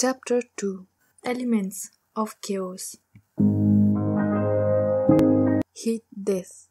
Chapter 2 Elements of Chaos Heat Death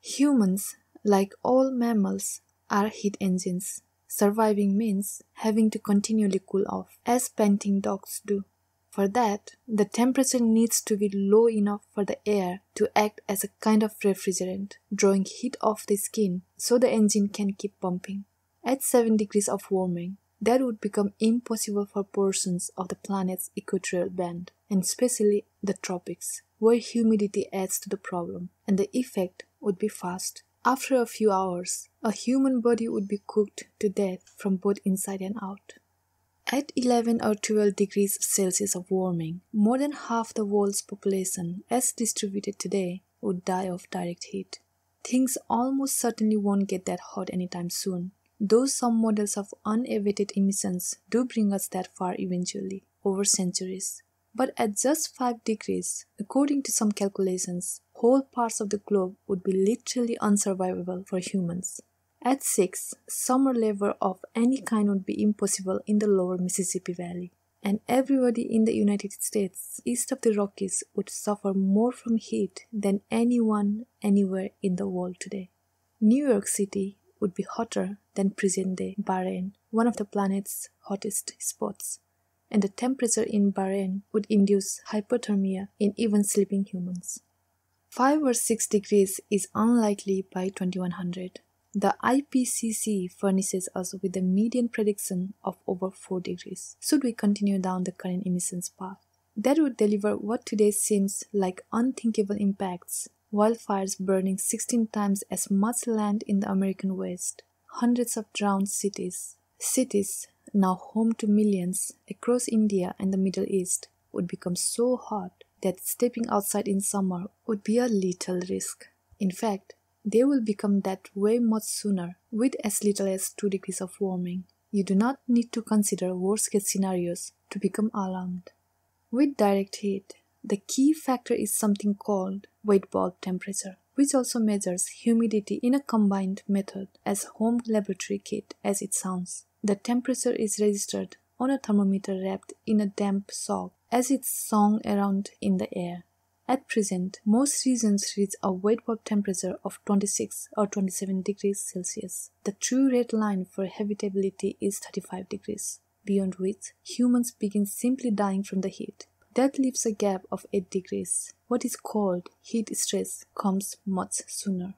Humans, like all mammals, are heat engines. Surviving means having to continually cool off, as panting dogs do. For that, the temperature needs to be low enough for the air to act as a kind of refrigerant, drawing heat off the skin so the engine can keep pumping. At 7 degrees of warming, that would become impossible for portions of the planet's equatorial band, and especially the tropics, where humidity adds to the problem, and the effect would be fast. After a few hours, a human body would be cooked to death from both inside and out. At 11 or 12 degrees Celsius of warming, more than half the world's population, as distributed today, would die of direct heat. Things almost certainly won't get that hot anytime soon, though some models of unabated emissions do bring us that far eventually, over centuries. But at just 5 degrees, according to some calculations, whole parts of the globe would be literally unsurvivable for humans. At 6, summer labor of any kind would be impossible in the lower Mississippi Valley, and everybody in the United States east of the Rockies would suffer more from heat than anyone anywhere in the world today. New York City would be hotter than present day Bahrain, one of the planet's hottest spots, and the temperature in Bahrain would induce hypothermia in even sleeping humans. 5 or 6 degrees is unlikely by 2100 the IPCC furnishes us with a median prediction of over 4 degrees, should we continue down the current emissions path. That would deliver what today seems like unthinkable impacts wildfires burning 16 times as much land in the American West, hundreds of drowned cities, cities now home to millions across India and the Middle East would become so hot that stepping outside in summer would be a lethal risk. In fact, they will become that way much sooner, with as little as 2 degrees of warming. You do not need to consider worst case scenarios to become alarmed. With direct heat, the key factor is something called wet bulb temperature, which also measures humidity in a combined method as home laboratory kit as it sounds. The temperature is registered on a thermometer wrapped in a damp sock as it's swung around in the air. At present, most regions reach a wet bulb temperature of 26 or 27 degrees Celsius. The true red line for habitability is 35 degrees, beyond which humans begin simply dying from the heat. That leaves a gap of 8 degrees. What is called heat stress comes much sooner.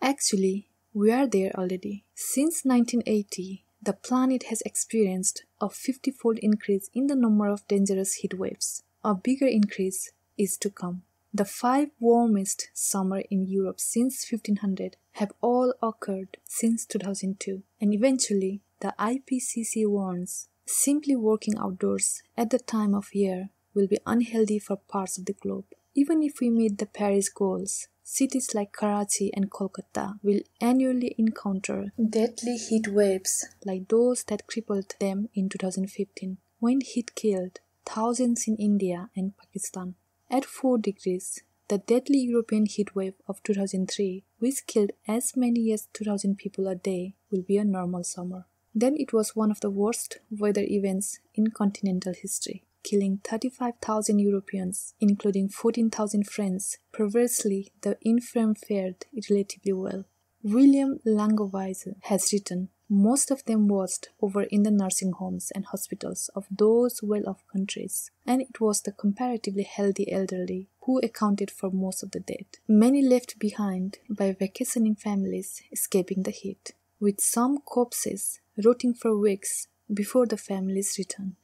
Actually, we are there already. Since 1980, the planet has experienced a 50 fold increase in the number of dangerous heat waves. A bigger increase is to come. The five warmest summers in Europe since 1500 have all occurred since 2002, and eventually the IPCC warns simply working outdoors at the time of year will be unhealthy for parts of the globe. Even if we meet the Paris goals, cities like Karachi and Kolkata will annually encounter deadly heat waves like those that crippled them in 2015 when heat killed thousands in India and Pakistan. At 4 degrees, the deadly European heatwave of 2003, which killed as many as 2000 people a day, will be a normal summer. Then it was one of the worst weather events in continental history, killing 35,000 Europeans, including 14,000 French. Perversely, the infirm fared relatively well. William Langewiesche has written most of them watched over in the nursing homes and hospitals of those well off countries, and it was the comparatively healthy elderly who accounted for most of the dead. Many left behind by vacationing families escaping the heat, with some corpses rotting for weeks before the families returned.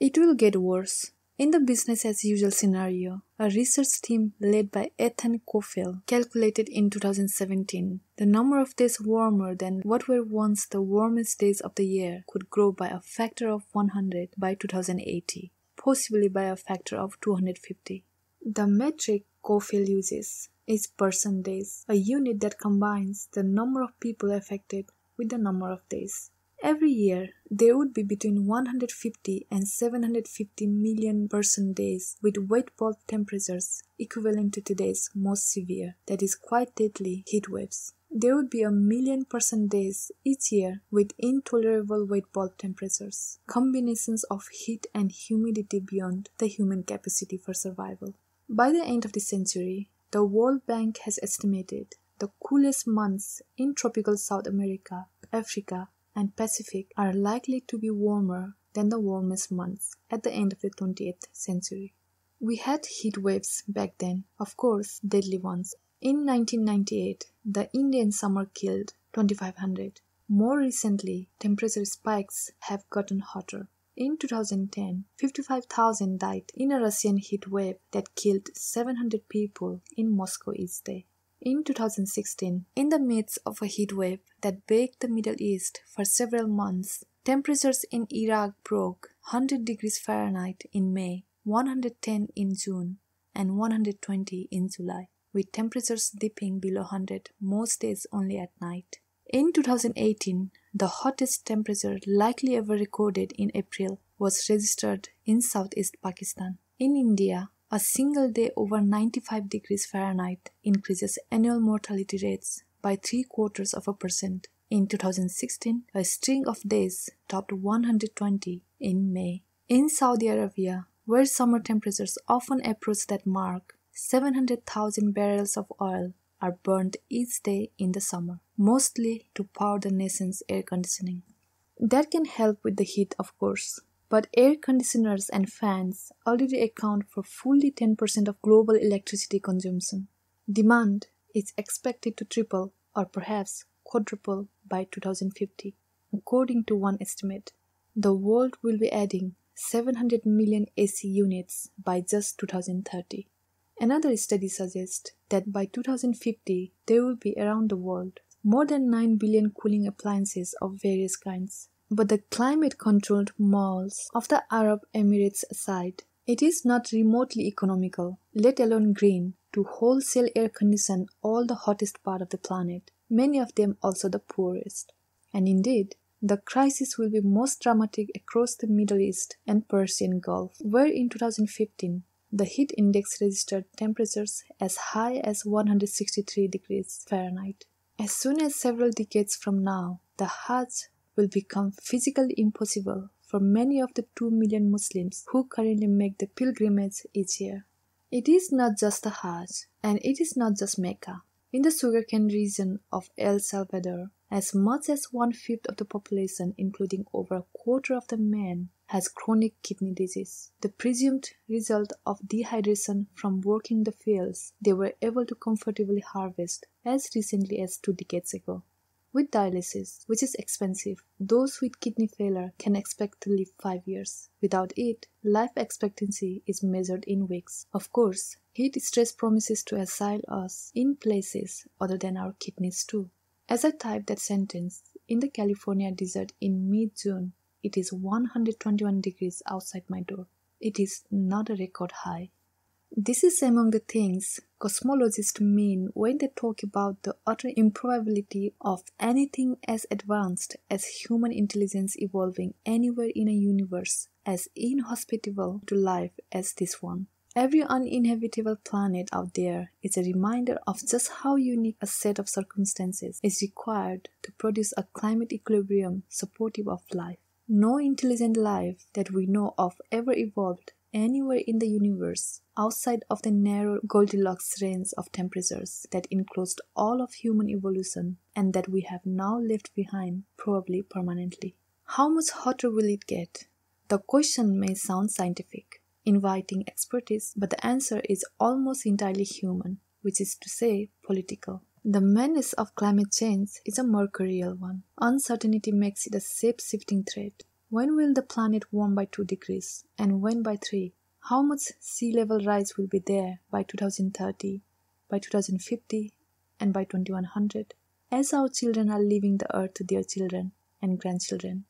It will get worse. In the business as usual scenario, a research team led by Ethan Coffel calculated in 2017 the number of days warmer than what were once the warmest days of the year could grow by a factor of 100 by 2080, possibly by a factor of 250. The metric Coffel uses is person days, a unit that combines the number of people affected with the number of days. Every year, there would be between 150 and 750 million person days with wet bulb temperatures equivalent to today's most severe, that is quite deadly, heat waves. there would be a million person days each year with intolerable wet bulb temperatures, combinations of heat and humidity beyond the human capacity for survival. By the end of the century, the World Bank has estimated the coolest months in tropical South America, Africa, and Pacific are likely to be warmer than the warmest months at the end of the 20th century. We had heat waves back then, of course, deadly ones. In 1998, the Indian summer killed 2500. More recently, temperature spikes have gotten hotter. In 2010, 55,000 died in a Russian heat wave that killed 700 people in Moscow each day. In 2016, in the midst of a heat wave that baked the Middle East for several months, temperatures in Iraq broke 100 degrees Fahrenheit in May, 110 in June, and 120 in July, with temperatures dipping below 100 most days only at night. In 2018, the hottest temperature likely ever recorded in April was registered in southeast Pakistan. In India, a single day over 95 degrees Fahrenheit increases annual mortality rates by three quarters of a percent. In 2016, a string of days topped 120 in May. In Saudi Arabia, where summer temperatures often approach that mark, 700,000 barrels of oil are burned each day in the summer, mostly to power the nation's air conditioning. That can help with the heat, of course, but air conditioners and fans already account for fully 10% of global electricity consumption. Demand is expected to triple or perhaps quadruple by 2050, according to one estimate. The world will be adding 700 million AC units by just 2030. Another study suggests that by 2050 there will be around the world more than 9 billion cooling appliances of various kinds. But the climate controlled malls of the Arab Emirates aside, it is not remotely economical, let alone green, to wholesale air condition all the hottest part of the planet, many of them also the poorest. And indeed, the crisis will be most dramatic across the Middle East and Persian Gulf, where in 2015 the heat index registered temperatures as high as 163 degrees Fahrenheit. As soon as several decades from now, the Hajj will become physically impossible for many of the 2 million Muslims who currently make the pilgrimage each year. It is not just the Hajj, and it is not just Mecca. In the sugarcane region of El Salvador, as much as one fifth of the population, including over a quarter of the men, has chronic kidney disease, the presumed result of dehydration from working the fields they were able to comfortably harvest as recently as two decades ago. With dialysis, which is expensive, those with kidney failure can expect to live 5 years. Without it, life expectancy is measured in weeks. Of course, heat stress promises to assail us in places other than our kidneys too. As I type that sentence, in the California desert in mid June, it is 121 degrees outside my door. It is not a record high. This is among the things cosmologists mean when they talk about the utter improbability of anything as advanced as human intelligence evolving anywhere in a universe as inhospitable to life as this one. Every uninhabitable planet out there is a reminder of just how unique a set of circumstances is required to produce a climate equilibrium supportive of life. No intelligent life that we know of ever evolved anywhere in the universe outside of the narrow Goldilocks range of temperatures that enclosed all of human evolution and that we have now left behind, probably permanently. How much hotter will it get? The question may sound scientific, inviting expertise, but the answer is almost entirely human, which is to say, political. The menace of climate change is a mercurial one. Uncertainty makes it a shape shifting threat. When will the planet warm by 2 degrees? And when by 3? How much sea level rise will be there by 2030, by 2050, and by 2100? As our children are leaving the earth to their children and grandchildren,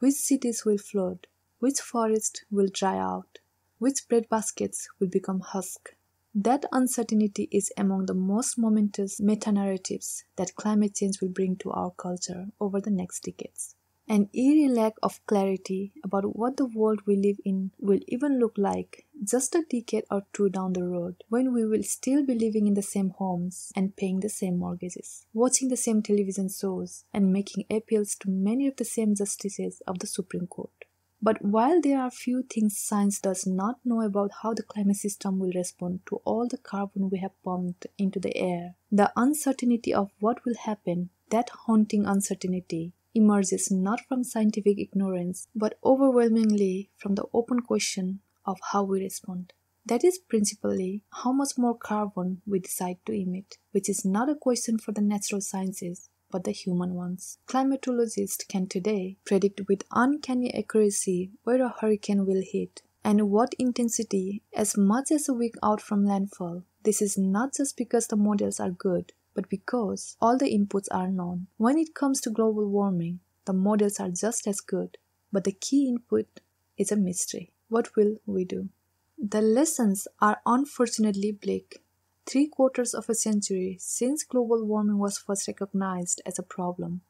which cities will flood? Which forests will dry out? Which breadbaskets will become husk? That uncertainty is among the most momentous meta narratives that climate change will bring to our culture over the next decades. An eerie lack of clarity about what the world we live in will even look like just a decade or two down the road when we will still be living in the same homes and paying the same mortgages, watching the same television shows, and making appeals to many of the same justices of the Supreme Court. But while there are few things science does not know about how the climate system will respond to all the carbon we have pumped into the air, the uncertainty of what will happen, that haunting uncertainty, emerges not from scientific ignorance, but overwhelmingly from the open question of how we respond. That is principally how much more carbon we decide to emit, which is not a question for the natural sciences, but the human ones. Climatologists can today predict with uncanny accuracy where a hurricane will hit and what intensity as much as a week out from landfall. This is not just because the models are good, but because all the inputs are known. When it comes to global warming, the models are just as good, but the key input is a mystery. What will we do? The lessons are unfortunately bleak. Three quarters of a century since global warming was first recognized as a problem,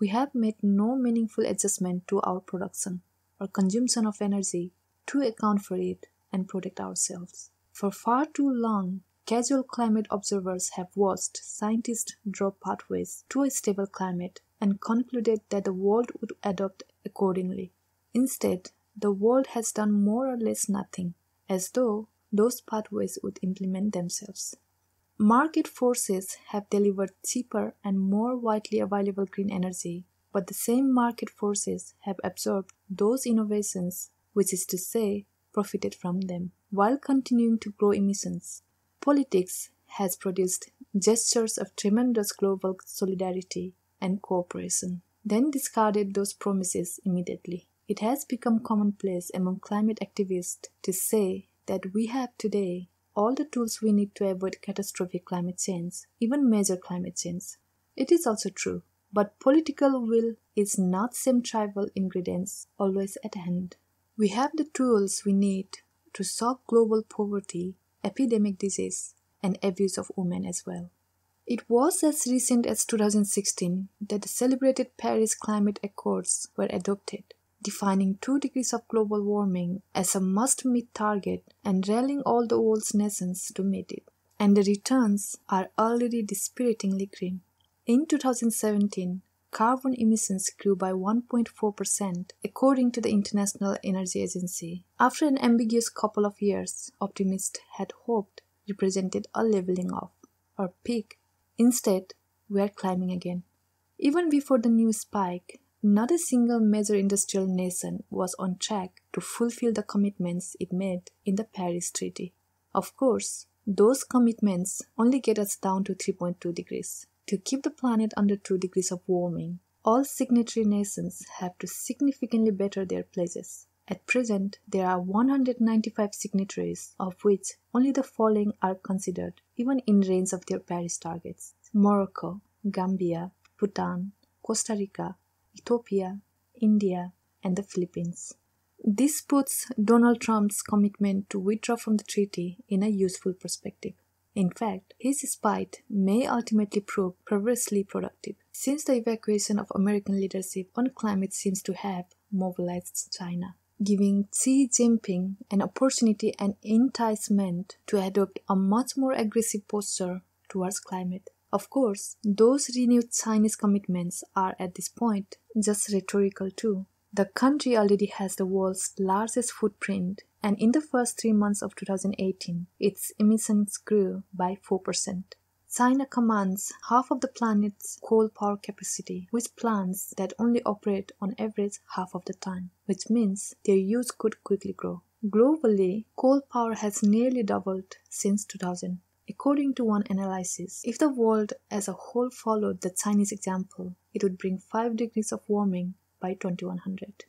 we have made no meaningful adjustment to our production or consumption of energy to account for it and protect ourselves. For far too long, Casual climate observers have watched scientists draw pathways to a stable climate and concluded that the world would adopt accordingly. Instead, the world has done more or less nothing, as though those pathways would implement themselves. Market forces have delivered cheaper and more widely available green energy, but the same market forces have absorbed those innovations, which is to say, profited from them, while continuing to grow emissions. Politics has produced gestures of tremendous global solidarity and cooperation, then discarded those promises immediately. It has become commonplace among climate activists to say that we have today all the tools we need to avoid catastrophic climate change, even major climate change. It is also true, but political will is not same trivial ingredients always at hand. We have the tools we need to solve global poverty epidemic disease, and abuse of women as well. It was as recent as 2016 that the celebrated Paris Climate Accords were adopted, defining 2 degrees of global warming as a must meet target and rallying all the world's nations to meet it. And the returns are already dispiritingly grim. In 2017, carbon emissions grew by 1.4%, according to the International Energy Agency. After an ambiguous couple of years, optimists had hoped represented a leveling off, or peak. Instead, we are climbing again. Even before the new spike, not a single major industrial nation was on track to fulfill the commitments it made in the Paris Treaty. Of course, those commitments only get us down to 3.2 degrees to keep the planet under 2 degrees of warming, all signatory nations have to significantly better their pledges. At present, there are 195 signatories, of which only the following are considered, even in range of their Paris targets Morocco, Gambia, Bhutan, Costa Rica, Ethiopia, India, and the Philippines. This puts Donald Trump's commitment to withdraw from the treaty in a useful perspective. In fact, his spite may ultimately prove perversely productive, since the evacuation of American leadership on climate seems to have mobilized China, giving Xi Jinping an opportunity and enticement to adopt a much more aggressive posture towards climate. Of course, those renewed Chinese commitments are at this point just rhetorical too. The country already has the world's largest footprint and in the first three months of 2018, its emissions grew by 4%. China commands half of the planet's coal power capacity, with plants that only operate on average half of the time, which means their use could quickly grow. Globally, coal power has nearly doubled since 2000. According to one analysis, if the world as a whole followed the Chinese example, it would bring 5 degrees of warming by 2100.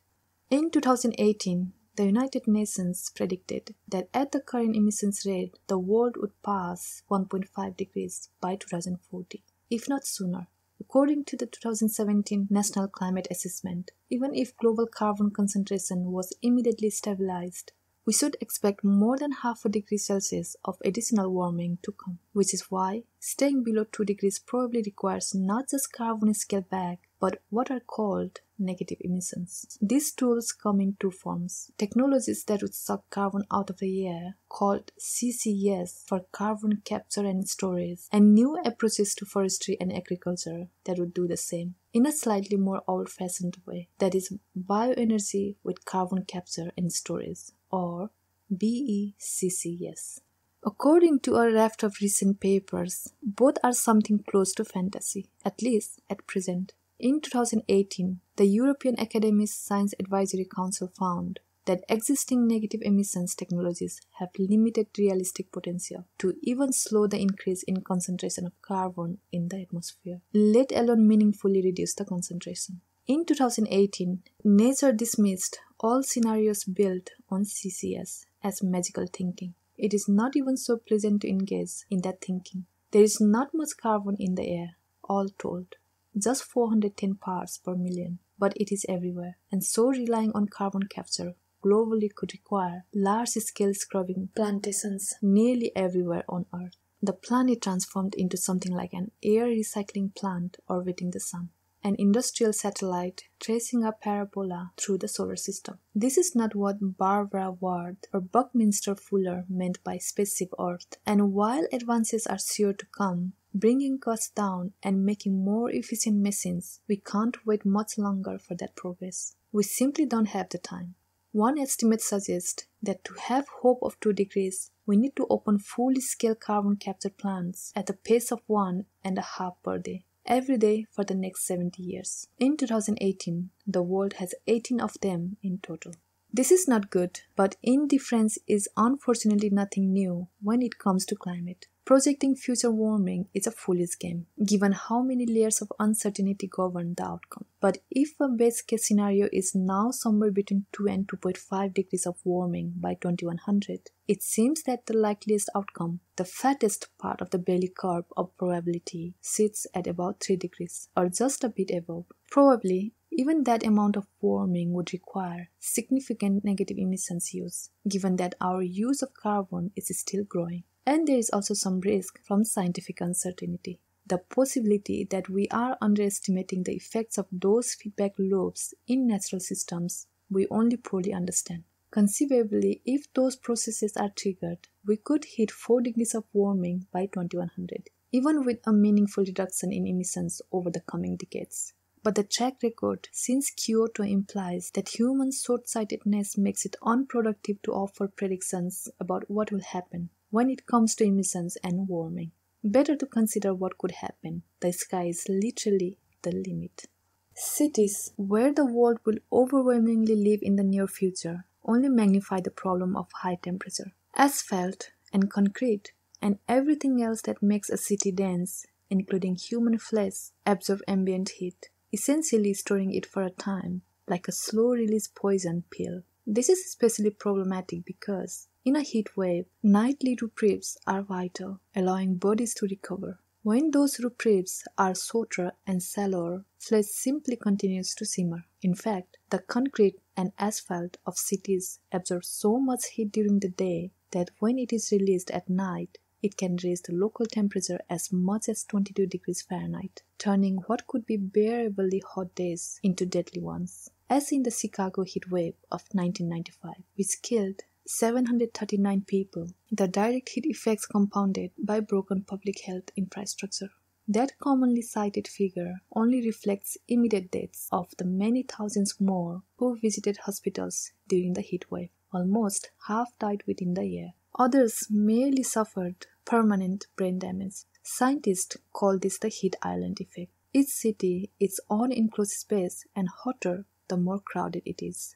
In 2018, the United Nations predicted that at the current emissions rate, the world would pass 1.5 degrees by 2040, if not sooner. According to the 2017 National Climate Assessment, even if global carbon concentration was immediately stabilized, we should expect more than half a degree Celsius of additional warming to come, which is why staying below 2 degrees probably requires not just carbon scale back, but what are called negative emissions. These tools come in two forms technologies that would suck carbon out of the air, called CCS for carbon capture and storage, and new approaches to forestry and agriculture that would do the same in a slightly more old fashioned way that is, bioenergy with carbon capture and storage, or BECCS. According to a raft of recent papers, both are something close to fantasy, at least at present. In 2018, the European Academy's Science Advisory Council found that existing negative emissions technologies have limited realistic potential to even slow the increase in concentration of carbon in the atmosphere, let alone meaningfully reduce the concentration. In 2018, Nature dismissed all scenarios built on CCS as magical thinking. It is not even so pleasant to engage in that thinking. There is not much carbon in the air, all told just 410 parts per million, but it is everywhere, and so relying on carbon capture globally could require large scale scrubbing plantations nearly everywhere on Earth. The planet transformed into something like an air recycling plant orbiting the sun, an industrial satellite tracing a parabola through the solar system. This is not what Barbara Ward or Buckminster Fuller meant by spaceship Earth, and while advances are sure to come, bringing costs down and making more efficient machines, we can't wait much longer for that progress. We simply don't have the time. One estimate suggests that to have hope of 2 degrees, we need to open fully scale carbon capture plants at the pace of one and a half per day, every day for the next 70 years. In 2018, the world has 18 of them in total. This is not good, but indifference is unfortunately nothing new when it comes to climate. Projecting future warming is a foolish game, given how many layers of uncertainty govern the outcome. But if a best case scenario is now somewhere between 2 and 2.5 degrees of warming by 2100, it seems that the likeliest outcome, the fattest part of the belly curve of probability, sits at about 3 degrees, or just a bit above. Probably, even that amount of warming would require significant negative emissions use, given that our use of carbon is still growing. And there is also some risk from scientific uncertainty. The possibility that we are underestimating the effects of those feedback loops in natural systems we only poorly understand. Conceivably, if those processes are triggered, we could hit 4 degrees of warming by 2100, even with a meaningful reduction in emissions over the coming decades. But the track record since Kyoto implies that human short sightedness makes it unproductive to offer predictions about what will happen when it comes to emissions and warming. Better to consider what could happen. The sky is literally the limit. Cities where the world will overwhelmingly live in the near future only magnify the problem of high temperature. Asphalt and concrete and everything else that makes a city dense, including human flesh, absorb ambient heat, essentially storing it for a time, like a slow release poison pill. This is especially problematic because in a heat wave, nightly reprieves are vital, allowing bodies to recover. When those reprieves are shorter and shallower, flesh simply continues to simmer. In fact, the concrete and asphalt of cities absorb so much heat during the day that when it is released at night, it can raise the local temperature as much as 22 degrees Fahrenheit, turning what could be bearably hot days into deadly ones. As in the Chicago heat wave of 1995, which killed 739 people, the direct heat effects compounded by broken public health infrastructure. That commonly cited figure only reflects immediate deaths of the many thousands more who visited hospitals during the heat wave. Almost half died within the year. Others merely suffered permanent brain damage. Scientists call this the heat island effect. Each city its own enclosed space and hotter the more crowded it is.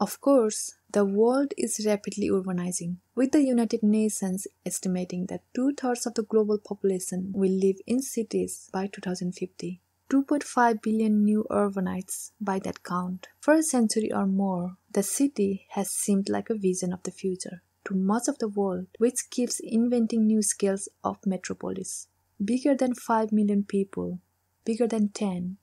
Of course, the world is rapidly urbanizing, with the United Nations estimating that two thirds of the global population will live in cities by 2050. 2.5 billion new urbanites by that count. For a century or more, the city has seemed like a vision of the future to much of the world, which keeps inventing new scales of metropolis. Bigger than 5 million people, bigger than 10,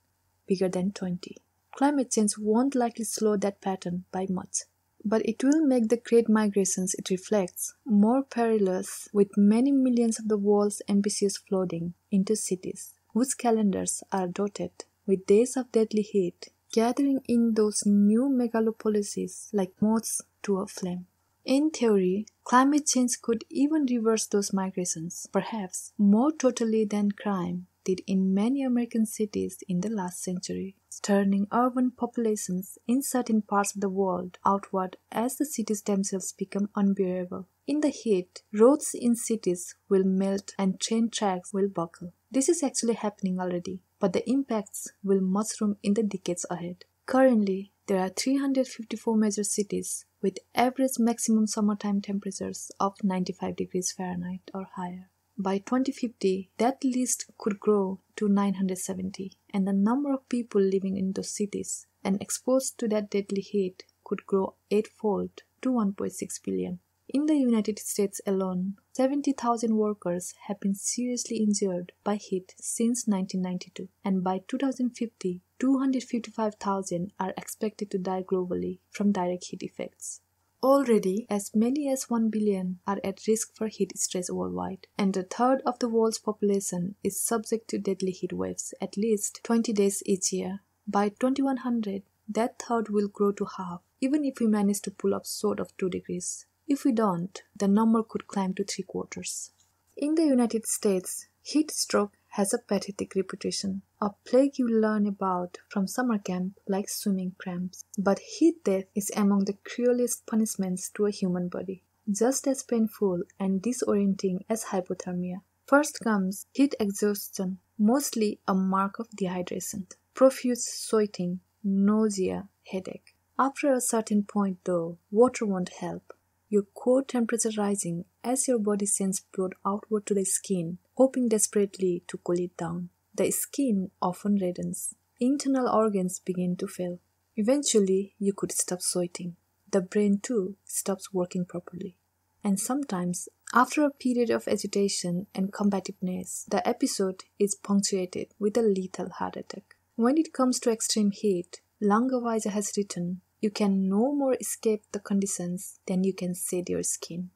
bigger than 20. Climate change won't likely slow that pattern by much, but it will make the great migrations it reflects more perilous with many millions of the world's ambitious flooding into cities whose calendars are dotted with days of deadly heat, gathering in those new megalopolises like moths to a flame. In theory, climate change could even reverse those migrations, perhaps more totally than crime in many American cities in the last century, turning urban populations in certain parts of the world outward as the cities themselves become unbearable. In the heat, roads in cities will melt and train tracks will buckle. This is actually happening already, but the impacts will mushroom in the decades ahead. Currently, there are 354 major cities with average maximum summertime temperatures of 95 degrees Fahrenheit or higher. By 2050, that list could grow to 970, and the number of people living in those cities and exposed to that deadly heat could grow eightfold to 1.6 billion. In the United States alone, 70,000 workers have been seriously injured by heat since 1992, and by 2050, 255,000 are expected to die globally from direct heat effects. Already, as many as 1 billion are at risk for heat stress worldwide, and a third of the world's population is subject to deadly heat waves at least 20 days each year. By 2100, that third will grow to half, even if we manage to pull up short of 2 degrees. If we don't, the number could climb to three quarters. In the United States, heat stroke has a pathetic reputation, a plague you learn about from summer camp like swimming cramps. But heat death is among the cruelest punishments to a human body, just as painful and disorienting as hypothermia. First comes heat exhaustion, mostly a mark of dehydration, profuse sweating, nausea, headache. After a certain point, though, water won't help your core temperature rising as your body sends blood outward to the skin, hoping desperately to cool it down. The skin often reddens. Internal organs begin to fail. Eventually, you could stop sweating. The brain, too, stops working properly. And sometimes, after a period of agitation and combativeness, the episode is punctuated with a lethal heart attack. When it comes to extreme heat, Lange has written you can no more escape the conditions than you can shed your skin.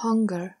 Hunger.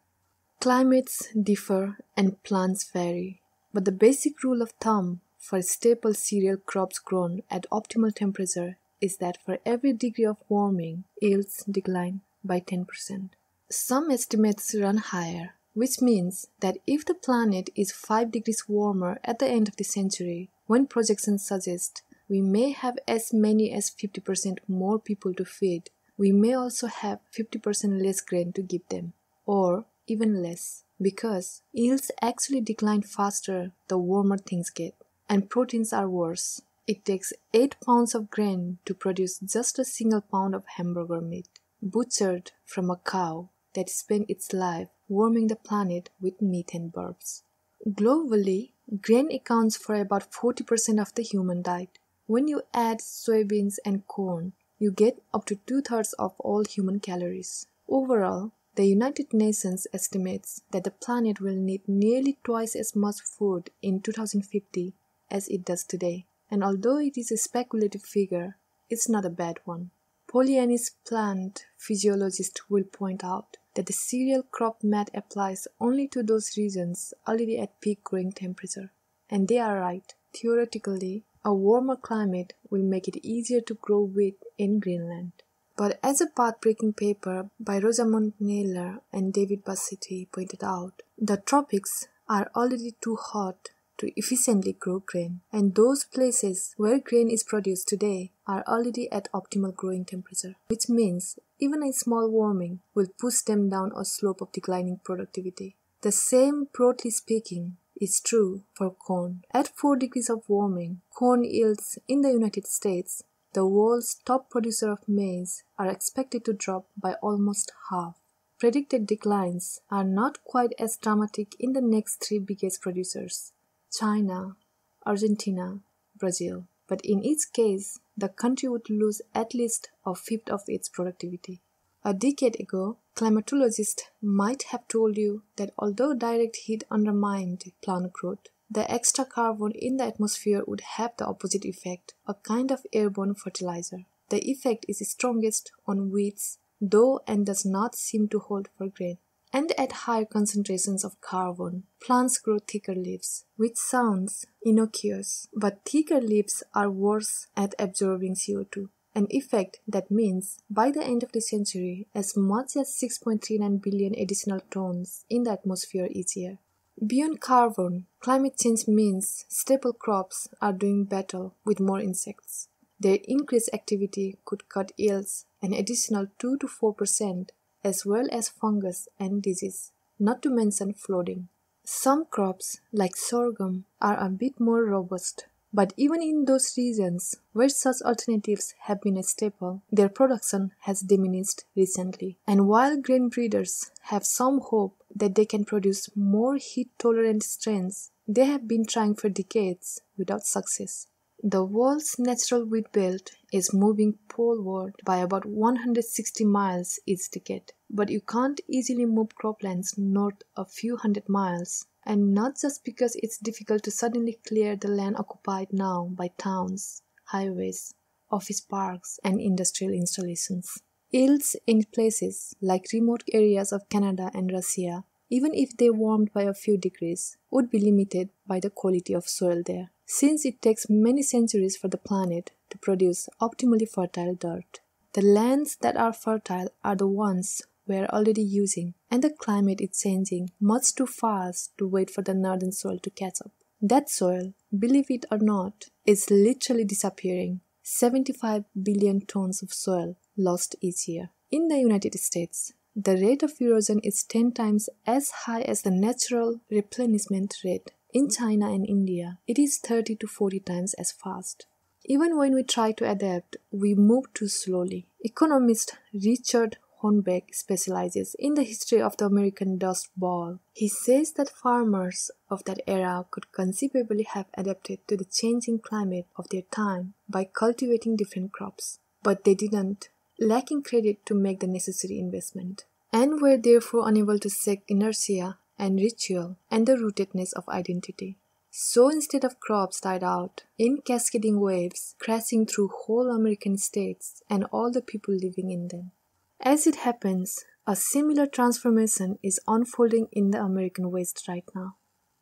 Climates differ and plants vary, but the basic rule of thumb for staple cereal crops grown at optimal temperature is that for every degree of warming, yields decline by 10%. Some estimates run higher, which means that if the planet is 5 degrees warmer at the end of the century, when projections suggest we may have as many as 50% more people to feed. We may also have 50% less grain to give them, or even less, because yields actually decline faster the warmer things get, and proteins are worse. It takes 8 pounds of grain to produce just a single pound of hamburger meat, butchered from a cow that spent its life warming the planet with methane burps. Globally, grain accounts for about 40% of the human diet, when you add soybeans and corn, you get up to two thirds of all human calories. Overall, the United Nations estimates that the planet will need nearly twice as much food in 2050 as it does today. And although it is a speculative figure, it's not a bad one. Pollyannis plant physiologist will point out that the cereal crop math applies only to those regions already at peak growing temperature. And they are right. Theoretically, a warmer climate will make it easier to grow wheat in Greenland. But as a path-breaking paper by Rosamond Naylor and David Battisti pointed out, the tropics are already too hot to efficiently grow grain, and those places where grain is produced today are already at optimal growing temperature, which means even a small warming will push them down a slope of declining productivity. The same, broadly speaking, is true for corn. At 4 degrees of warming, corn yields in the United States, the world's top producer of maize, are expected to drop by almost half. Predicted declines are not quite as dramatic in the next three biggest producers China, Argentina, Brazil. But in each case, the country would lose at least a fifth of its productivity. A decade ago, climatologists might have told you that although direct heat undermined plant growth, the extra carbon in the atmosphere would have the opposite effect, a kind of airborne fertilizer. The effect is strongest on weeds, though and does not seem to hold for grain. and at higher concentrations of carbon, plants grow thicker leaves, which sounds innocuous, but thicker leaves are worse at absorbing CO2. An effect that means by the end of the century, as much as 6.39 billion additional tons in the atmosphere each year. Beyond carbon, climate change means staple crops are doing battle with more insects. Their increased activity could cut yields an additional 2 to 4 percent, as well as fungus and disease, not to mention flooding. Some crops, like sorghum, are a bit more robust, but even in those regions where such alternatives have been a staple, their production has diminished recently. And while grain breeders have some hope that they can produce more heat tolerant strains, they have been trying for decades without success. The world's natural wheat belt is moving poleward by about 160 miles each decade, but you can't easily move croplands north a few hundred miles and not just because it's difficult to suddenly clear the land occupied now by towns, highways, office parks, and industrial installations. Yields in places like remote areas of Canada and Russia, even if they warmed by a few degrees, would be limited by the quality of soil there, since it takes many centuries for the planet to produce optimally fertile dirt. The lands that are fertile are the ones we're already using, and the climate is changing much too fast to wait for the northern soil to catch up. That soil, believe it or not, is literally disappearing. 75 billion tons of soil lost each year. In the United States, the rate of erosion is 10 times as high as the natural replenishment rate. In China and India, it is 30 to 40 times as fast. Even when we try to adapt, we move too slowly. Economist Richard Hornbeck specializes in the history of the American Dust Bowl. He says that farmers of that era could conceivably have adapted to the changing climate of their time by cultivating different crops, but they didn't, lacking credit to make the necessary investment, and were therefore unable to shake inertia and ritual and the rootedness of identity. So instead of crops died out in cascading waves crashing through whole American states and all the people living in them. As it happens, a similar transformation is unfolding in the American West right now.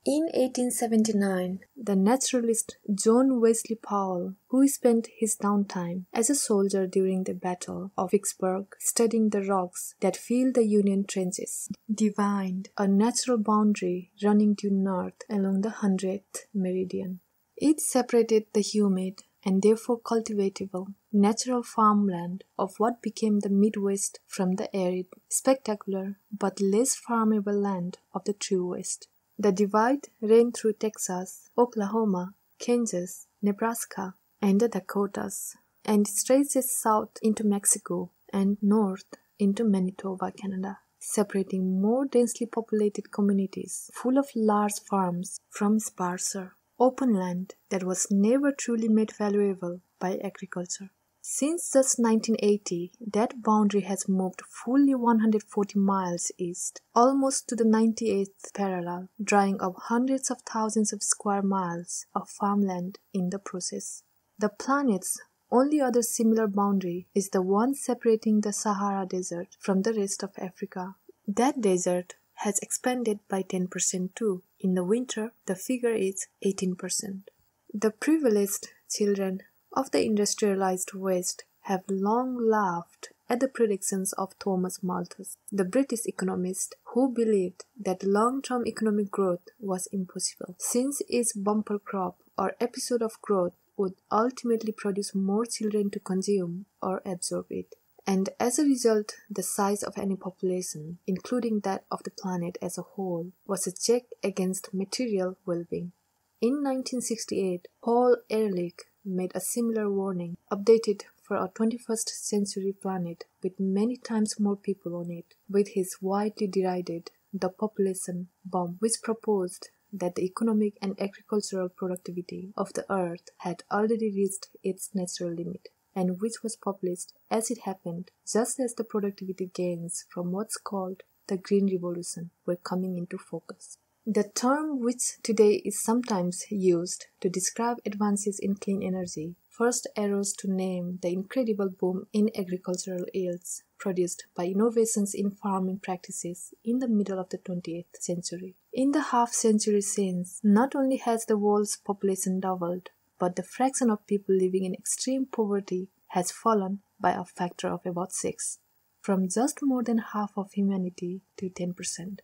In 1879, the naturalist John Wesley Powell, who spent his downtime as a soldier during the Battle of Vicksburg studying the rocks that fill the Union trenches, divined a natural boundary running due north along the 100th meridian. It separated the humid and therefore cultivatable natural farmland of what became the Midwest from the arid, spectacular, but less farmable land of the true West. The divide ran through Texas, Oklahoma, Kansas, Nebraska, and the Dakotas, and stretches south into Mexico and north into Manitoba, Canada, separating more densely populated communities full of large farms from sparser open land that was never truly made valuable by agriculture. Since just 1980, that boundary has moved fully 140 miles east, almost to the 98th parallel, drying up hundreds of thousands of square miles of farmland in the process. The planet's only other similar boundary is the one separating the Sahara Desert from the rest of Africa. That desert has expanded by 10% too. In the winter, the figure is 18%. The privileged children of the industrialized West have long laughed at the predictions of Thomas Malthus, the British economist who believed that long-term economic growth was impossible, since its bumper crop or episode of growth would ultimately produce more children to consume or absorb it. And as a result, the size of any population, including that of the planet as a whole, was a check against material well-being. In 1968, Paul Ehrlich made a similar warning, updated for a 21st century planet with many times more people on it, with his widely derided The Population Bomb, which proposed that the economic and agricultural productivity of the earth had already reached its natural limit, and which was published as it happened just as the productivity gains from what's called the Green Revolution were coming into focus. The term which today is sometimes used to describe advances in clean energy first arose to name the incredible boom in agricultural yields produced by innovations in farming practices in the middle of the 20th century. In the half century since, not only has the world's population doubled, but the fraction of people living in extreme poverty has fallen by a factor of about 6, from just more than half of humanity to 10%.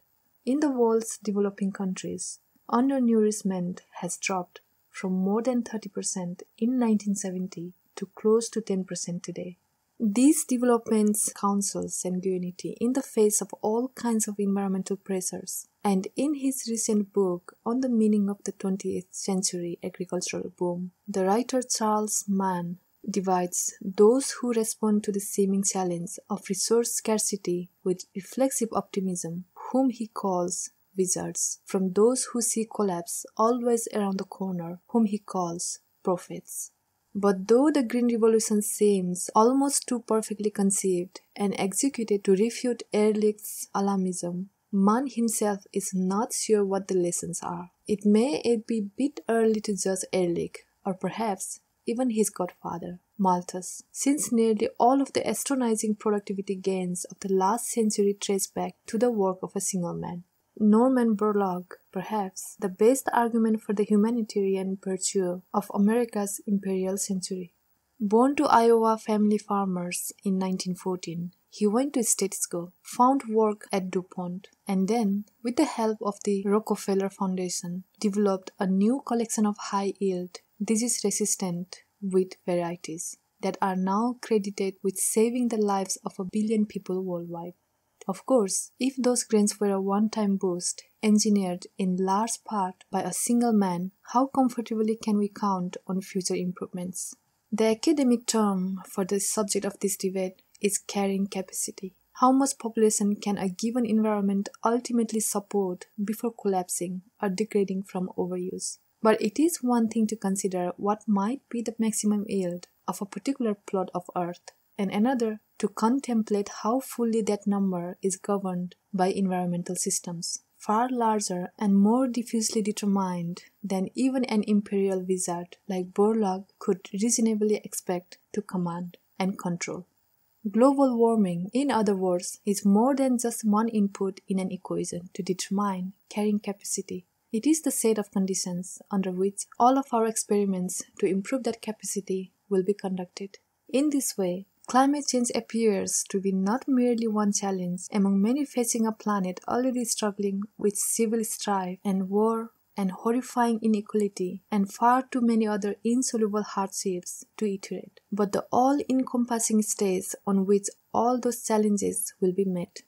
In the world's developing countries, undernourishment has dropped from more than 30% in 1970 to close to 10% today. These developments counsel sanguinity in the face of all kinds of environmental pressures. And in his recent book on the meaning of the 20th century agricultural boom, the writer Charles Mann divides those who respond to the seeming challenge of resource scarcity with reflexive optimism, whom he calls wizards, from those who see collapse always around the corner, whom he calls prophets. But though the Green Revolution seems almost too perfectly conceived and executed to refute Ehrlich's alarmism, Mann himself is not sure what the lessons are. It may it be a bit early to judge Ehrlich, or perhaps even his godfather, Malthus, since nearly all of the astonishing productivity gains of the last century trace back to the work of a single man. Norman Borlaug, perhaps the best argument for the humanitarian virtue of America's imperial century. Born to Iowa family farmers in 1914, he went to state school, found work at DuPont, and then, with the help of the Rockefeller Foundation, developed a new collection of high yield, disease resistant wheat varieties that are now credited with saving the lives of a billion people worldwide. Of course, if those grains were a one-time boost, engineered in large part by a single man, how comfortably can we count on future improvements? The academic term for the subject of this debate is carrying capacity. How much population can a given environment ultimately support before collapsing or degrading from overuse? But it is one thing to consider what might be the maximum yield of a particular plot of earth, and another to contemplate how fully that number is governed by environmental systems, far larger and more diffusely determined than even an imperial wizard like Borlaug could reasonably expect to command and control. Global warming, in other words, is more than just one input in an equation to determine carrying capacity. It is the set of conditions under which all of our experiments to improve that capacity will be conducted. In this way, Climate change appears to be not merely one challenge among many facing a planet already struggling with civil strife and war and horrifying inequality and far too many other insoluble hardships to iterate, but the all encompassing stage on which all those challenges will be met.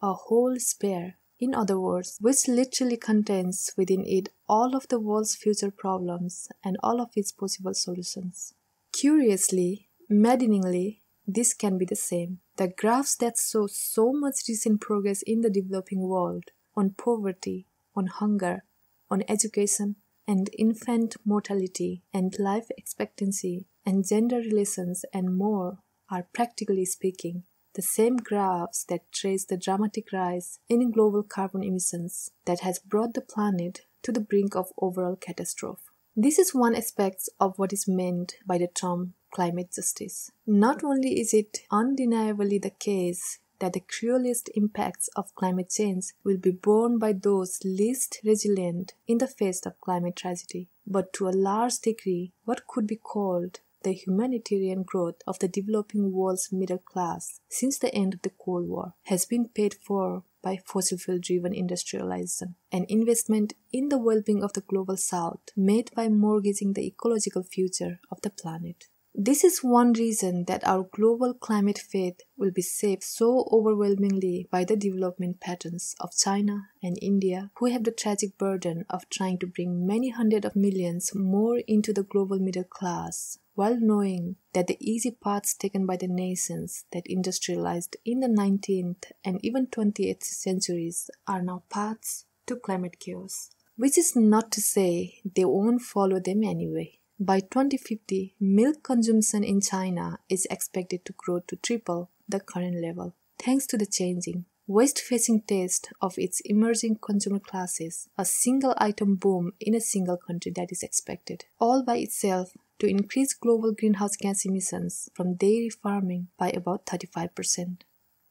A whole sphere, in other words, which literally contains within it all of the world's future problems and all of its possible solutions. Curiously, maddeningly, this can be the same. The graphs that show so much recent progress in the developing world on poverty, on hunger, on education, and infant mortality, and life expectancy, and gender relations, and more are practically speaking the same graphs that trace the dramatic rise in global carbon emissions that has brought the planet to the brink of overall catastrophe. This is one aspect of what is meant by the term climate justice. Not only is it undeniably the case that the cruelest impacts of climate change will be borne by those least resilient in the face of climate tragedy, but to a large degree, what could be called the humanitarian growth of the developing world's middle class since the end of the Cold War has been paid for by fossil fuel driven industrialization, an investment in the well being of the global south made by mortgaging the ecological future of the planet. This is one reason that our global climate faith will be saved so overwhelmingly by the development patterns of China and India, who have the tragic burden of trying to bring many hundred of millions more into the global middle class, while knowing that the easy paths taken by the nations that industrialized in the 19th and even 20th centuries are now paths to climate chaos. Which is not to say they won't follow them anyway. By 2050, milk consumption in China is expected to grow to triple the current level, thanks to the changing, west facing taste of its emerging consumer classes, a single item boom in a single country that is expected. All by itself, to increase global greenhouse gas emissions from dairy farming by about 35%.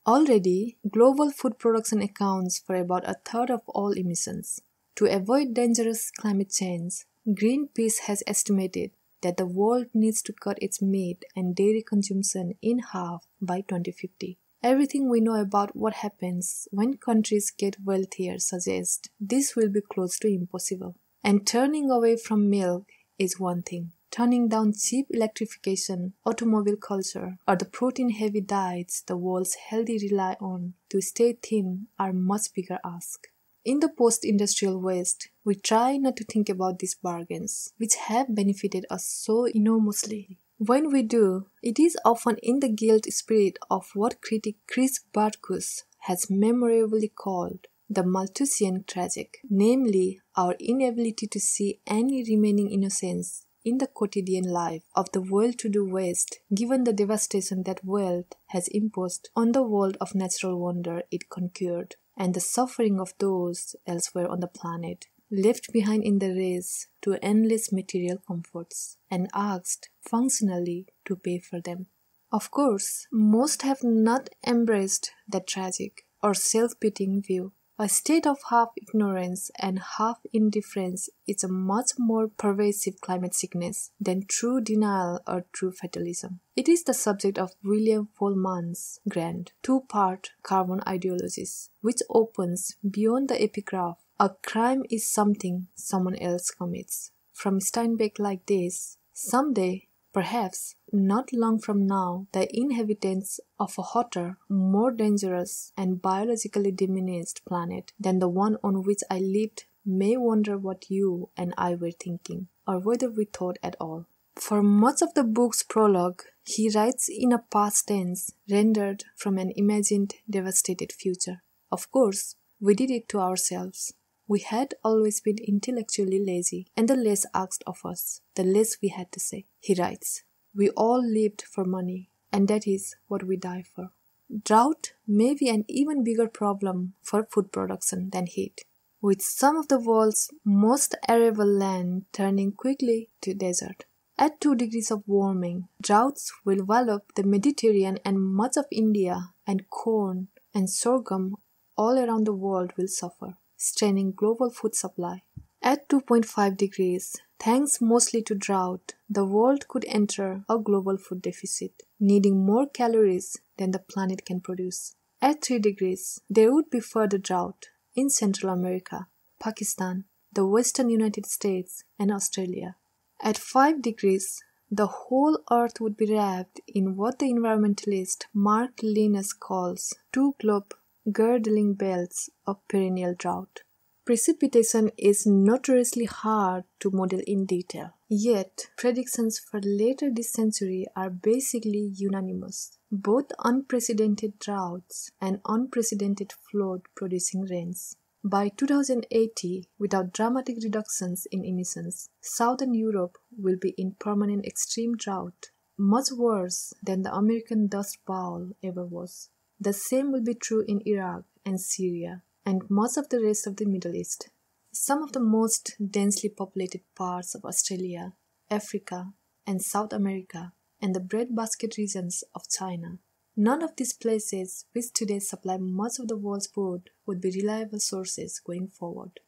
Already, global food production accounts for about a third of all emissions. To avoid dangerous climate change, Greenpeace has estimated that the world needs to cut its meat and dairy consumption in half by 2050. Everything we know about what happens when countries get wealthier suggests this will be close to impossible. And turning away from milk is one thing. Turning down cheap electrification, automobile culture, or the protein heavy diets the world's healthy rely on to stay thin are much bigger asks. In the post industrial West, we try not to think about these bargains, which have benefited us so enormously. When we do, it is often in the guilt spirit of what critic Chris Bartkus has memorably called the Malthusian tragic, namely our inability to see any remaining innocence in the quotidian life of the well-to-do West, given the devastation that wealth has imposed on the world of natural wonder it conquered and the suffering of those elsewhere on the planet, left behind in the race to endless material comforts, and asked functionally to pay for them. Of course, most have not embraced that tragic or self pitying view. A state of half ignorance and half indifference is a much more pervasive climate sickness than true denial or true fatalism. It is the subject of William Vollmann's grand two part carbon ideologies, which opens beyond the epigraph a crime is something someone else commits. From Steinbeck like this, someday Perhaps not long from now, the inhabitants of a hotter, more dangerous, and biologically diminished planet than the one on which I lived may wonder what you and I were thinking, or whether we thought at all. For much of the book's prologue, he writes in a past tense rendered from an imagined devastated future. Of course, we did it to ourselves. We had always been intellectually lazy, and the less asked of us, the less we had to say. He writes, We all lived for money, and that is what we die for. Drought may be an even bigger problem for food production than heat, with some of the world's most arable land turning quickly to desert. At 2 degrees of warming, droughts will envelop the Mediterranean and much of India, and corn and sorghum all around the world will suffer straining global food supply. At 2.5 degrees, thanks mostly to drought, the world could enter a global food deficit, needing more calories than the planet can produce. At 3 degrees, there would be further drought in Central America, Pakistan, the western United States, and Australia. At 5 degrees, the whole earth would be wrapped in what the environmentalist Mark Lynas calls two globe girdling belts of perennial drought. Precipitation is notoriously hard to model in detail, yet predictions for later this century are basically unanimous. Both unprecedented droughts and unprecedented flood producing rains. By 2080, without dramatic reductions in emissions, southern Europe will be in permanent extreme drought, much worse than the American Dust Bowl ever was. The same will be true in Iraq and Syria and most of the rest of the Middle East. Some of the most densely populated parts of Australia, Africa, and South America, and the breadbasket regions of China. None of these places, which today supply much of the world's food, would be reliable sources going forward.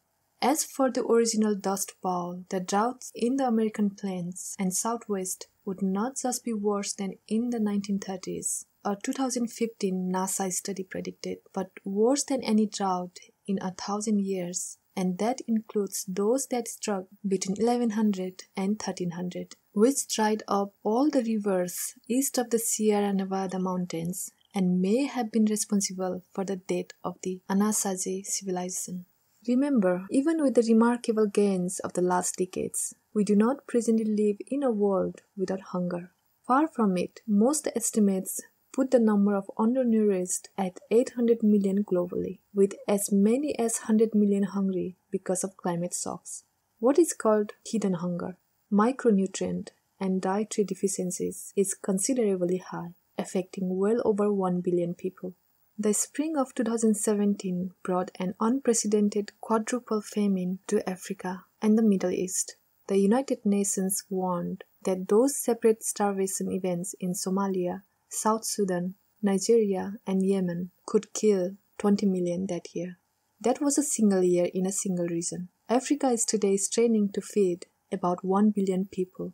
As for the original Dust Bowl, the droughts in the American plains and Southwest would not just be worse than in the 1930s, a 2015 NASA study predicted, but worse than any drought in a thousand years, and that includes those that struck between 1100 and 1300, which dried up all the rivers east of the Sierra Nevada mountains and may have been responsible for the death of the Anasazi civilization. Remember, even with the remarkable gains of the last decades, we do not presently live in a world without hunger. Far from it, most estimates put the number of undernourished at 800 million globally, with as many as 100 million hungry because of climate shocks. What is called hidden hunger, micronutrient, and dietary deficiencies is considerably high, affecting well over 1 billion people. The spring of 2017 brought an unprecedented quadruple famine to Africa and the Middle East. The United Nations warned that those separate starvation events in Somalia, South Sudan, Nigeria, and Yemen could kill 20 million that year. That was a single year in a single region. Africa is today straining to feed about 1 billion people,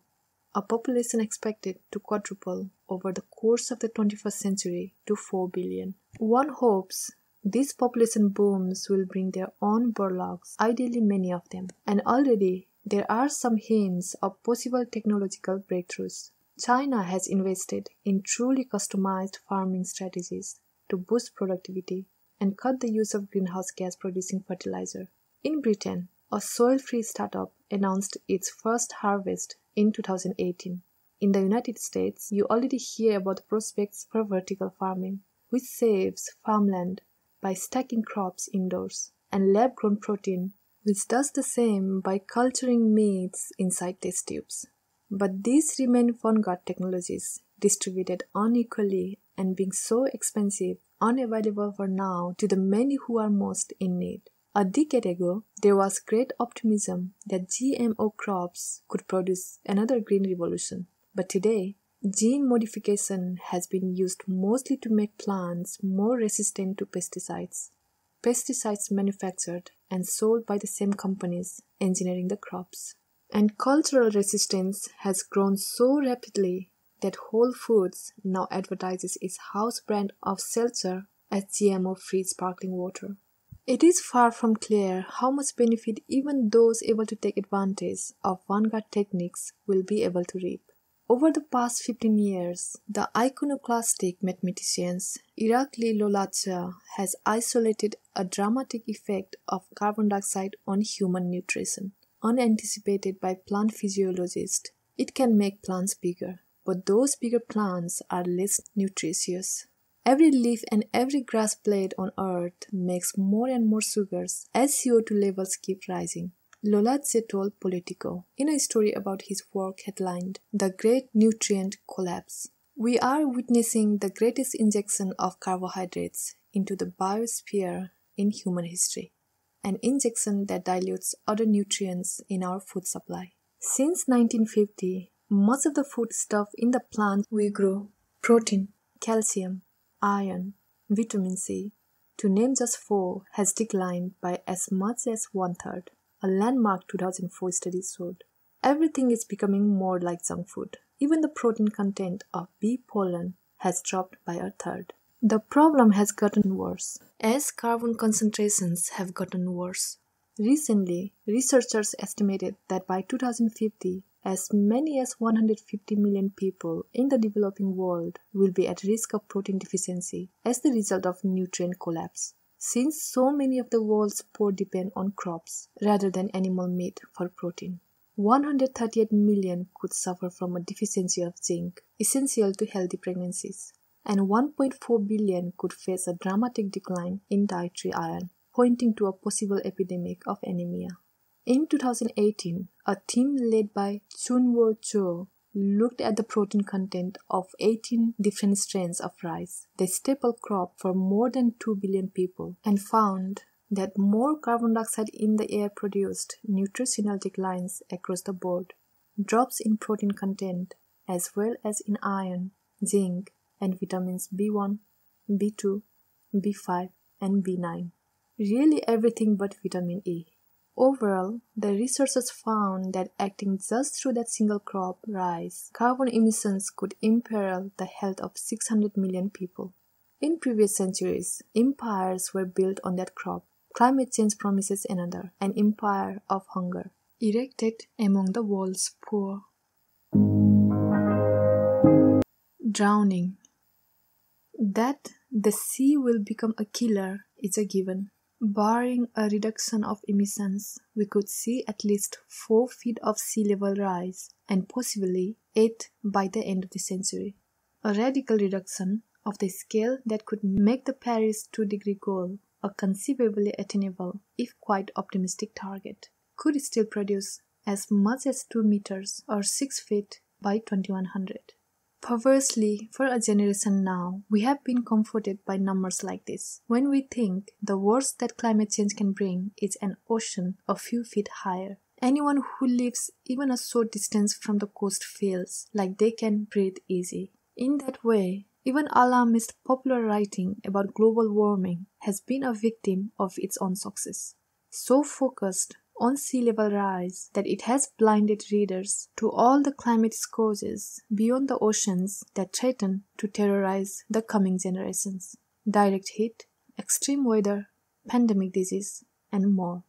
a population expected to quadruple over the course of the 21st century to 4 billion. One hopes these population booms will bring their own Borlaugs, ideally many of them, and already there are some hints of possible technological breakthroughs. China has invested in truly customized farming strategies to boost productivity and cut the use of greenhouse gas producing fertilizer. In Britain, a soil free startup announced its first harvest in 2018. In the United States, you already hear about the prospects for vertical farming, which saves farmland by stacking crops indoors, and lab grown protein which does the same by culturing meats inside test tubes. But these remain vanguard technologies, distributed unequally and being so expensive, unavailable for now to the many who are most in need. A decade ago, there was great optimism that GMO crops could produce another green revolution. But today, gene modification has been used mostly to make plants more resistant to pesticides pesticides manufactured and sold by the same companies engineering the crops. And cultural resistance has grown so rapidly that Whole Foods now advertises its house brand of seltzer as GMO free sparkling water. It is far from clear how much benefit even those able to take advantage of vanguard techniques will be able to reap. Over the past 15 years, the iconoclastic mathematicians Irakli Loladze has isolated a dramatic effect of carbon dioxide on human nutrition. Unanticipated by plant physiologists, it can make plants bigger, but those bigger plants are less nutritious. Every leaf and every grass blade on earth makes more and more sugars as CO2 levels keep rising. Loladze told Politico in a story about his work headlined The Great Nutrient Collapse. We are witnessing the greatest injection of carbohydrates into the biosphere in human history, an injection that dilutes other nutrients in our food supply. Since 1950, much of the food stuff in the plants we grow protein, calcium, iron, vitamin C, to name just four, has declined by as much as one third a landmark 2004 study showed. Everything is becoming more like junk food. Even the protein content of bee pollen has dropped by a third. The problem has gotten worse as carbon concentrations have gotten worse. Recently, researchers estimated that by 2050, as many as 150 million people in the developing world will be at risk of protein deficiency as the result of nutrient collapse. Since so many of the world's poor depend on crops rather than animal meat for protein, 138 million could suffer from a deficiency of zinc, essential to healthy pregnancies, and 1.4 billion could face a dramatic decline in dietary iron, pointing to a possible epidemic of anemia. In 2018, a team led by Chunwu Zhu looked at the protein content of 18 different strains of rice, the staple crop for more than 2 billion people, and found that more carbon dioxide in the air produced nutritional declines across the board, drops in protein content, as well as in iron, zinc, and vitamins B1, B2, B5, and B9. Really everything but vitamin E. Overall, the researchers found that acting just through that single crop, rice, carbon emissions could imperil the health of 600 million people. In previous centuries, empires were built on that crop. Climate change promises another, an empire of hunger, erected among the world's poor. Drowning. That the sea will become a killer is a given. Barring a reduction of emissions, we could see at least 4 feet of sea level rise, and possibly 8 by the end of the century. A radical reduction of the scale that could make the Paris 2 degree goal a conceivably attainable, if quite optimistic target, could still produce as much as 2 meters or 6 feet by 2100. Perversely, for a generation now, we have been comforted by numbers like this. When we think the worst that climate change can bring is an ocean a few feet higher, Anyone who lives even a short distance from the coast feels like they can breathe easy. In that way, even alarmist popular writing about global warming has been a victim of its own success. So focused on sea level rise that it has blinded readers to all the climate causes beyond the oceans that threaten to terrorize the coming generations. Direct heat, extreme weather, pandemic disease, and more.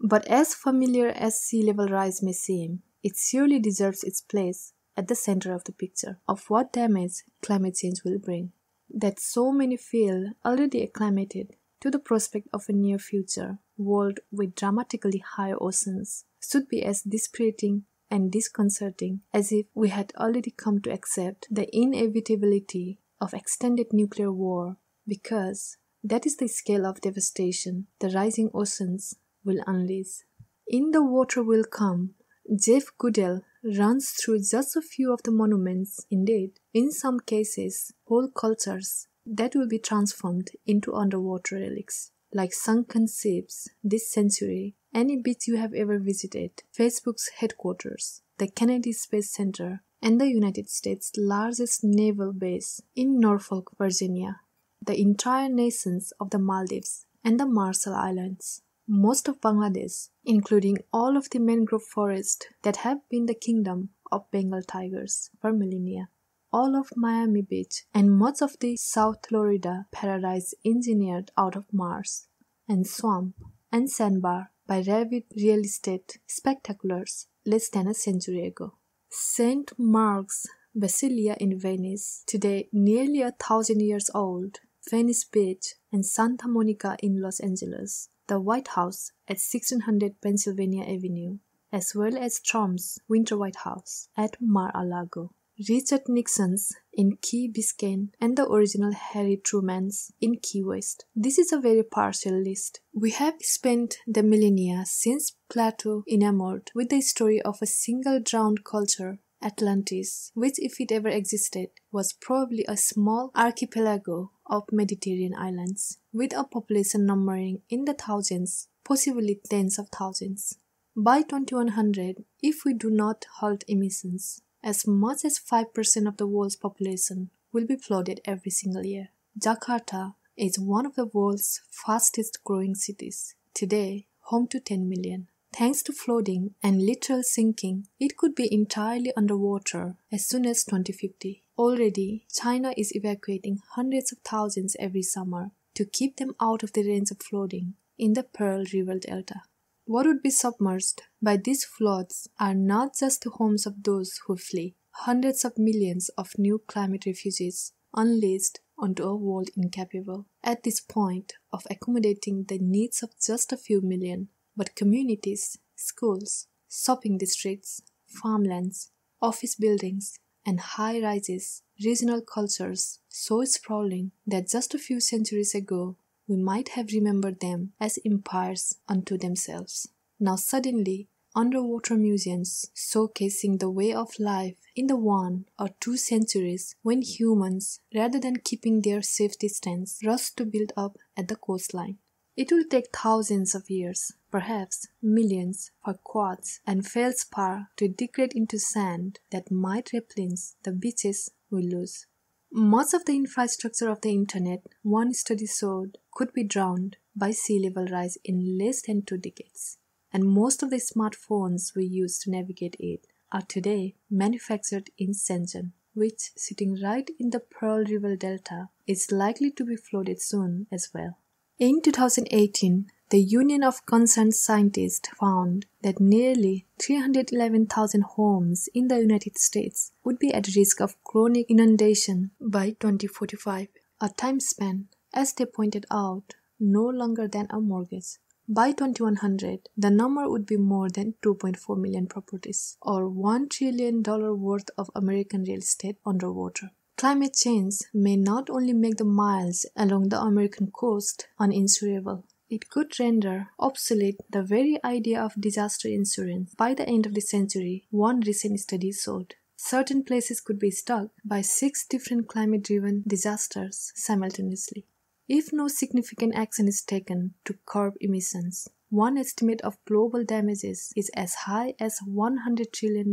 But as familiar as sea level rise may seem, it surely deserves its place at the center of the picture of what damage climate change will bring. That so many feel already acclimated to the prospect of a near future world with dramatically higher oceans should be as dispiriting and disconcerting as if we had already come to accept the inevitability of extended nuclear war because that is the scale of devastation the rising oceans will unleash. In The Water Will Come, Jeff Goodell runs through just a few of the monuments, indeed, in some cases, whole cultures that will be transformed into underwater relics. Like sunken ships this century, any beach you have ever visited, Facebook's headquarters, the Kennedy Space Center, and the United States' largest naval base in Norfolk, Virginia, the entire nations of the Maldives and the Marshall Islands, most of Bangladesh, including all of the mangrove forest that have been the kingdom of Bengal tigers for millennia, all of Miami Beach, and much of the South Florida paradise engineered out of Mars, and swamp and sandbar by rabid real estate spectaculars less than a century ago. St. Mark's Basilica in Venice, today nearly a thousand years old, Venice Beach, and Santa Monica in Los Angeles, the White House at 1600 Pennsylvania Avenue, as well as Trump's Winter White House at Mar-a-Lago. Richard Nixon's in Key Biscayne and the original Harry Truman's in Key West. This is a very partial list. We have spent the millennia since Plato enamored with the story of a single drowned culture Atlantis, which, if it ever existed, was probably a small archipelago of Mediterranean islands, with a population numbering in the thousands, possibly tens of thousands. By 2100, if we do not halt emissions, as much as 5% of the world's population will be flooded every single year. Jakarta is one of the world's fastest growing cities, today home to 10 million. Thanks to flooding and literal sinking, it could be entirely underwater as soon as 2050. Already, China is evacuating hundreds of thousands every summer to keep them out of the range of flooding in the Pearl River Delta. What would be submerged by these floods are not just the homes of those who flee, hundreds of millions of new climate refugees unleashed onto a world incapable at this point of accommodating the needs of just a few million. But communities, schools, shopping districts, farmlands, office buildings, and high rises, regional cultures so sprawling that just a few centuries ago we might have remembered them as empires unto themselves. Now suddenly, underwater museums showcasing the way of life in the one or two centuries when humans, rather than keeping their safe distance, rushed to build up at the coastline. It will take thousands of years, perhaps millions, for quartz and feldspar to degrade into sand that might replenish the beaches we lose. Much of the infrastructure of the internet, one study showed, could be drowned by sea level rise in less than two decades. And most of the smartphones we use to navigate it are today manufactured in Shenzhen, which, sitting right in the Pearl River Delta, is likely to be flooded soon as well. In 2018, the Union of Concerned Scientists found that nearly 311,000 homes in the United States would be at risk of chronic inundation by 2045, a time span, as they pointed out, no longer than a mortgage. By 2100, the number would be more than 2.4 million properties, or $1 trillion worth of American real estate underwater. Climate change may not only make the miles along the American coast uninsurable, it could render obsolete the very idea of disaster insurance by the end of the century, one recent study showed. Certain places could be struck by six different climate driven disasters simultaneously. If no significant action is taken to curb emissions, One estimate of global damages is as high as $100 trillion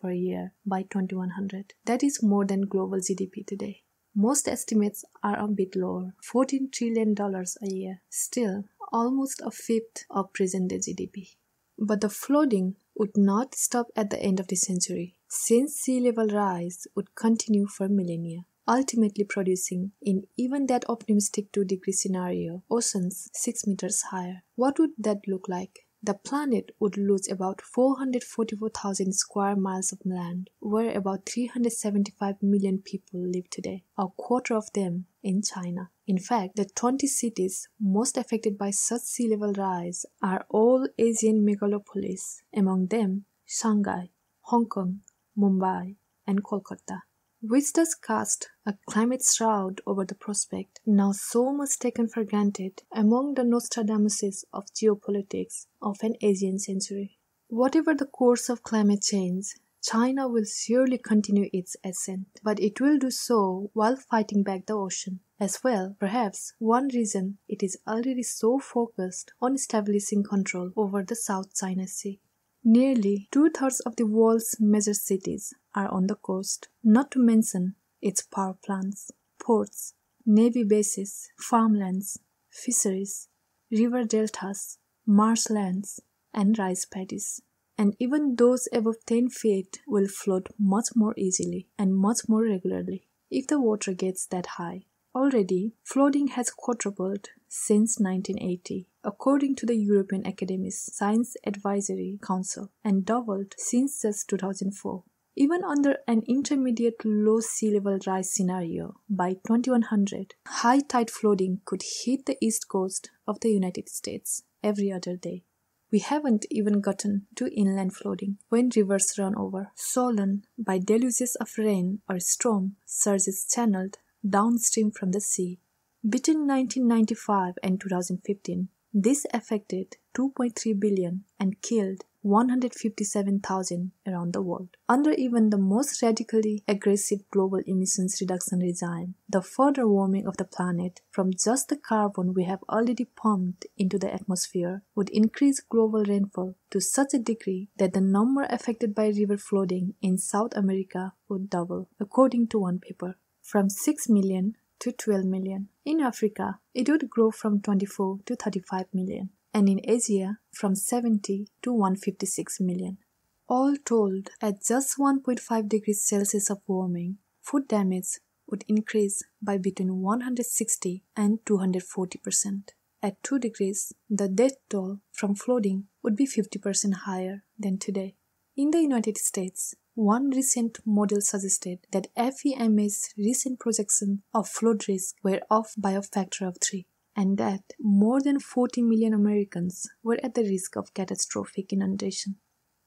per year by 2100. That is more than global GDP today. Most estimates are a bit lower, $14 trillion a year, still almost a fifth of present day GDP. But the flooding would not stop at the end of the century, since sea level rise would continue for millennia ultimately producing, in even that optimistic 2 degree scenario, oceans 6 meters higher. What would that look like? The planet would lose about 444,000 square miles of land, where about 375 million people live today, a quarter of them in China. In fact, the 20 cities most affected by such sea level rise are all Asian megalopolis, among them Shanghai, Hong Kong, Mumbai, and Kolkata does cast a climate shroud over the prospect, now so much taken for granted among the Nostradamuses of geopolitics of an Asian century. Whatever the course of climate change, China will surely continue its ascent, but it will do so while fighting back the ocean. As well, perhaps one reason it is already so focused on establishing control over the South China Sea. Nearly two thirds of the world's major cities are on the coast, not to mention its power plants, ports, navy bases, farmlands, fisheries, river deltas, marshlands, and rice paddies. And even those above 10 feet will float much more easily and much more regularly if the water gets that high. Already, flooding has quadrupled since 1980, according to the European Academy's Science Advisory Council, and doubled since just 2004. Even under an intermediate low sea level rise scenario, by 2100, high tide flooding could hit the east coast of the United States every other day. We haven't even gotten to inland flooding when rivers run over, swollen by deluges of rain or storm surges channeled downstream from the sea. Between 1995 and 2015, this affected 2.3 billion and killed 157,000 around the world. Under even the most radically aggressive global emissions reduction regime, the further warming of the planet from just the carbon we have already pumped into the atmosphere would increase global rainfall to such a degree that the number affected by river flooding in South America would double, according to one paper from 6 million to 12 million. In Africa, it would grow from 24 to 35 million, and in Asia, from 70 to 156 million. All told, at just 1.5 degrees Celsius of warming, food damage would increase by between 160 and 240 percent. At 2 degrees, the death toll from flooding would be 50 percent higher than today. In the United States, one recent model suggested that FEMA's recent projections of flood risk were off by a factor of 3, and that more than 40 million Americans were at the risk of catastrophic inundation.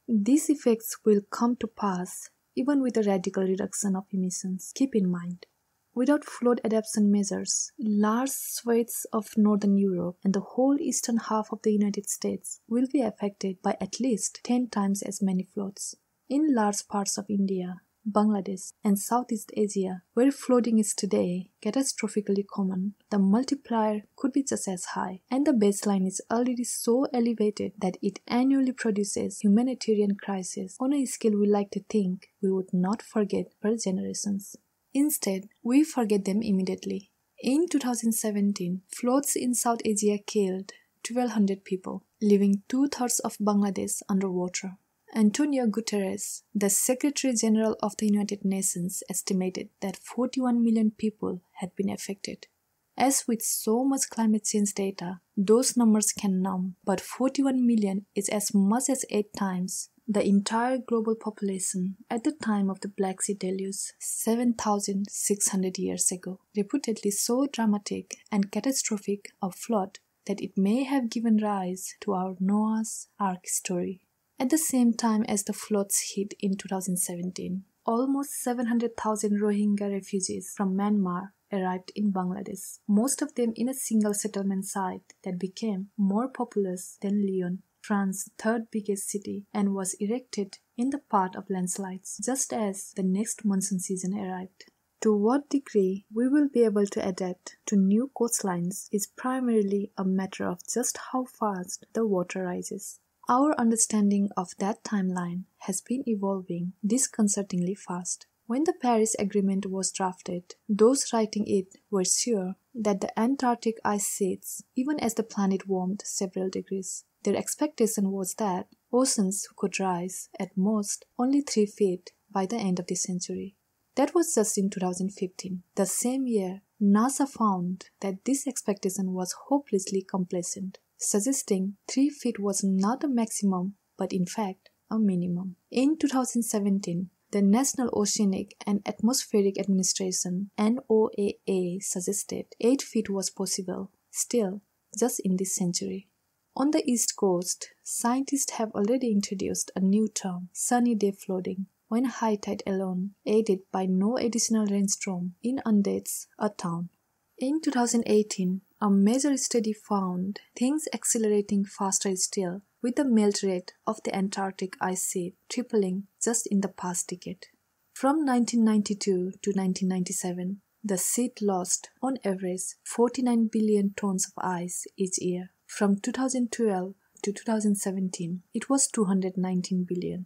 These effects will come to pass even with a radical reduction of emissions. Keep in mind, Without flood adaptation measures, large swathes of northern Europe and the whole eastern half of the United States will be affected by at least 10 times as many floods. In large parts of India, Bangladesh, and Southeast Asia, where flooding is today catastrophically common, the multiplier could be just as high, and the baseline is already so elevated that it annually produces humanitarian crises on a scale we like to think we would not forget for generations. Instead, we forget them immediately. In 2017, floods in South Asia killed 1,200 people, leaving two thirds of Bangladesh underwater. Antonio Guterres, the Secretary General of the United Nations, estimated that 41 million people had been affected. As with so much climate change data, those numbers can numb, but 41 million is as much as 8 times the entire global population at the time of the Black Sea deluge 7,600 years ago, reputedly so dramatic and catastrophic a flood that it may have given rise to our Noah's Ark story. At the same time as the floods hit in 2017, almost 700,000 Rohingya refugees from Myanmar arrived in Bangladesh, most of them in a single settlement site that became more populous than Lyon, France's third biggest city, and was erected in the path of landslides just as the next monsoon season arrived. To what degree we will be able to adapt to new coastlines is primarily a matter of just how fast the water rises. Our understanding of that timeline has been evolving disconcertingly fast. When the Paris Agreement was drafted, those writing it were sure that the Antarctic ice sheets, even as the planet warmed several degrees. Their expectation was that oceans could rise at most only 3 feet by the end of the century. That was just in 2015. The same year, NASA found that this expectation was hopelessly complacent, suggesting 3 feet was not a maximum but in fact a minimum. In 2017, the National Oceanic and Atmospheric Administration NOAA suggested 8 feet was possible, still, just in this century. On the East Coast, scientists have already introduced a new term, sunny day flooding, when high tide alone, aided by no additional rainstorm, inundates a town. In 2018, a major study found things accelerating faster still, with the melt rate of the Antarctic ice sheet tripling just in the past decade. From 1992 to 1997, the sheet lost, on average, 49 billion tons of ice each year. From 2012 to 2017, it was 219 billion.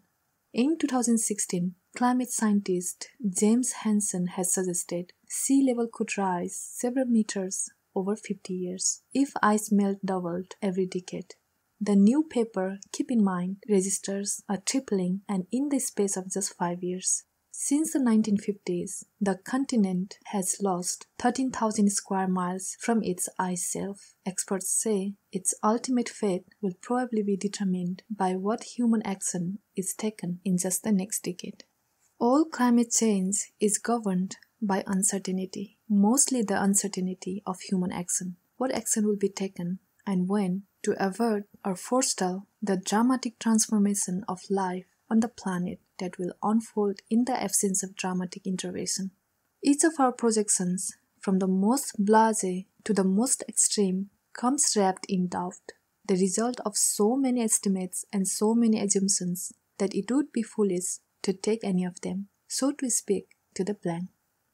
In 2016, climate scientist James Hansen has suggested sea level could rise several meters over 50 years if ice melt doubled every decade. The new paper, keep in mind, registers a tripling and in the space of just 5 years. Since the 1950s, the continent has lost 13,000 square miles from its ice shelf. Experts say its ultimate fate will probably be determined by what human action is taken in just the next decade. All climate change is governed by uncertainty, mostly the uncertainty of human action. What action will be taken and when to avert or forestall the dramatic transformation of life on the planet that will unfold in the absence of dramatic intervention. Each of our projections, from the most blase to the most extreme, comes wrapped in doubt, the result of so many estimates and so many assumptions that it would be foolish to take any of them, so to speak, to the blank.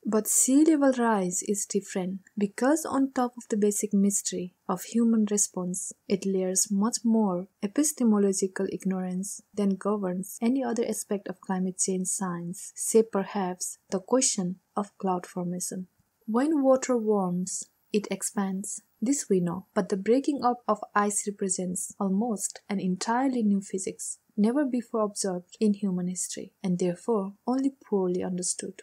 But sea level rise is different because, on top of the basic mystery of human response, it layers much more epistemological ignorance than governs any other aspect of climate change science, say perhaps the question of cloud formation. When water warms, it expands. This we know, but the breaking up of ice represents almost an entirely new physics, never before observed in human history, and therefore only poorly understood.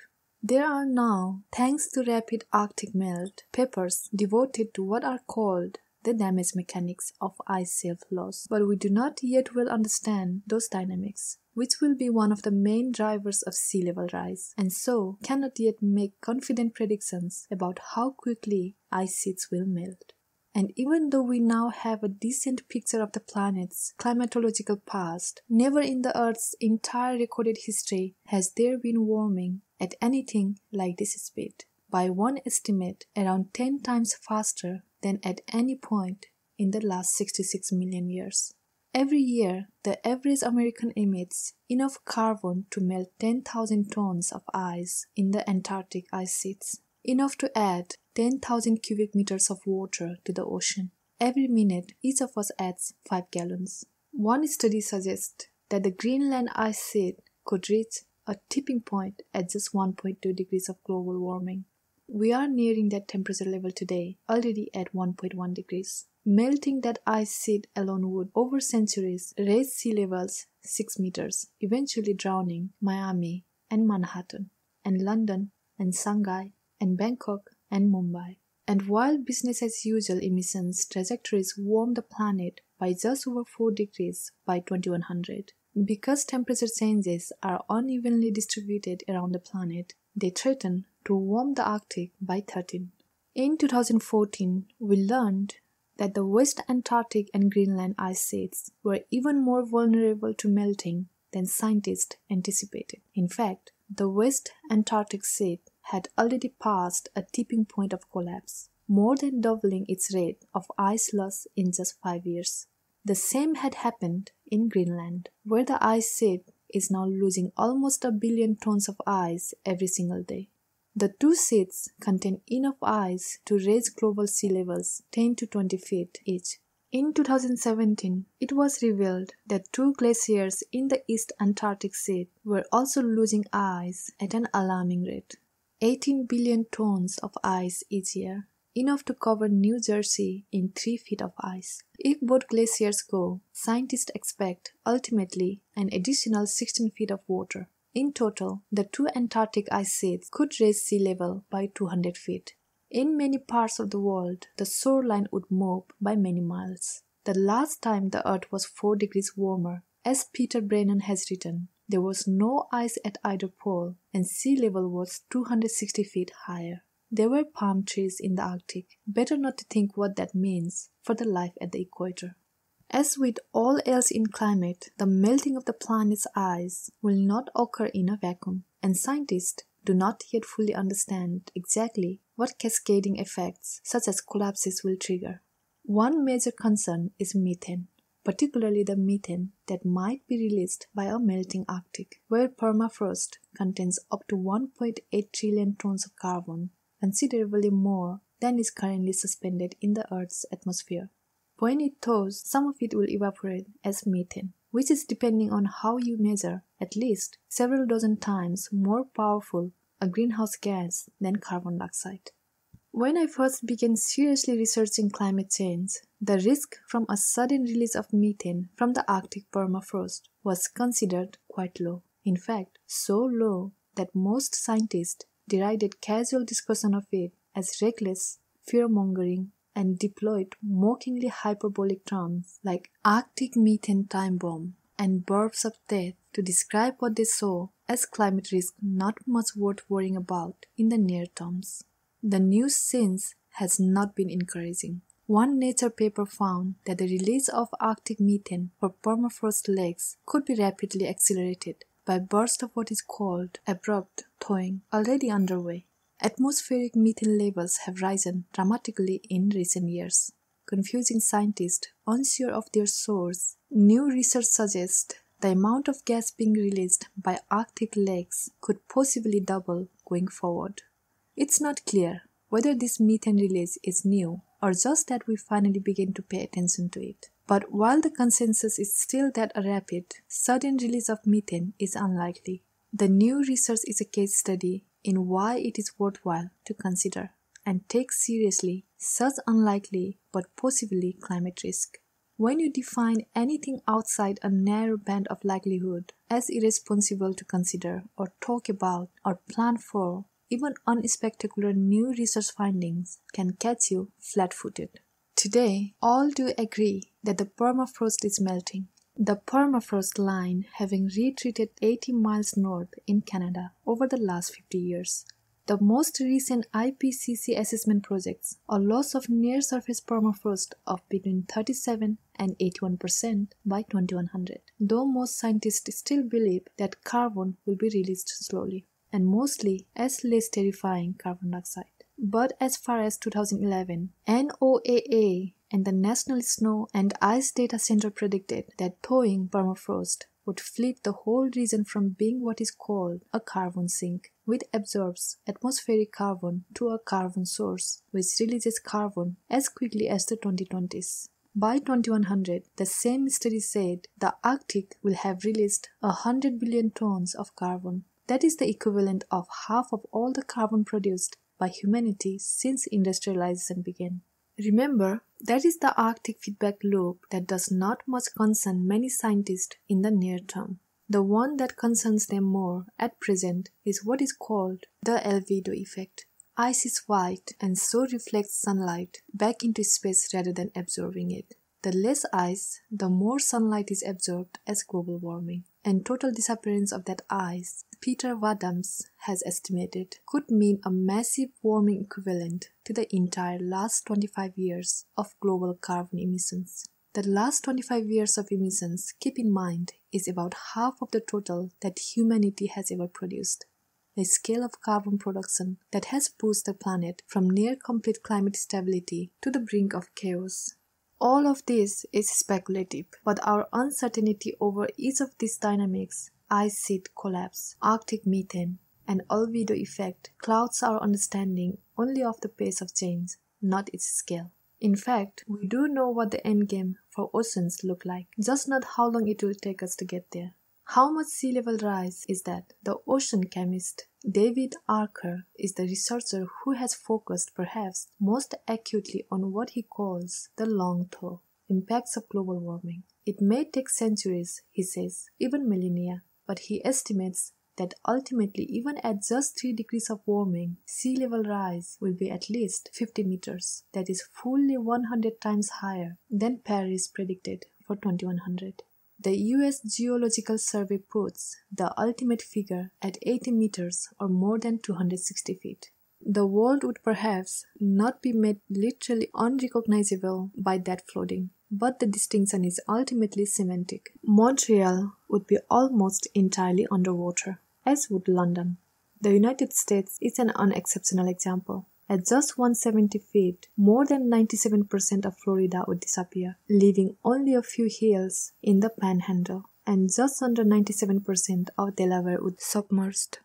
There are now, thanks to rapid Arctic melt, papers devoted to what are called the damage mechanics of ice shelf loss, but we do not yet well understand those dynamics, which will be one of the main drivers of sea level rise, and so cannot yet make confident predictions about how quickly ice sheets will melt. And even though we now have a decent picture of the planet's climatological past, never in the Earth's entire recorded history has there been warming at anything like this speed, by one estimate around 10 times faster than at any point in the last 66 million years. Every year, the average American emits enough carbon to melt 10,000 tons of ice in the Antarctic ice sheets, enough to add 10,000 cubic meters of water to the ocean. Every minute, each of us adds 5 gallons. One study suggests that the Greenland ice sheet could reach a tipping point at just 1.2 degrees of global warming. We are nearing that temperature level today, already at 1.1 degrees. Melting that ice sheet alone would, over centuries, raise sea levels 6 meters, eventually drowning Miami and Manhattan, and London and Shanghai and Bangkok and Mumbai. And while business as usual emissions trajectories warm the planet by just over 4 degrees by 2100, because temperature changes are unevenly distributed around the planet, they threaten to warm the Arctic by 13. In 2014, we learned that the West Antarctic and Greenland ice sheets were even more vulnerable to melting than scientists anticipated. In fact, the West Antarctic sheet had already passed a tipping point of collapse, more than doubling its rate of ice loss in just five years. The same had happened in Greenland, where the ice sheet is now losing almost a billion tons of ice every single day. The two sheets contain enough ice to raise global sea levels 10 to 20 feet each. In 2017, it was revealed that two glaciers in the East Antarctic sheet were also losing ice at an alarming rate. 18 billion tons of ice each year, enough to cover New Jersey in 3 feet of ice. If both glaciers go, scientists expect ultimately an additional 16 feet of water. In total, the two Antarctic ice sheets could raise sea level by 200 feet. In many parts of the world, the shoreline would move by many miles. The last time the Earth was 4 degrees warmer, as Peter Brannen has written, there was no ice at either pole and sea level was 260 feet higher. There were palm trees in the Arctic. Better not to think what that means for the life at the equator. As with all else in climate, the melting of the planet's ice will not occur in a vacuum, and scientists do not yet fully understand exactly what cascading effects such as collapses will trigger. One major concern is methane, particularly the methane that might be released by a melting Arctic, where permafrost contains up to 1.8 trillion tons of carbon, considerably more than is currently suspended in the Earth's atmosphere. When it thaws, some of it will evaporate as methane, which is depending on how you measure, at least several dozen times more powerful a greenhouse gas than carbon dioxide. When I first began seriously researching climate change, the risk from a sudden release of methane from the Arctic permafrost was considered quite low. In fact, so low that most scientists derided casual discussion of it as reckless fear mongering and deployed mockingly hyperbolic terms like Arctic methane time bomb and burps of death to describe what they saw as climate risk not much worth worrying about in the near terms. The news since has not been encouraging. One Nature paper found that the release of Arctic methane for permafrost lakes could be rapidly accelerated by bursts of what is called abrupt thawing already underway. Atmospheric methane levels have risen dramatically in recent years, confusing scientists unsure of their source. New research suggests the amount of gas being released by Arctic lakes could possibly double going forward. It's not clear whether this methane release is new or just that we finally begin to pay attention to it. But while the consensus is still that a rapid, sudden release of methane is unlikely, the new research is a case study in why it is worthwhile to consider and take seriously such unlikely but possibly climate risk. When you define anything outside a narrow band of likelihood as irresponsible to consider or talk about or plan for, even unspectacular new research findings can catch you flat footed. Today, all do agree that the permafrost is melting the permafrost line having retreated 80 miles north in Canada over the last 50 years. The most recent IPCC assessment projects a loss of near surface permafrost of between 37 and 81% by 2100, though most scientists still believe that carbon will be released slowly and mostly as less terrifying carbon dioxide. But as far as 2011, NOAA and the National Snow and Ice Data Center predicted that thawing permafrost would flip the whole region from being what is called a carbon sink, which absorbs atmospheric carbon to a carbon source, which releases carbon as quickly as the 2020s. By 2100, the same study said the Arctic will have released 100 billion tons of carbon. That is the equivalent of half of all the carbon produced by humanity since industrialization began. Remember, that is the Arctic feedback loop that does not much concern many scientists in the near term. The one that concerns them more at present is what is called the albedo effect. Ice is white and so reflects sunlight back into space rather than absorbing it. The less ice, the more sunlight is absorbed as global warming and total disappearance of that ice, Peter Wadhams has estimated, could mean a massive warming equivalent to the entire last 25 years of global carbon emissions. The last 25 years of emissions, keep in mind, is about half of the total that humanity has ever produced. A scale of carbon production that has pushed the planet from near complete climate stability to the brink of chaos. All of this is speculative, but our uncertainty over each of these dynamics ice sheet collapse, Arctic methane, and albedo effect clouds our understanding only of the pace of change, not its scale. In fact, we do know what the endgame for oceans look like, just not how long it will take us to get there. How much sea level rise is that? The ocean chemist David Archer is the researcher who has focused perhaps most acutely on what he calls the long tow impacts of global warming. It may take centuries, he says, even millennia, but he estimates that ultimately, even at just 3 degrees of warming, sea level rise will be at least 50 meters. That is fully 100 times higher than Paris predicted for 2100. The US Geological Survey puts the ultimate figure at 80 meters or more than 260 feet. The world would perhaps not be made literally unrecognizable by that flooding, but the distinction is ultimately semantic. Montreal would be almost entirely underwater as would London. The United States is an unexceptional example. At just 170 feet, more than 97% of Florida would disappear, leaving only a few hills in the panhandle, and just under 97% of Delaware would submerged.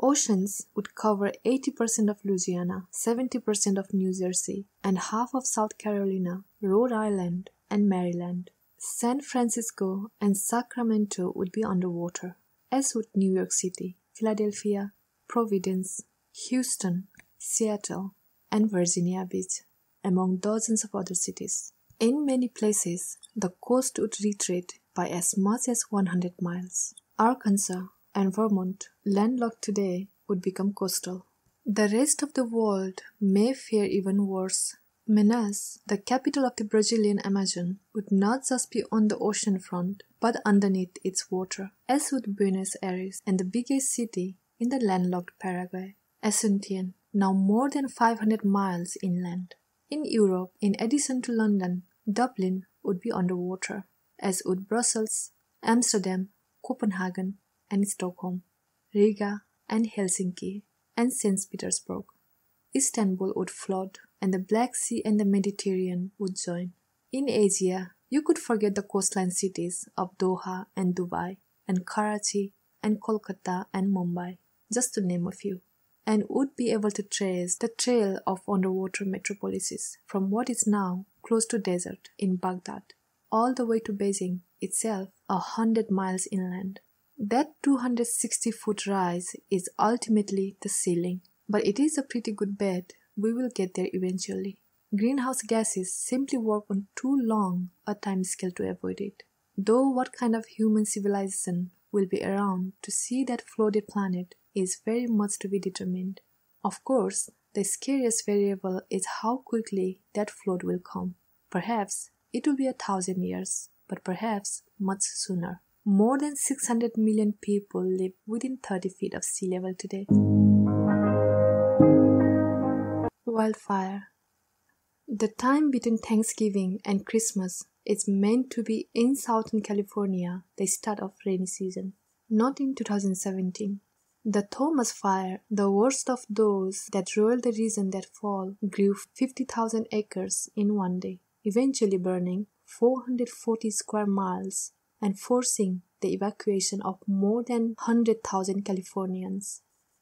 Oceans would cover 80% of Louisiana, 70% of New Jersey, and half of South Carolina, Rhode Island, and Maryland. San Francisco and Sacramento would be underwater as would New York City, Philadelphia, Providence, Houston, Seattle, and Virginia Beach, among dozens of other cities. In many places, the coast would retreat by as much as 100 miles. Arkansas and Vermont, landlocked today, would become coastal. The rest of the world may fare even worse Manaus, the capital of the Brazilian Amazon, would not just be on the ocean front, but underneath its water, as would Buenos Aires and the biggest city in the landlocked Paraguay, Asunción, now more than 500 miles inland. In Europe, in addition to London, Dublin would be underwater, as would Brussels, Amsterdam, Copenhagen, and Stockholm, Riga and Helsinki, and St. Petersburg. Istanbul would flood and the Black Sea and the Mediterranean would join. In Asia, you could forget the coastline cities of Doha and Dubai, and Karachi and Kolkata and Mumbai, just to name a few, and would be able to trace the trail of underwater metropolises from what is now close to desert in Baghdad all the way to Beijing itself, a hundred miles inland. That 260 foot rise is ultimately the ceiling, but it is a pretty good bet we will get there eventually. Greenhouse gases simply work on too long a time scale to avoid it. Though what kind of human civilization will be around to see that flooded planet is very much to be determined. Of course, the scariest variable is how quickly that flood will come. Perhaps it will be a thousand years, but perhaps much sooner. More than 600 million people live within 30 feet of sea level today. Wildfire. The time between Thanksgiving and Christmas is meant to be in Southern California the start of rainy season, not in 2017. The Thomas Fire, the worst of those that roiled the region that fall, grew 50,000 acres in one day, eventually burning 440 square miles and forcing the evacuation of more than 100,000 Californians.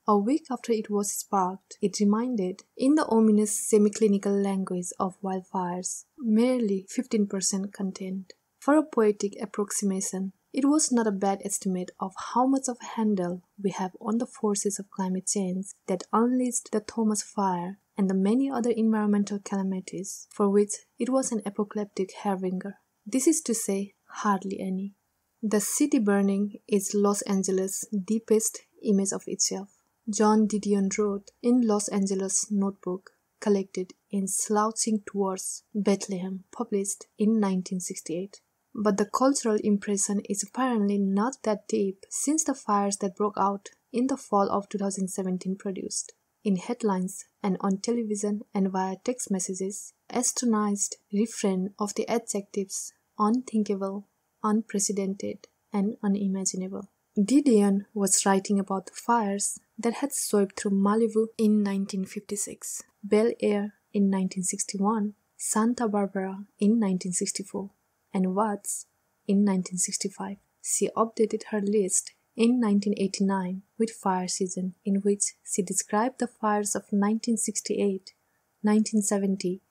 A week after it was sparked, it reminded, in the ominous semi-clinical language of wildfires, merely 15% contained. For a poetic approximation, it was not a bad estimate of how much of a handle we have on the forces of climate change that unleashed the Thomas Fire and the many other environmental calamities for which it was an apocalyptic harbinger. This is to say, hardly any. The city burning is Los Angeles' deepest image of itself. Joan Didion wrote in Los Angeles Notebook, collected in Slouching Towards Bethlehem, published in 1968. But the cultural impression is apparently not that deep since the fires that broke out in the fall of 2017 produced, in headlines and on television and via text messages, astonished refrain of the adjectives unthinkable, unprecedented, and unimaginable. Didion was writing about the fires that had swept through Malibu in 1956, Bel Air in 1961, Santa Barbara in 1964, and Watts in 1965. She updated her list in 1989 with Fire Season, in which she described the fires of 1968, 1970,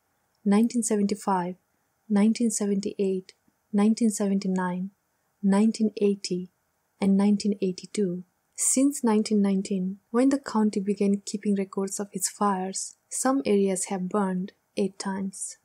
1975, 1978, 1979, 1980, and 1982. Since 1919, when the county began keeping records of its fires, some areas have burned eight times.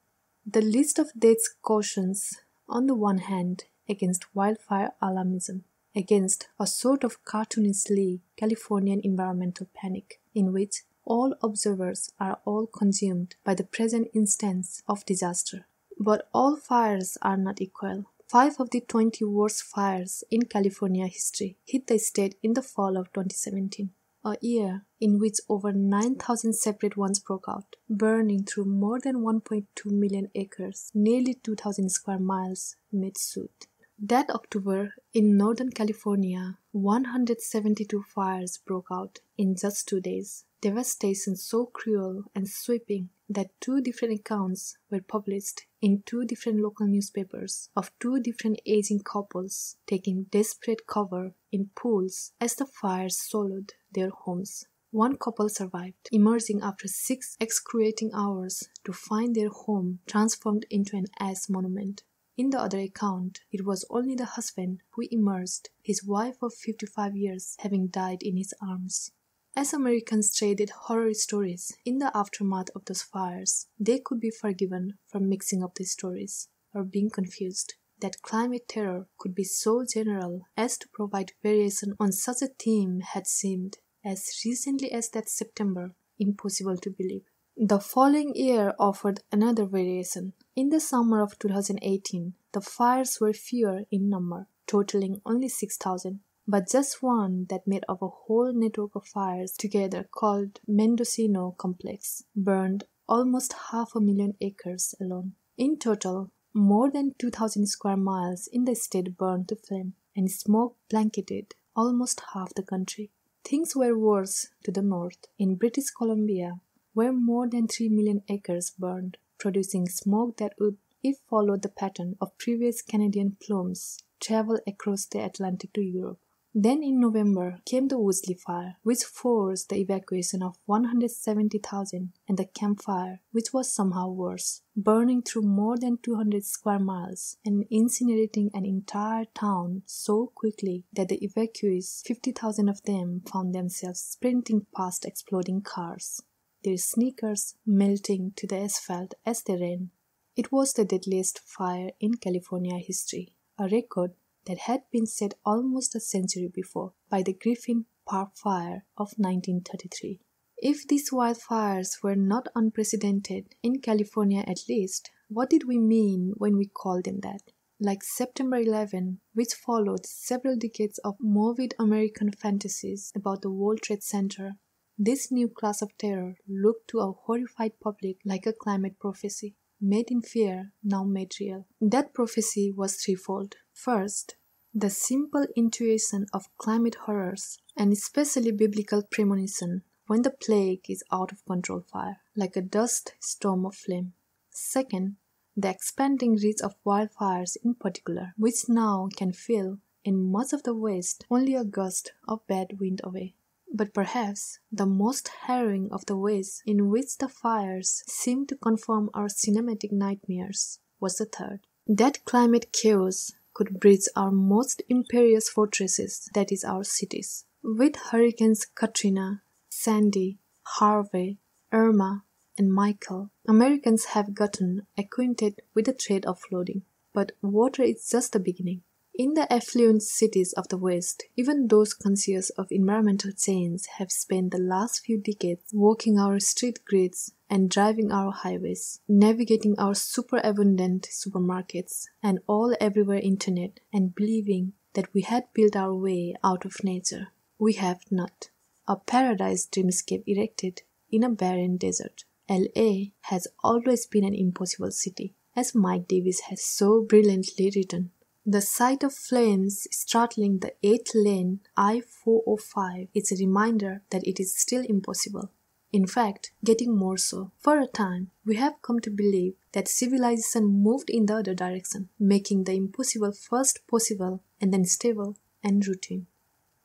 The list of deaths cautions, on the one hand, against wildfire alarmism, against a sort of cartoonishly Californian environmental panic, in which all observers are all consumed by the present instance of disaster. But all fires are not equal. Five of the 20 worst fires in California history hit the state in the fall of 2017, a year in which over 9,000 separate ones broke out, burning through more than 1.2 million acres, nearly 2,000 square miles mid-South. That October, in Northern California, 172 fires broke out in just two days. Devastation so cruel and sweeping that two different accounts were published in two different local newspapers of two different aging couples taking desperate cover in pools as the fires swallowed their homes. One couple survived, emerging after six excruciating hours to find their home transformed into an ash monument. In the other account, it was only the husband who emerged, his wife of 55 years having died in his arms. As Americans traded horror stories in the aftermath of those fires, they could be forgiven for mixing up the stories or being confused. That climate terror could be so general as to provide variation on such a theme had seemed, as recently as that September, impossible to believe. The following year offered another variation. In the summer of 2018, the fires were fewer in number, totaling only 6,000, but just one that made up a whole network of fires together called Mendocino Complex burned almost half a million acres alone. In total, more than 2,000 square miles in the state burned to flame, and smoke blanketed almost half the country. Things were worse to the north. In British Columbia, where more than 3 million acres burned, producing smoke that would, if followed the pattern of previous Canadian plumes, travel across the Atlantic to Europe. Then in November came the Woolsey fire, which forced the evacuation of 170,000, and the Camp Fire, which was somehow worse, burning through more than 200 square miles and incinerating an entire town so quickly that the evacuees, 50,000 of them, found themselves sprinting past exploding cars their sneakers melting to the asphalt as they ran. It was the deadliest fire in California history, a record that had been set almost a century before by the Griffith Park fire of 1933. If these wildfires were not unprecedented, in California at least, what did we mean when we called them that? Like September 11, which followed several decades of morbid American fantasies about the World Trade Center this new class of terror looked to a horrified public like a climate prophecy, made in fear, now made real. That prophecy was threefold. First, the simple intuition of climate horrors, and especially biblical premonition when the plague is out of control fire, like a dust storm of flame. Second, the expanding reach of wildfires in particular, which now can feel, in much of the West, only a gust of bad wind away. But perhaps the most harrowing of the ways in which the fires seem to confirm our cinematic nightmares was the third. That climate chaos could breach our most imperious fortresses, that is, our cities. With hurricanes Katrina, Sandy, Harvey, Irma, and Michael, Americans have gotten acquainted with the trade of flooding. But water is just the beginning. In the affluent cities of the West, even those conscious of environmental change have spent the last few decades walking our street grids and driving our highways, navigating our superabundant supermarkets and all everywhere internet, and believing that we had built our way out of nature. We have not. A paradise dreamscape erected in a barren desert. LA has always been an impossible city, as Mike Davis has so brilliantly written. The sight of flames straddling the 8 lane I 405 is a reminder that it is still impossible. In fact, getting more so. For a time, we have come to believe that civilization moved in the other direction, making the impossible first possible and then stable and routine.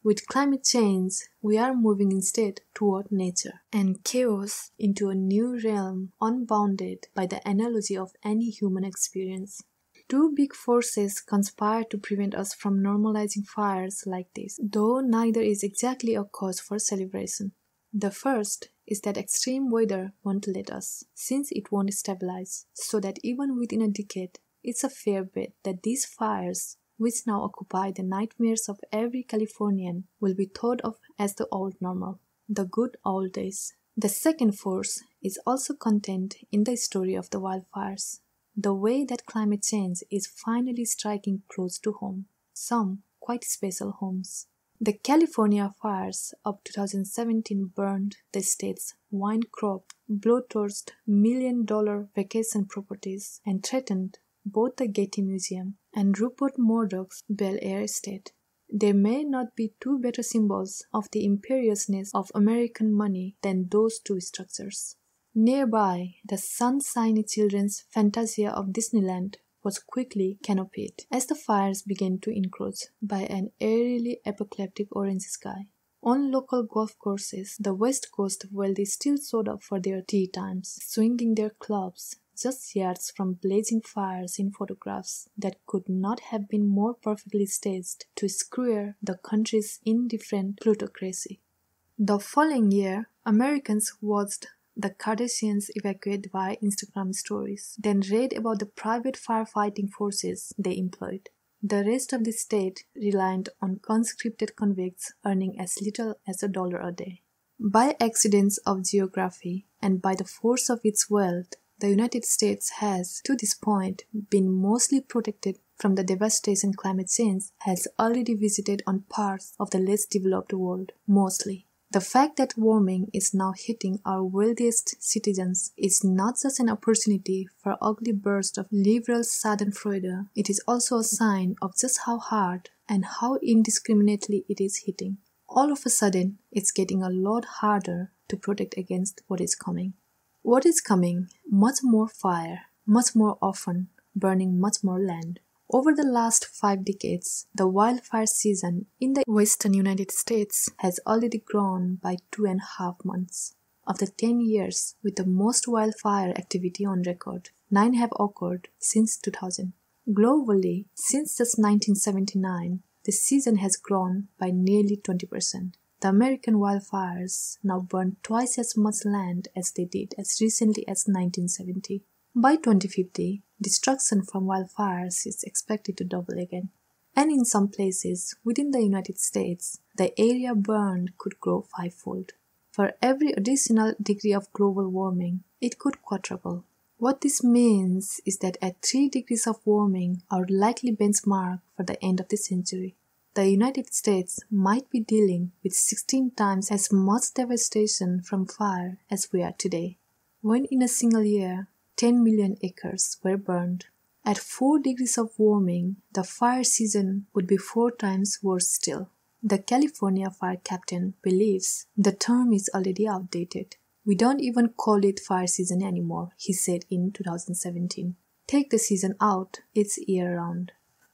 With climate change, we are moving instead toward nature and chaos into a new realm unbounded by the analogy of any human experience. Two big forces conspire to prevent us from normalizing fires like this, though neither is exactly a cause for celebration. The first is that extreme weather won't let us, since it won't stabilize, so that even within a decade, it's a fair bet that these fires, which now occupy the nightmares of every Californian, will be thought of as the old normal, the good old days. The second force is also contained in the story of the wildfires the way that climate change is finally striking close to home, some quite special homes. The California fires of 2017 burned the state's wine crop, blowtorched million dollar vacation properties, and threatened both the Getty Museum and Rupert Murdoch's Bel Air estate. There may not be two better symbols of the imperiousness of American money than those two structures. Nearby, the sunshiny children's fantasia of Disneyland was quickly canopied as the fires began to encroach by an eerily apocalyptic orange sky. On local golf courses, the West Coast wealthy still showed up for their tee times, swinging their clubs just yards from blazing fires in photographs that could not have been more perfectly staged to square the country's indifferent plutocracy. The following year, Americans watched the Kardashians evacuated via Instagram stories, then read about the private firefighting forces they employed. The rest of the state relied on conscripted convicts earning as little as a dollar a day. By accidents of geography and by the force of its wealth, the United States has, to this point, been mostly protected from the devastation climate change has already visited on parts of the less developed world, mostly. The fact that warming is now hitting our wealthiest citizens is not just an opportunity for ugly burst of liberal Schadenfreude, it is also a sign of just how hard and how indiscriminately it is hitting. All of a sudden, it's getting a lot harder to protect against what is coming. What is coming? Much more fire, much more often, burning much more land. Over the last five decades, the wildfire season in the western United States has already grown by two and a half months. Of the 10 years with the most wildfire activity on record, nine have occurred since 2000. Globally, since just 1979, the season has grown by nearly 20%. The American wildfires now burn twice as much land as they did as recently as 1970. By 2050, destruction from wildfires is expected to double again. And in some places within the United States, the area burned could grow fivefold. For every additional degree of global warming, it could quadruple. What this means is that at 3 degrees of warming, our likely benchmark for the end of the century, the United States might be dealing with 16 times as much devastation from fire as we are today. When in a single year, 10 million acres were burned. At 4 degrees of warming, the fire season would be four times worse still. The California fire captain believes the term is already outdated. We don't even call it fire season anymore, he said in 2017. Take the season out, it's year round.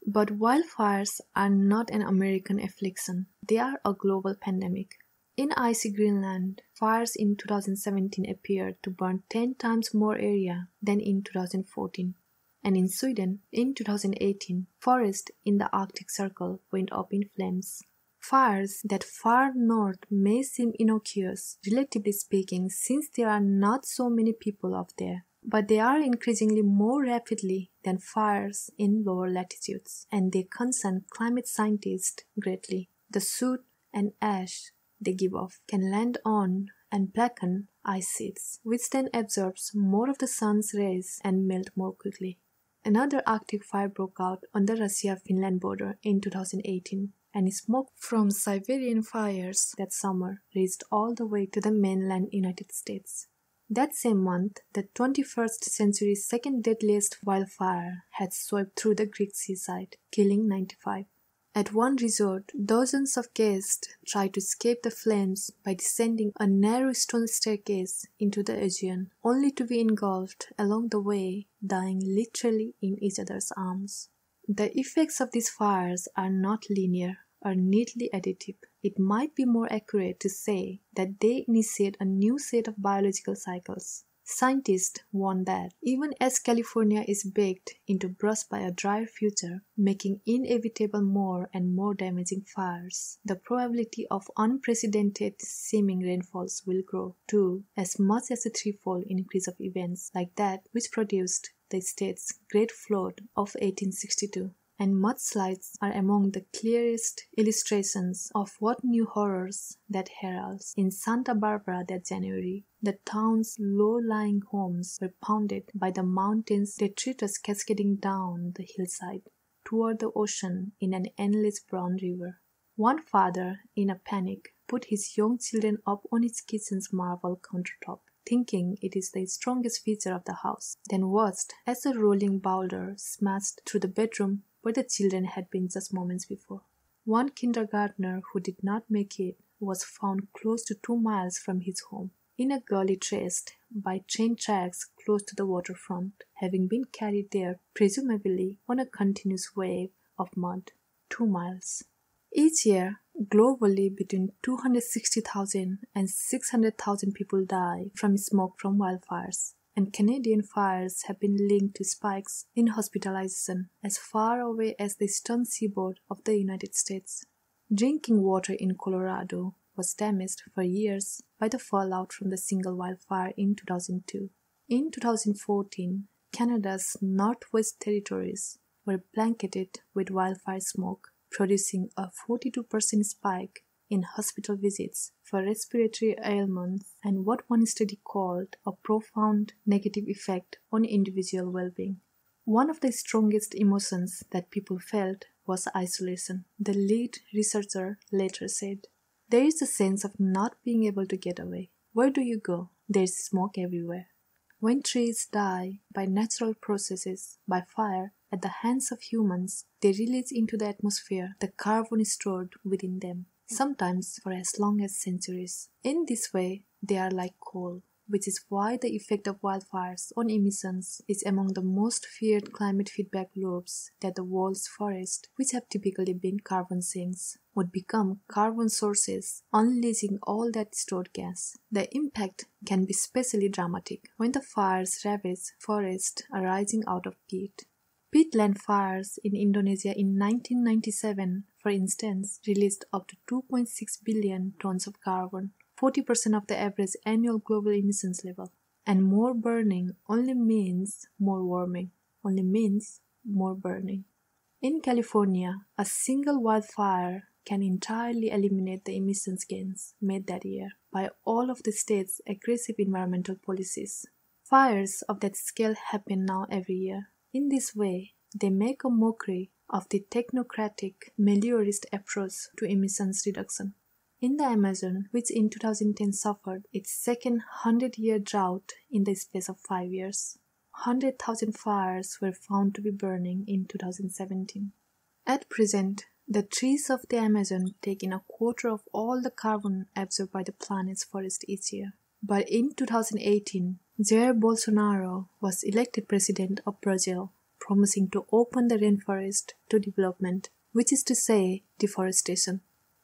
But wildfires are not an American affliction, they are a global pandemic. In icy Greenland, fires in 2017 appeared to burn 10 times more area than in 2014. And in Sweden, in 2018, forests in the Arctic Circle went up in flames. Fires that far north may seem innocuous, relatively speaking, since there are not so many people up there. But they are increasingly more rapidly than fires in lower latitudes, and they concern climate scientists greatly. The soot and ash they give off can land on and blacken ice sheets, which then absorbs more of the sun's rays and melt more quickly. Another Arctic fire broke out on the Russia-Finland border in 2018, and smoke from Siberian fires that summer reached all the way to the mainland United States. That same month, the 21st century's second deadliest wildfire had swept through the Greek seaside, killing 95. At one resort, dozens of guests tried to escape the flames by descending a narrow stone staircase into the Aegean, only to be engulfed along the way, dying literally in each other's arms. The effects of these fires are not linear or neatly additive. it might be more accurate to say that they initiate a new set of biological cycles. Scientists warn that even as California is baked into brush by a drier future, making inevitable more and more damaging fires, the probability of unprecedented seeming rainfalls will grow to as much as a threefold increase of events like that which produced the state's Great Flood of 1862 and mudslides are among the clearest illustrations of what new horrors that heralds. In Santa Barbara that January, the town's low-lying homes were pounded by the mountain's detritus cascading down the hillside toward the ocean in an endless brown river. One father, in a panic, put his young children up on his kitchen's marble countertop, thinking it is the strongest feature of the house, then watched as a rolling boulder smashed through the bedroom where the children had been just moments before. One kindergartner who did not make it was found close to two miles from his home, in a gully traced by train tracks close to the waterfront, having been carried there presumably on a continuous wave of mud. Two miles. Each year, globally, between 260,000 and 600,000 people die from smoke from wildfires and Canadian fires have been linked to spikes in hospitalization as far away as the eastern seaboard of the United States. Drinking water in Colorado was damaged for years by the fallout from the single wildfire in 2002. In 2014, Canada's Northwest Territories were blanketed with wildfire smoke, producing a 42% spike in hospital visits for respiratory ailments and what one study called a profound negative effect on individual well being. One of the strongest emotions that people felt was isolation, the lead researcher later said. There is a sense of not being able to get away. Where do you go? There's smoke everywhere. When trees die by natural processes, by fire, at the hands of humans, they release into the atmosphere the carbon stored within them sometimes for as long as centuries. In this way, they are like coal, which is why the effect of wildfires on emissions is among the most feared climate feedback loops that the world's forests, which have typically been carbon sinks, would become carbon sources, unleashing all that stored gas. The impact can be especially dramatic when the fires ravage forests arising out of peat. Peatland fires in Indonesia in 1997 for instance, released up to 2.6 billion tons of carbon, 40% of the average annual global emissions level. And more burning only means more warming, only means more burning. In California, a single wildfire can entirely eliminate the emissions gains made that year by all of the state's aggressive environmental policies. Fires of that scale happen now every year. In this way, they make a mockery of the technocratic meliorist approach to emissions reduction. In the Amazon, which in 2010 suffered its second 100 year drought in the space of five years, 100,000 fires were found to be burning in 2017. At present, the trees of the Amazon take in a quarter of all the carbon absorbed by the planet's forest each year. But in 2018, Jair Bolsonaro was elected president of Brazil promising to open the rainforest to development, which is to say, deforestation.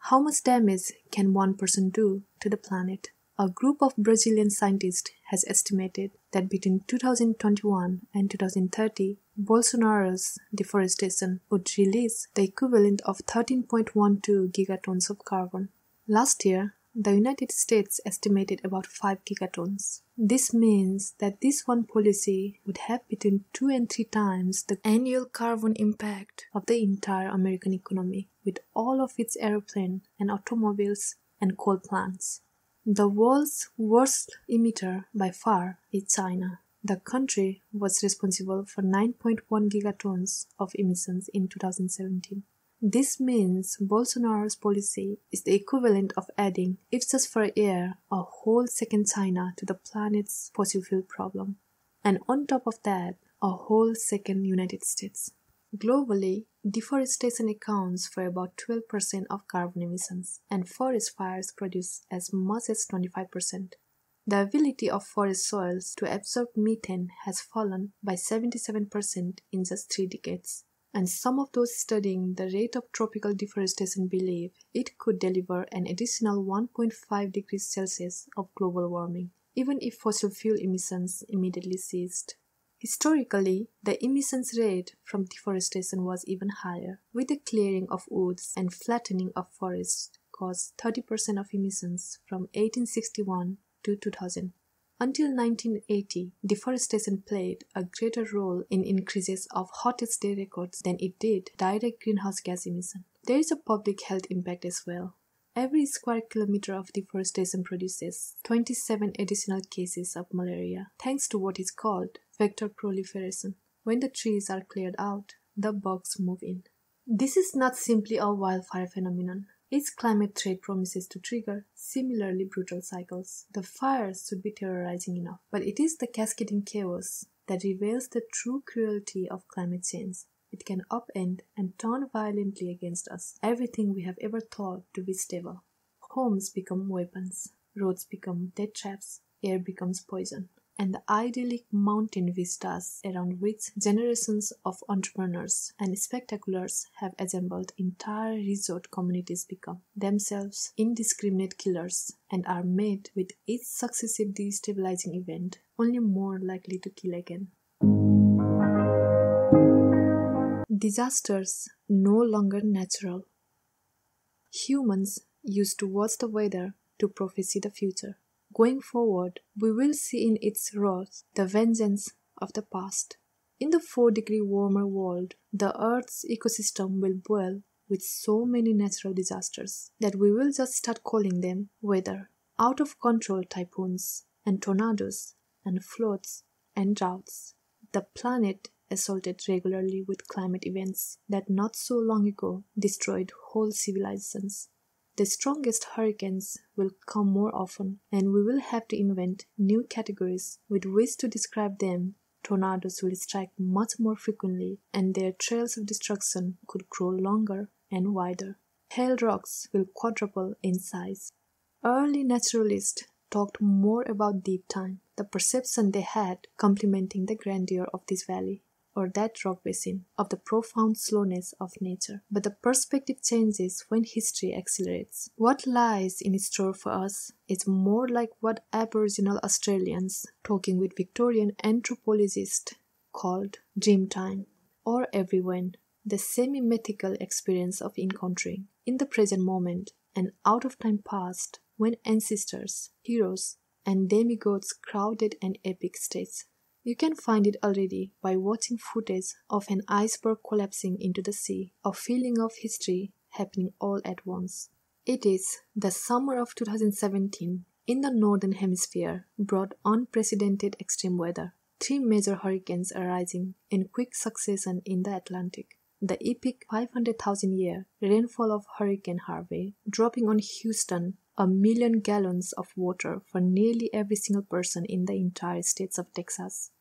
How much damage can one person do to the planet? A group of Brazilian scientists has estimated that between 2021 and 2030, Bolsonaro's deforestation would release the equivalent of 13.12 gigatons of carbon. Last year, the United States estimated about 5 gigatons. This means that this one policy would have between 2 and 3 times the annual carbon impact of the entire American economy, with all of its airplane and automobiles and coal plants. The world's worst emitter by far is China. The country was responsible for 9.1 gigatons of emissions in 2017. This means Bolsonaro's policy is the equivalent of adding, if just for a year, a whole second China to the planet's fossil fuel problem. And on top of that, a whole second United States. Globally, deforestation accounts for about 12% of carbon emissions, and forest fires produce as much as 25%. The ability of forest soils to absorb methane has fallen by 77% in just three decades. And some of those studying the rate of tropical deforestation believe it could deliver an additional 1.5 degrees Celsius of global warming, even if fossil fuel emissions immediately ceased. Historically, the emissions rate from deforestation was even higher, with the clearing of woods and flattening of forests caused 30% of emissions from 1861 to 2000. Until 1980, deforestation played a greater role in increases of hottest day records than it did direct greenhouse gas emission. There is a public health impact as well. Every square kilometer of deforestation produces 27 additional cases of malaria, thanks to what is called vector proliferation. When the trees are cleared out, the bugs move in. This is not simply a wildfire phenomenon. Its climate threat promises to trigger similarly brutal cycles. The fires should be terrorizing enough, but it is the cascading chaos that reveals the true cruelty of climate change. It can upend and turn violently against us everything we have ever thought to be stable. Homes become weapons, roads become death traps, air becomes poison, and the idyllic mountain vistas around which generations of entrepreneurs and spectaculars have assembled entire resort communities become themselves indiscriminate killers and are made with each successive destabilizing event only more likely to kill again. Disasters no longer natural. Humans used to watch the weather to prophesy the future. Going forward, we will see in its wrath the vengeance of the past. In the 4 degree warmer world, the Earth's ecosystem will boil with so many natural disasters that we will just start calling them weather. Out of control typhoons and tornadoes and floods and droughts. The planet assaulted regularly with climate events that not so long ago destroyed whole civilizations. The strongest hurricanes will come more often, and we will have to invent new categories with which to describe them. Tornadoes will strike much more frequently, and their trails of destruction could grow longer and wider. Hail rocks will quadruple in size. Early naturalists talked more about deep time, the perception they had complementing the grandeur of this valley or that rock basin, of the profound slowness of nature. But the perspective changes when history accelerates. What lies in store for us is more like what Aboriginal Australians, talking with Victorian anthropologists, called dreamtime, or everywhen, the semi mythical experience of encountering, in the present moment, an out of time past when ancestors, heroes, and demigods crowded an epic stage you can find it already by watching footage of an iceberg collapsing into the sea, a feeling of history happening all at once. It is the summer of 2017 in the northern hemisphere brought unprecedented extreme weather. Three major hurricanes arising in quick succession in the Atlantic. The epic 500,000 year rainfall of Hurricane Harvey dropping on Houston a million gallons of water for nearly every single person in the entire states of Texas.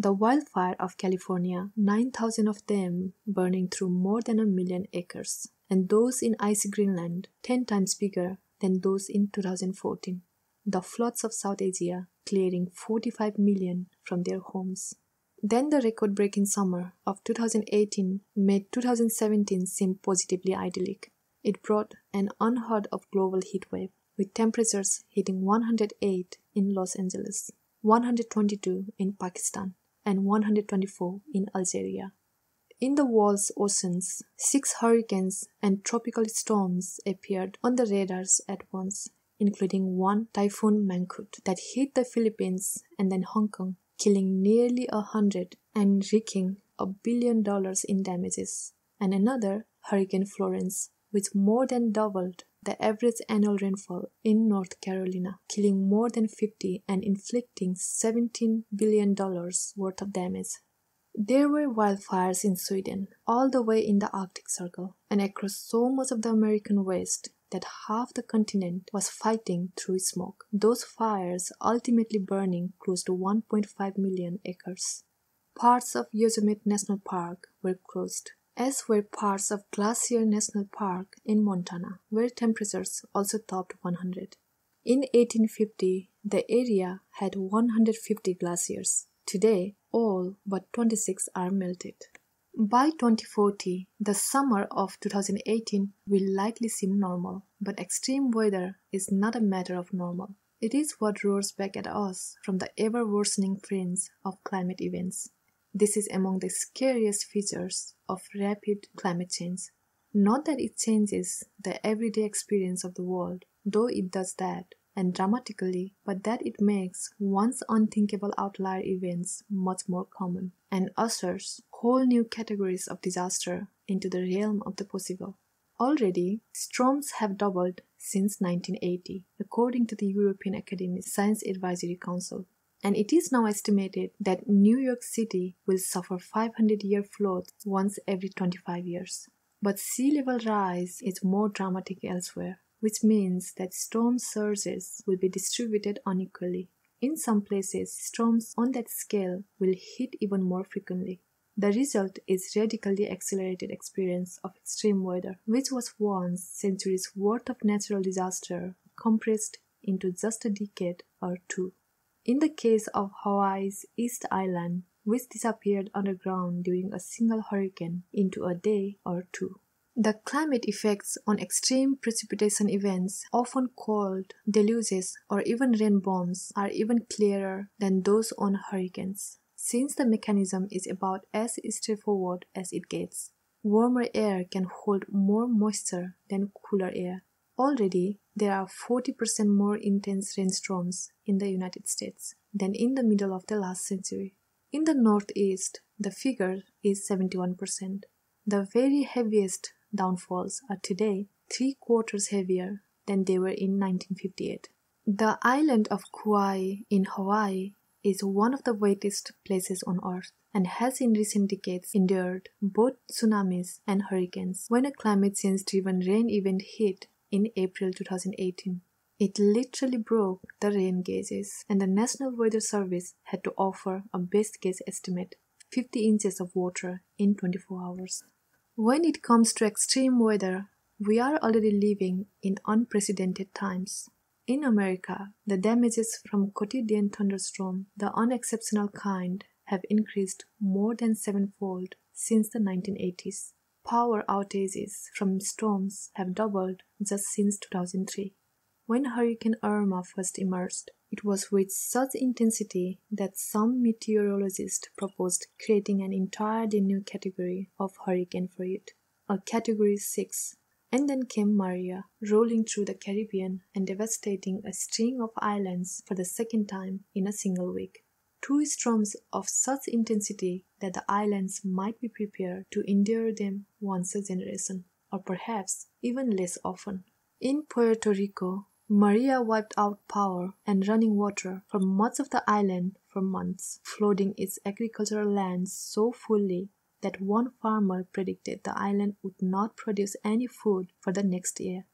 The wildfire of California, 9,000 of them burning through more than a million acres, and those in icy Greenland, 10 times bigger than those in 2014. The floods of South Asia, clearing 45 million from their homes. Then the record breaking summer of 2018 made 2017 seem positively idyllic. It brought an unheard of global heat wave, with temperatures hitting 108 in Los Angeles, 122 in Pakistan, and 124 in Algeria. In the world's oceans, six hurricanes and tropical storms appeared on the radars at once, including one Typhoon Mangkhut that hit the Philippines and then Hong Kong, killing nearly a hundred and wreaking a billion dollars in damages, and another Hurricane Florence, which more than doubled the average annual rainfall in North Carolina, killing more than 50 and inflicting $17 billion worth of damage. There were wildfires in Sweden, all the way in the Arctic Circle, and across so much of the American West that half the continent was fighting through smoke, those fires ultimately burning close to 1.5 million acres. Parts of Yosemite National Park were closed, as were parts of Glacier National Park in Montana, where temperatures also topped 100. In 1850, the area had 150 glaciers. Today, all but 26 are melted. By 2040, the summer of 2018 will likely seem normal, but extreme weather is not a matter of normal. It is what roars back at us from the ever worsening fringe of climate events. This is among the scariest features of rapid climate change. Not that it changes the everyday experience of the world, though it does that, and dramatically, but that it makes once unthinkable outlier events much more common and ushers whole new categories of disaster into the realm of the possible. Already, storms have doubled since 1980, according to the European Academy's Science Advisory Council. And it is now estimated that New York City will suffer 500 year floods once every 25 years. But sea level rise is more dramatic elsewhere, which means that storm surges will be distributed unequally. In some places, storms on that scale will hit even more frequently. The result is radically accelerated experience of extreme weather, which was once centuries worth of natural disaster compressed into just a decade or two. In the case of Hawaii's East Island, which disappeared underground during a single hurricane into a day or two. The climate effects on extreme precipitation events, often called deluges or even rain bombs, are even clearer than those on hurricanes since the mechanism is about as straightforward as it gets. Warmer air can hold more moisture than cooler air. Already, there are 40% more intense rainstorms in the United States than in the middle of the last century. In the Northeast, the figure is 71%. The very heaviest downfalls are today three quarters heavier than they were in 1958. The island of Kauai in Hawaii is one of the wettest places on Earth and has in recent decades endured both tsunamis and hurricanes when a climate change driven rain event hit in April 2018. It literally broke the rain gauges, and the National Weather Service had to offer a best guess estimate 50 inches of water in 24 hours. When it comes to extreme weather, we are already living in unprecedented times. In America, the damages from quotidian thunderstorm, the unexceptional kind, have increased more than sevenfold since the 1980s. Power outages from storms have doubled just since 2003. When Hurricane Irma first emerged, it was with such intensity that some meteorologists proposed creating an entirely new category of hurricane for it, a Category 6 and then came Maria, rolling through the Caribbean and devastating a string of islands for the second time in a single week. Two storms of such intensity that the islands might be prepared to endure them once a generation, or perhaps even less often. In Puerto Rico, Maria wiped out power and running water for much of the island for months, flooding its agricultural lands so fully that one farmer predicted the island would not produce any food for the next year.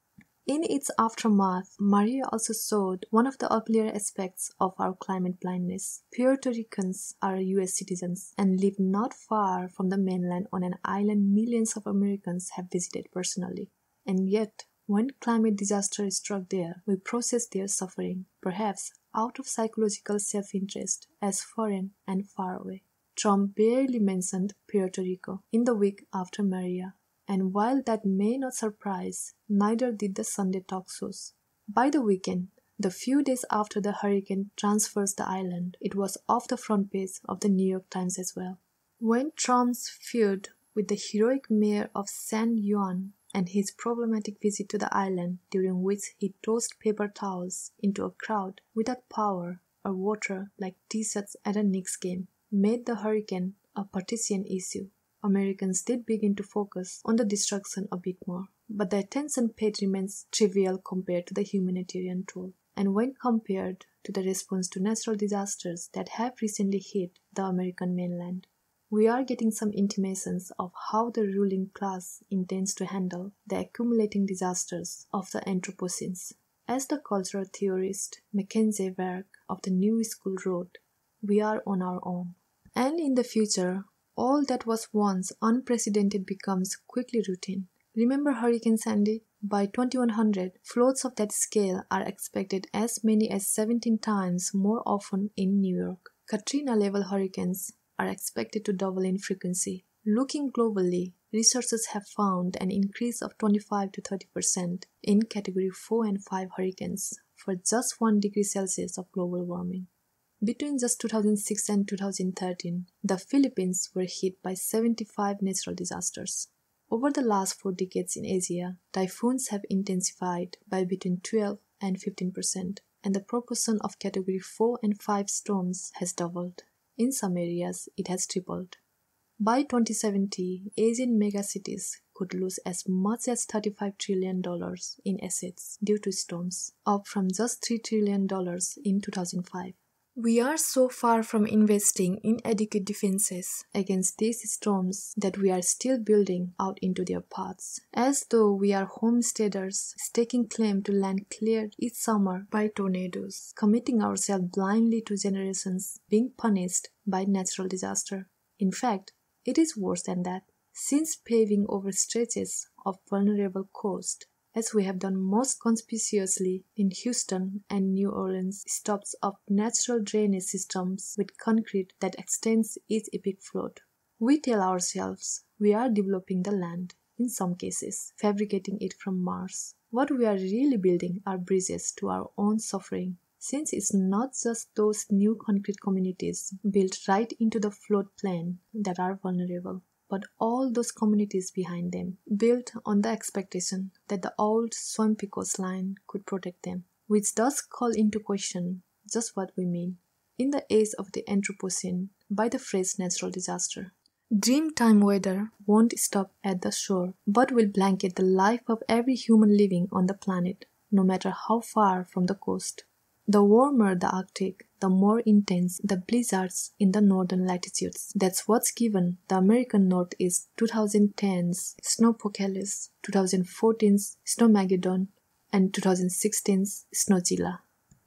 In its aftermath, Maria also showed one of the uglier aspects of our climate blindness. Puerto Ricans are US citizens and live not far from the mainland on an island millions of Americans have visited personally. And yet, when climate disaster struck there, we processed their suffering, perhaps out of psychological self interest, as foreign and far away. Trump barely mentioned Puerto Rico in the week after Maria, and while that may not surprise, neither did the Sunday shows. By the weekend, the few days after the hurricane transfers the island, it was off the front page of the New York Times as well. When Trump's feud with the heroic mayor of San Juan and his problematic visit to the island, during which he tossed paper towels into a crowd without power or water like t-shirts at a Knicks game, made the hurricane a partisan issue. Americans did begin to focus on the destruction a bit more, but the attention paid remains trivial compared to the humanitarian toll. And when compared to the response to natural disasters that have recently hit the American mainland, we are getting some intimations of how the ruling class intends to handle the accumulating disasters of the Anthropocenes. As the cultural theorist McKenzie Wark of the New School wrote, we are on our own. And in the future, all that was once unprecedented becomes quickly routine. Remember Hurricane Sandy? By 2100, floods of that scale are expected as many as 17 times more often in New York. Katrina level hurricanes are expected to double in frequency. Looking globally, researchers have found an increase of 25 to 30% in category 4 and 5 hurricanes for just 1 degree Celsius of global warming. Between just 2006 and 2013, the Philippines were hit by 75 natural disasters. Over the last four decades in Asia, typhoons have intensified by between 12 and 15%, and the proportion of category 4 and 5 storms has doubled. In some areas, it has tripled. By 2070, Asian megacities could lose as much as $35 trillion in assets due to storms, up from just $3 trillion in 2005. We are so far from investing in adequate defenses against these storms that we are still building out into their paths, as though we are homesteaders staking claim to land cleared each summer by tornadoes, committing ourselves blindly to generations being punished by natural disaster. In fact, it is worse than that, since paving over stretches of vulnerable coast as we have done most conspicuously in Houston and New Orleans, stops up natural drainage systems with concrete that extends each epic flood. We tell ourselves we are developing the land, in some cases, fabricating it from Mars. What we are really building are bridges to our own suffering, since it's not just those new concrete communities built right into the floodplain that are vulnerable but all those communities behind them, built on the expectation that the old swampy coastline could protect them, which does call into question just what we mean in the age of the Anthropocene by the phrase natural disaster. Dreamtime weather won't stop at the shore, but will blanket the life of every human living on the planet, no matter how far from the coast. The warmer the Arctic, the more intense the blizzards in the northern latitudes. That's what's given the American North Northeast 2010's Snowpocalypse, 2014's Snowmageddon, and 2016's Snowzilla.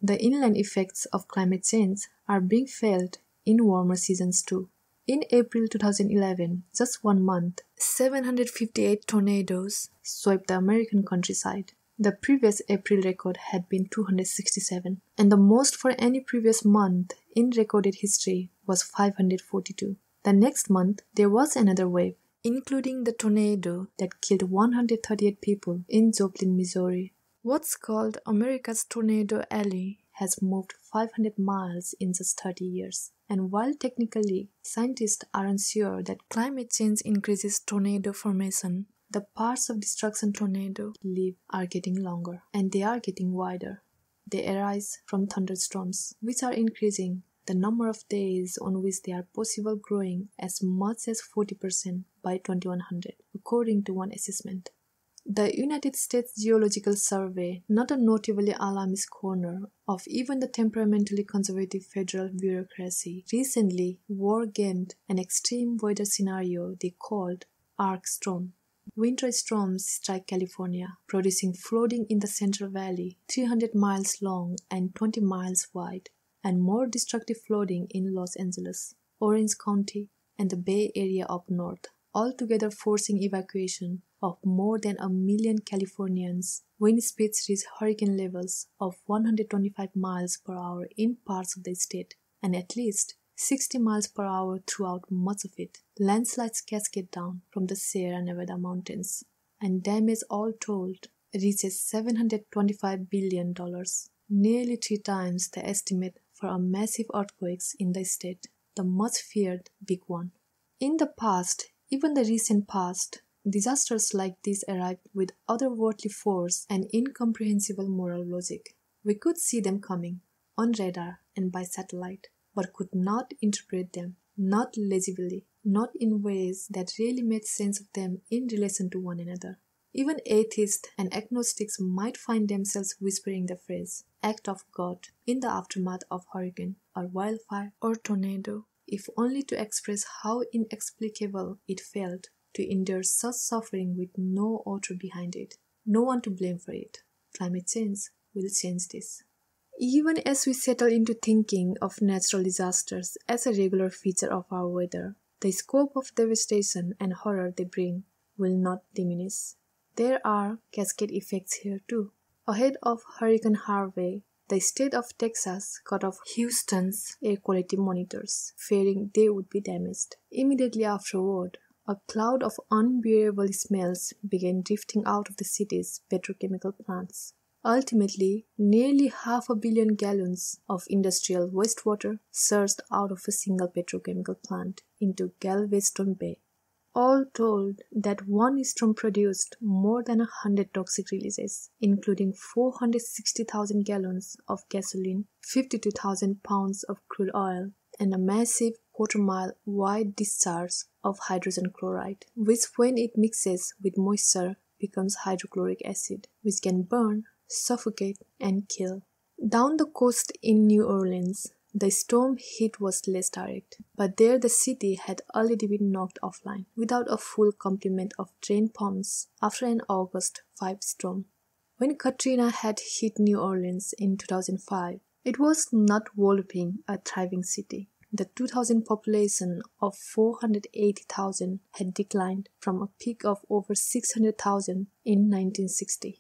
The inland effects of climate change are being felt in warmer seasons too. In April 2011, just one month, 758 tornadoes swept the American countryside. The previous April record had been 267, and the most for any previous month in recorded history was 542. The next month, there was another wave, including the tornado that killed 138 people in Joplin, Missouri. What's called America's Tornado Alley has moved 500 miles in just 30 years. And while technically scientists aren't sure that climate change increases tornado formation, the parts of destruction tornado live are getting longer and they are getting wider. They arise from thunderstorms, which are increasing the number of days on which they are possible growing as much as 40% by 2100, according to one assessment. The United States Geological Survey, not a notably alarmist corner of even the temperamentally conservative federal bureaucracy, recently war-gamed an extreme weather scenario they called ARkStorm. Winter storms strike California, producing flooding in the Central Valley, 300 miles long and 20 miles wide, and more destructive flooding in Los Angeles, Orange County, and the Bay Area up north, altogether forcing evacuation of more than a million Californians. Wind speeds reach hurricane levels of 125 miles per hour in parts of the state, and at least 60 miles per hour throughout much of it. Landslides cascade down from the Sierra Nevada mountains, and damage all told reaches $725 billion, nearly three times the estimate for a massive earthquakes in the state, the much feared big one. In the past, even the recent past, disasters like this arrived with otherworldly force and incomprehensible moral logic. We could see them coming on radar and by satellite but could not interpret them, not legibly, not in ways that really made sense of them in relation to one another. Even atheists and agnostics might find themselves whispering the phrase, act of God, in the aftermath of hurricane or wildfire or tornado, if only to express how inexplicable it felt to endure such suffering with no author behind it, no one to blame for it. Climate change will change this. Even as we settle into thinking of natural disasters as a regular feature of our weather, the scope of devastation and horror they bring will not diminish. There are cascade effects here too. Ahead of Hurricane Harvey, the state of Texas cut off Houston's air quality monitors, fearing they would be damaged. Immediately afterward, a cloud of unbearable smells began drifting out of the city's petrochemical plants. Ultimately, nearly half a billion gallons of industrial wastewater surged out of a single petrochemical plant into Galveston Bay. All told, that one storm produced more than a hundred toxic releases, including 460,000 gallons of gasoline, 52,000 pounds of crude oil, and a massive quarter mile wide discharge of hydrogen chloride, which, when it mixes with moisture, becomes hydrochloric acid, which can burn, suffocate, and kill. Down the coast in New Orleans, the storm hit was less direct, but there the city had already been knocked offline without a full complement of drain pumps after an August 5 storm. When Katrina had hit New Orleans in 2005, it was not walloping a thriving city. The 2000 population of 480,000 had declined from a peak of over 600,000 in 1960.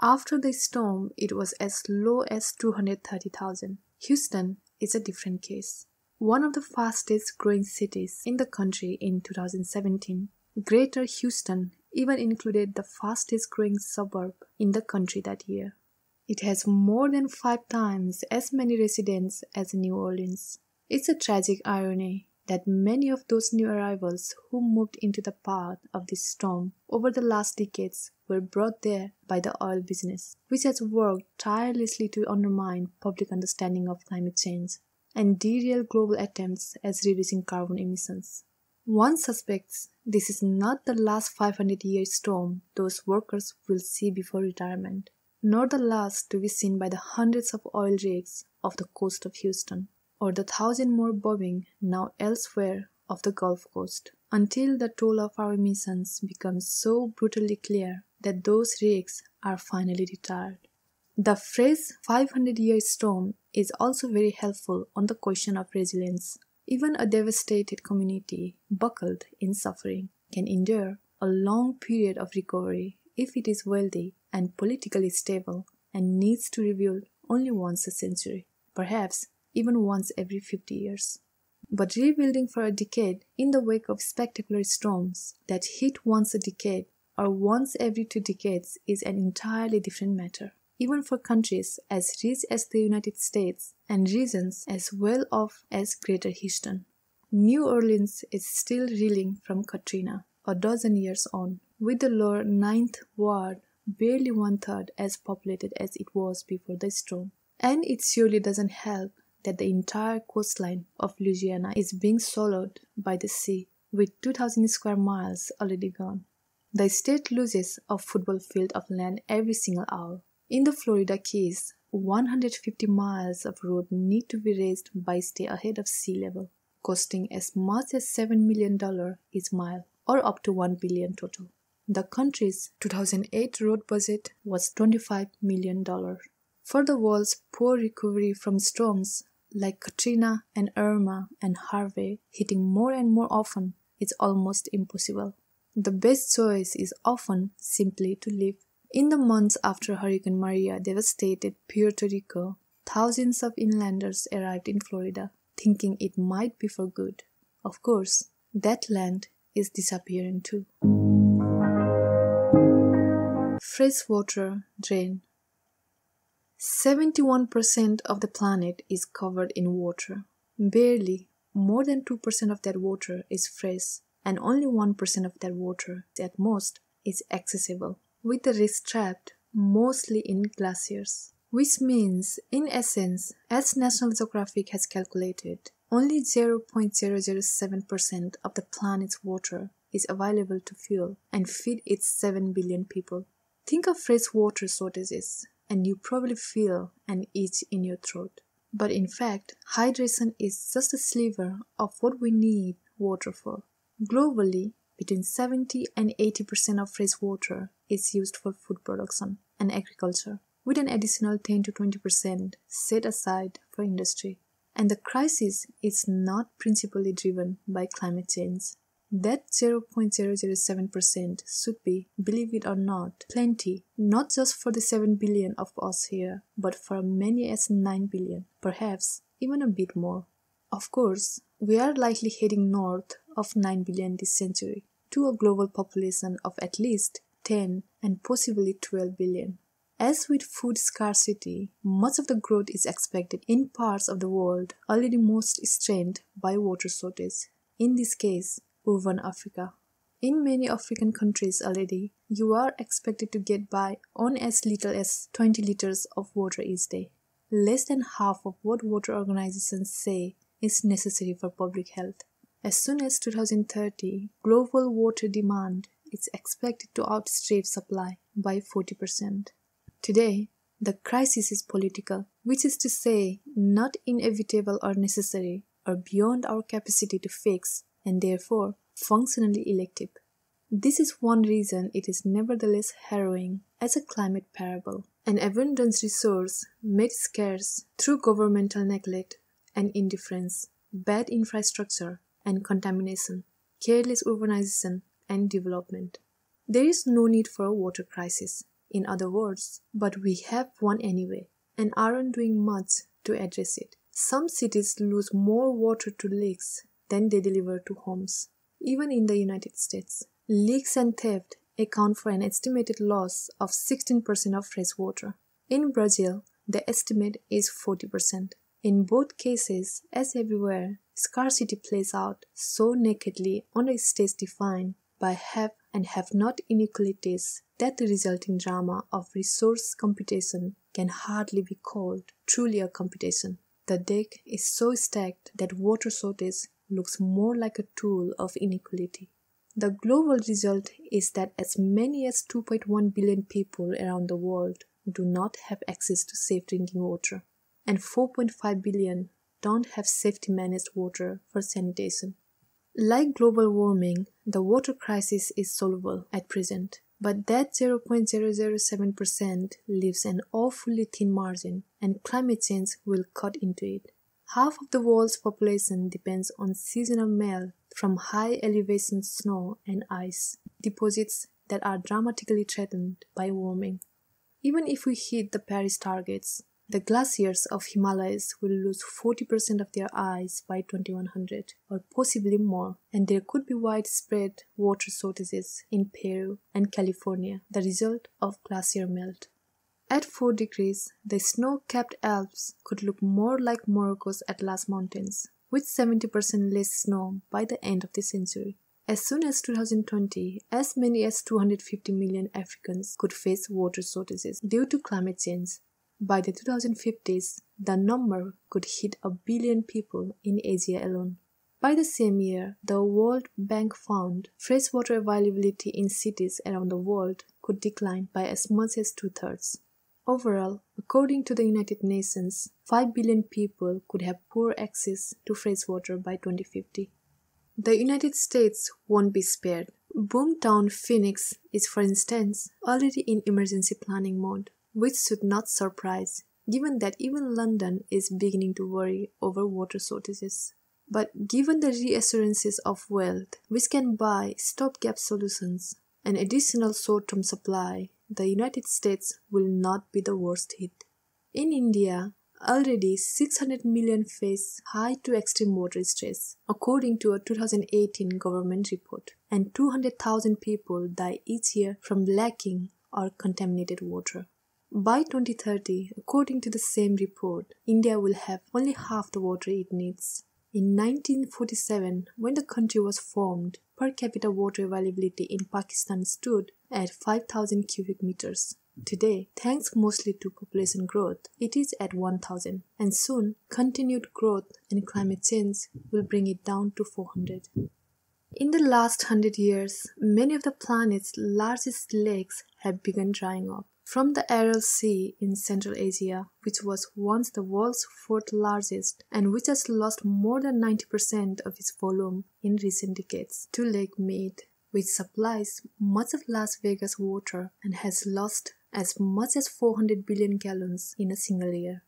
After the storm, it was as low as 230,000. Houston is a different case. One of the fastest growing cities in the country in 2017, Greater Houston even included the fastest growing suburb in the country that year. It has more than five times as many residents as New Orleans. It's a tragic irony that many of those new arrivals who moved into the path of this storm over the last decades were brought there by the oil business, which has worked tirelessly to undermine public understanding of climate change and derail global attempts at reducing carbon emissions. One suspects this is not the last 500 year storm those workers will see before retirement, nor the last to be seen by the hundreds of oil rigs off the coast of Houston, or the thousand more bobbing now elsewhere off the Gulf Coast, until the toll of our emissions becomes so brutally clear that those rigs are finally retired. The phrase 500 year storm is also very helpful on the question of resilience. Even a devastated community, buckled in suffering, can endure a long period of recovery if it is wealthy and politically stable and needs to rebuild only once a century, perhaps even once every 50 years. But rebuilding for a decade in the wake of spectacular storms that hit once a decade or once every two decades is an entirely different matter. Even for countries as rich as the United States and regions as well off as Greater Houston. New Orleans is still reeling from Katrina, a dozen years on, with the lower Ninth Ward barely one third as populated as it was before the storm. And it surely doesn't help that the entire coastline of Louisiana is being swallowed by the sea, with 2,000 square miles already gone. The state loses a football field of land every single hour. In the Florida Keys, 150 miles of road need to be raised by stay ahead of sea level, costing as much as $7 million each mile, or up to 1 billion total. The country's 2008 road budget was $25 million. For the world's poor recovery from storms like Katrina and Irma and Harvey hitting more and more often, it's almost impossible. The best choice is often simply to leave. In the months after Hurricane Maria devastated Puerto Rico, thousands of inlanders arrived in Florida, thinking it might be for good. Of course, that land is disappearing too. Freshwater drain. 71% of the planet is covered in water. Barely more than 2% of that water is fresh and only 1% of that water, at most, is accessible, with the rest trapped mostly in glaciers. Which means, in essence, as National Geographic has calculated, only 0.007% of the planet's water is available to fuel and feed its 7 billion people. Think of fresh water shortages, and you probably feel an itch in your throat. But in fact, hydration is just a sliver of what we need water for. Globally, between 70 and 80% of fresh water is used for food production and agriculture, with an additional 10 to 20% set aside for industry. And the crisis is not principally driven by climate change. That 0.007% should be, believe it or not, plenty, not just for the 7 billion of us here, but for many as 9 billion, perhaps even a bit more. Of course, we are likely heading north of 9 billion this century. to a global population of at least 10 and possibly 12 billion. As with food scarcity, much of the growth is expected in parts of the world already most strained by water shortage, in this case, urban Africa. In many African countries already, you are expected to get by on as little as 20 liters of water each day, less than half of what water organizations say is necessary for public health. As soon as 2030, global water demand is expected to outstrip supply by 40%. Today, the crisis is political, which is to say, not inevitable or necessary, or beyond our capacity to fix, and therefore functionally elective. This is one reason it is nevertheless harrowing as a climate parable, an abundant resource made scarce through governmental neglect and indifference, bad infrastructure and contamination, careless urbanization and development. There is no need for a water crisis in other words, but we have one anyway and aren't doing much to address it. Some cities lose more water to leaks than they deliver to homes, even in the United States. Leaks and theft account for an estimated loss of 16% of fresh water. In Brazil, the estimate is 40%. In both cases, as everywhere, scarcity plays out so nakedly on a stage defined by have and have not inequalities that the resulting drama of resource competition can hardly be called truly a competition. The deck is so stacked that water shortage looks more like a tool of inequality. The global result is that as many as 2.1 billion people around the world do not have access to safe drinking water, and 4.5 billion don't have safety managed water for sanitation. Like global warming, the water crisis is solvable at present, but that 0.007% leaves an awfully thin margin, and climate change will cut into it. Half of the world's population depends on seasonal melt from high elevation snow and ice deposits that are dramatically threatened by warming. Even if we hit the Paris targets, the glaciers of Himalayas will lose 40% of their ice by 2100, or possibly more, and there could be widespread water shortages in Peru and California, the result of glacier melt. At 4 degrees, the snow capped Alps could look more like Morocco's Atlas Mountains, with 70% less snow by the end of the century. As soon as 2020, as many as 250 million Africans could face water shortages due to climate change, by the 2050s, the number could hit a billion people in Asia alone. By the same year, the World Bank found freshwater availability in cities around the world could decline by as much as two thirds. Overall, according to the United Nations, 5 billion people could have poor access to fresh water by 2050. The United States won't be spared. Boomtown Phoenix is, for instance, already in emergency planning mode which should not surprise, given that even London is beginning to worry over water shortages. But given the reassurances of wealth, which can buy stopgap solutions, an additional short term supply, the United States will not be the worst hit. In India, already 600 million face high to extreme water stress, according to a 2018 government report, and 200,000 people die each year from lacking or contaminated water. By 2030, according to the same report, India will have only half the water it needs. In 1947, when the country was formed, per capita water availability in Pakistan stood at 5,000 cubic meters. Today, thanks mostly to population growth, it is at 1,000, and soon continued growth and climate change will bring it down to 400. In the last hundred years, many of the planet's largest lakes have begun drying up. From the Aral Sea in Central Asia, which was once the world's fourth largest and which has lost more than 90% of its volume in recent decades, to Lake Mead, which supplies much of Las Vegas water and has lost as much as 400 billion gallons in a single year.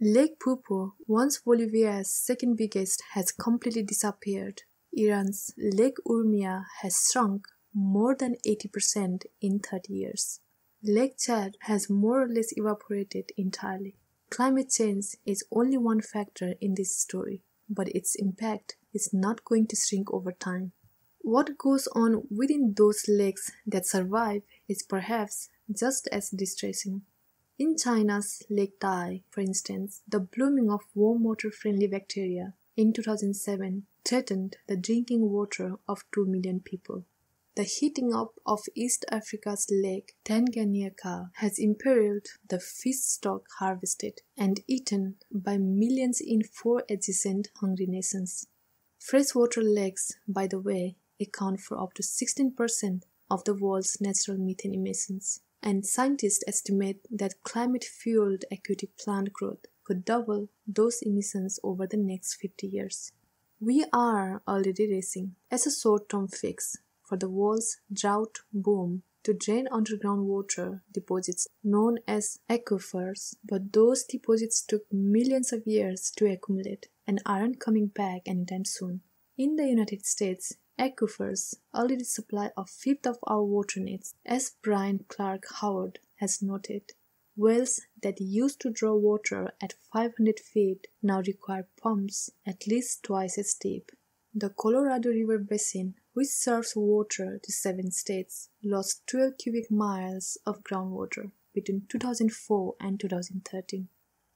Lake Poopó, once Bolivia's second biggest, has completely disappeared. Iran's Lake Urmia has shrunk more than 80% in 30 years. Lake Chad has more or less evaporated entirely. Climate change is only one factor in this story, but its impact is not going to shrink over time. What goes on within those lakes that survive is perhaps just as distressing. In China's Lake Tai, for instance, the blooming of warm water friendly bacteria in 2007 threatened the drinking water of 2 million people. The heating up of East Africa's lake Tanganyika has imperiled the fish stock harvested and eaten by millions in four adjacent hungry nations. Freshwater lakes, by the way, account for up to 16% of the world's natural methane emissions, and scientists estimate that climate fueled aquatic plant growth could double those emissions over the next 50 years. We are already racing as a short term fix for the world's drought boom to drain underground water deposits known as aquifers, but those deposits took millions of years to accumulate and aren't coming back anytime soon. In the United States, aquifers already supply a fifth of our water needs, as Brian Clark Howard has noted. Wells that used to draw water at 500 feet now require pumps at least twice as deep. The Colorado River Basin, which serves water to seven states, lost 12 cubic miles of groundwater between 2004 and 2013.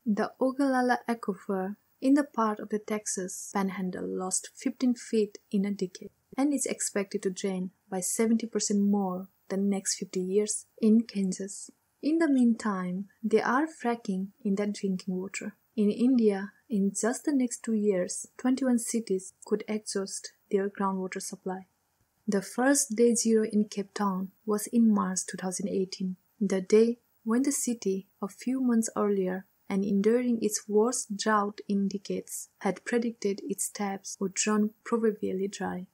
The Ogallala Aquifer in the part of the Texas Panhandle lost 15 feet in a decade and is expected to drain by 70% more the next 50 years in Kansas. In the meantime, they are fracking in that drinking water. In India, in just the next two years, 21 cities could exhaust their groundwater supply. The first day zero in Cape Town was in March 2018, the day when the city, a few months earlier and enduring its worst drought in decades, had predicted its taps would run proverbially dry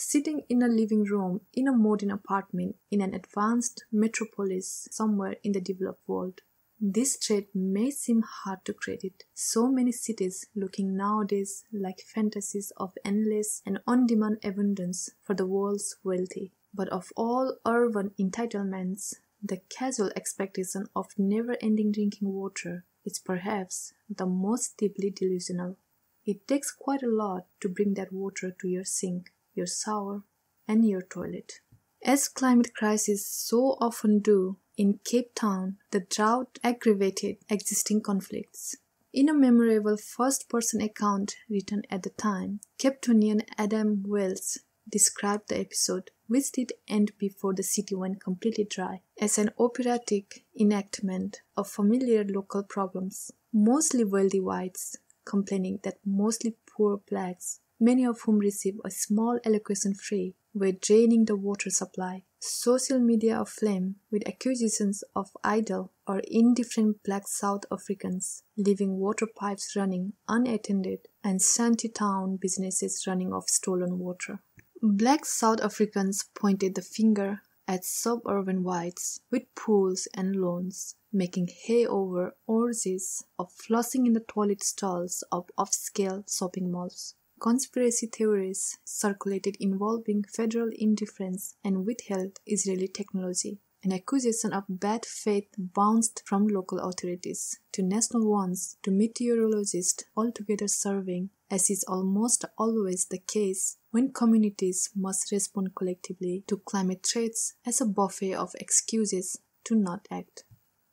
sitting in a living room in a modern apartment in an advanced metropolis somewhere in the developed world. This trait may seem hard to credit. So many cities looking nowadays like fantasies of endless and on demand abundance for the world's wealthy. But of all urban entitlements, the casual expectation of never ending drinking water is perhaps the most deeply delusional. It takes quite a lot to bring that water to your sink your shower, and your toilet. As climate crises so often do, in Cape Town, the drought aggravated existing conflicts. In a memorable first person account written at the time, Capetonian Adam Welz described the episode, which did end before the city went completely dry, as an operatic enactment of familiar local problems, mostly wealthy whites complaining that mostly poor blacks many of whom receive a small allocation fee, were draining the water supply. Social media aflame with accusations of idle or indifferent black South Africans leaving water pipes running unattended and shanty town businesses running off stolen water. Black South Africans pointed the finger at suburban whites with pools and lawns, making hay over orgies of flossing in the toilet stalls of upscale shopping malls. Conspiracy theories circulated involving federal indifference and withheld Israeli technology. An accusation of bad faith bounced from local authorities to national ones to meteorologists, altogether serving, as is almost always the case when communities must respond collectively to climate threats, as a buffet of excuses to not act.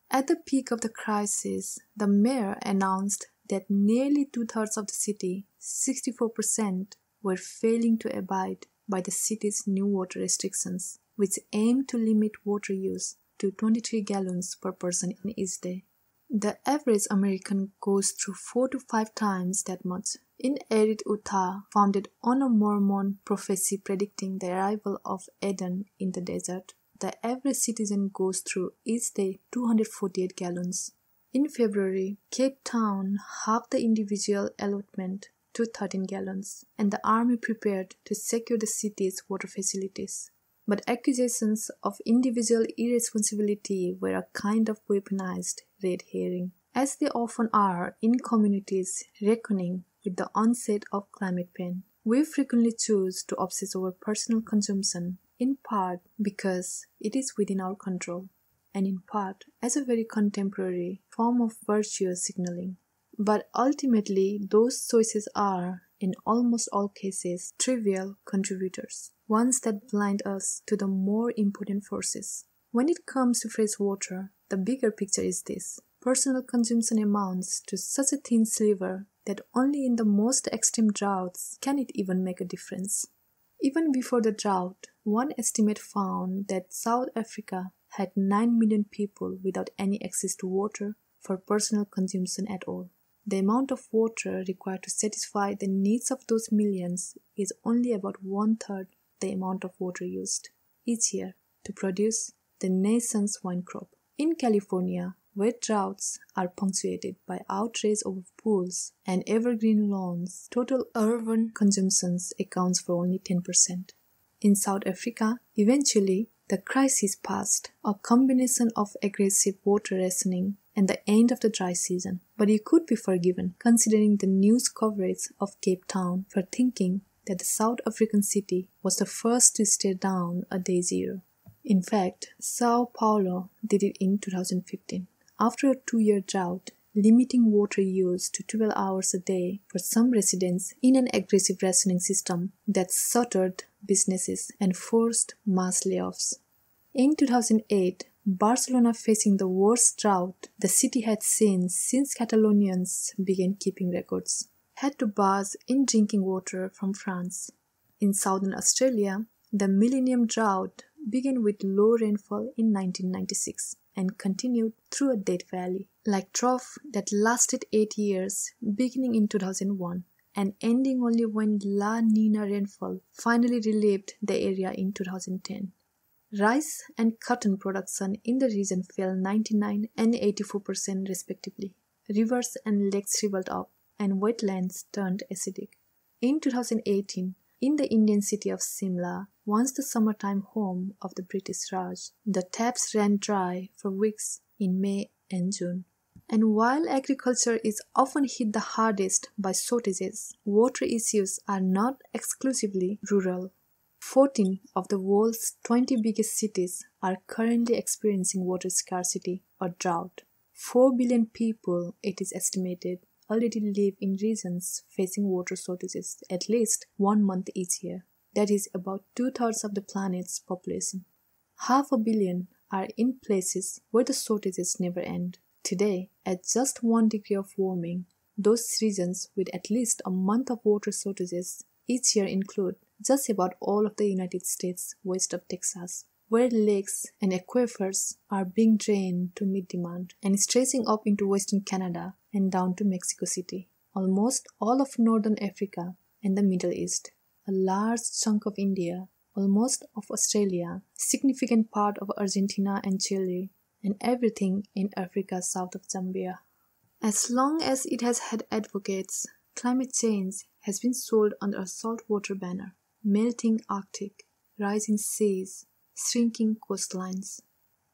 At the peak of the crisis, the mayor announced that nearly two thirds of the city, 64%, were failing to abide by the city's new water restrictions, which aim to limit water use to 23 gallons per person in each day. The average American goes through four to five times that much. In arid Utah, founded on a Mormon prophecy predicting the arrival of Eden in the desert, the average citizen goes through each day 248 gallons. In February, Cape Town halved the individual allotment to 13 gallons, and the army prepared to secure the city's water facilities. But accusations of individual irresponsibility were a kind of weaponized red herring, as they often are in communities reckoning with the onset of climate pain. We frequently choose to obsess over personal consumption, in part because it is within our control and in part as a very contemporary form of virtuous signaling. But ultimately, those choices are, in almost all cases, trivial contributors, ones that blind us to the more important forces. When it comes to fresh water, the bigger picture is this. Personal consumption amounts to such a thin sliver that only in the most extreme droughts can it even make a difference. Even before the drought, one estimate found that South Africa had 9 million people without any access to water for personal consumption at all. The amount of water required to satisfy the needs of those millions is only about one third the amount of water used each year to produce the nation's wine crop. In California, wet droughts are punctuated by outrage over pools and evergreen lawns, total urban consumption accounts for only 10%. In South Africa, eventually, the crisis passed, a combination of aggressive water rationing and the end of the dry season. But you could be forgiven considering the news coverage of Cape Town for thinking that the South African city was the first to stare down a day zero. In fact, Sao Paulo did it in 2015. After a two year drought, limiting water use to 12 hours a day for some residents in an aggressive rationing system that shuttered businesses and forced mass layoffs. In 2008, Barcelona facing the worst drought the city had seen since Catalonians began keeping records, had to barge in drinking water from France. In southern Australia, the millennium drought began with low rainfall in 1996 and continued through a dead valley, like trough that lasted 8 years beginning in 2001 and ending only when La Nina rainfall finally relieved the area in 2010. Rice and cotton production in the region fell 99 and 84% respectively. Rivers and lakes shriveled up and wetlands turned acidic. In 2018, in the Indian city of Simla, once the summertime home of the British Raj, the taps ran dry for weeks in May and June. And while agriculture is often hit the hardest by shortages, water issues are not exclusively rural. 14 of the world's 20 biggest cities are currently experiencing water scarcity or drought. 4 billion people, it is estimated, already live in regions facing water shortages at least one month each year. That is about two thirds of the planet's population. Half a billion are in places where the shortages never end. Today, at just one degree of warming, those regions with at least a month of water shortages each year include just about all of the United States west of Texas, where lakes and aquifers are being drained to meet demand and stretching up into western Canada and down to Mexico City, almost all of northern Africa and the Middle East, a large chunk of India, almost of Australia, significant part of Argentina and Chile, and everything in Africa south of Zambia. As long as it has had advocates, climate change has been sold under a saltwater banner melting Arctic, rising seas, shrinking coastlines.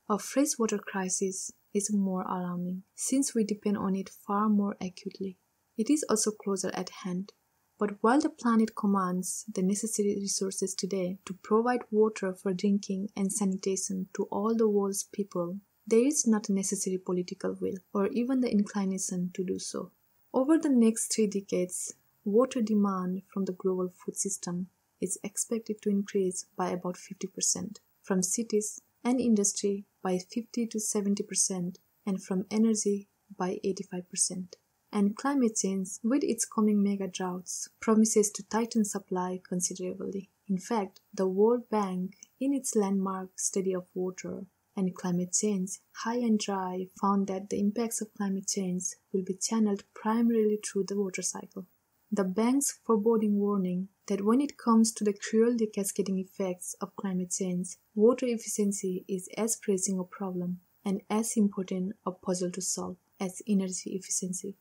A freshwater crisis is more alarming since we depend on it far more acutely. It is also closer at hand. But while the planet commands the necessary resources today to provide water for drinking and sanitation to all the world's people, there is not a necessary political will or even the inclination to do so. Over the next three decades, water demand from the global food system is expected to increase by about 50%, from cities and industry by 50 to 70%, and from energy by 85%. And climate change, with its coming mega droughts, promises to tighten supply considerably. In fact, the World Bank, in its landmark study of water and climate change, high and dry, found that the impacts of climate change will be channeled primarily through the water cycle. The bank's foreboding warning that when it comes to the cruelly cascading effects of climate change, water efficiency is as pressing a problem and as important a puzzle to solve as energy efficiency.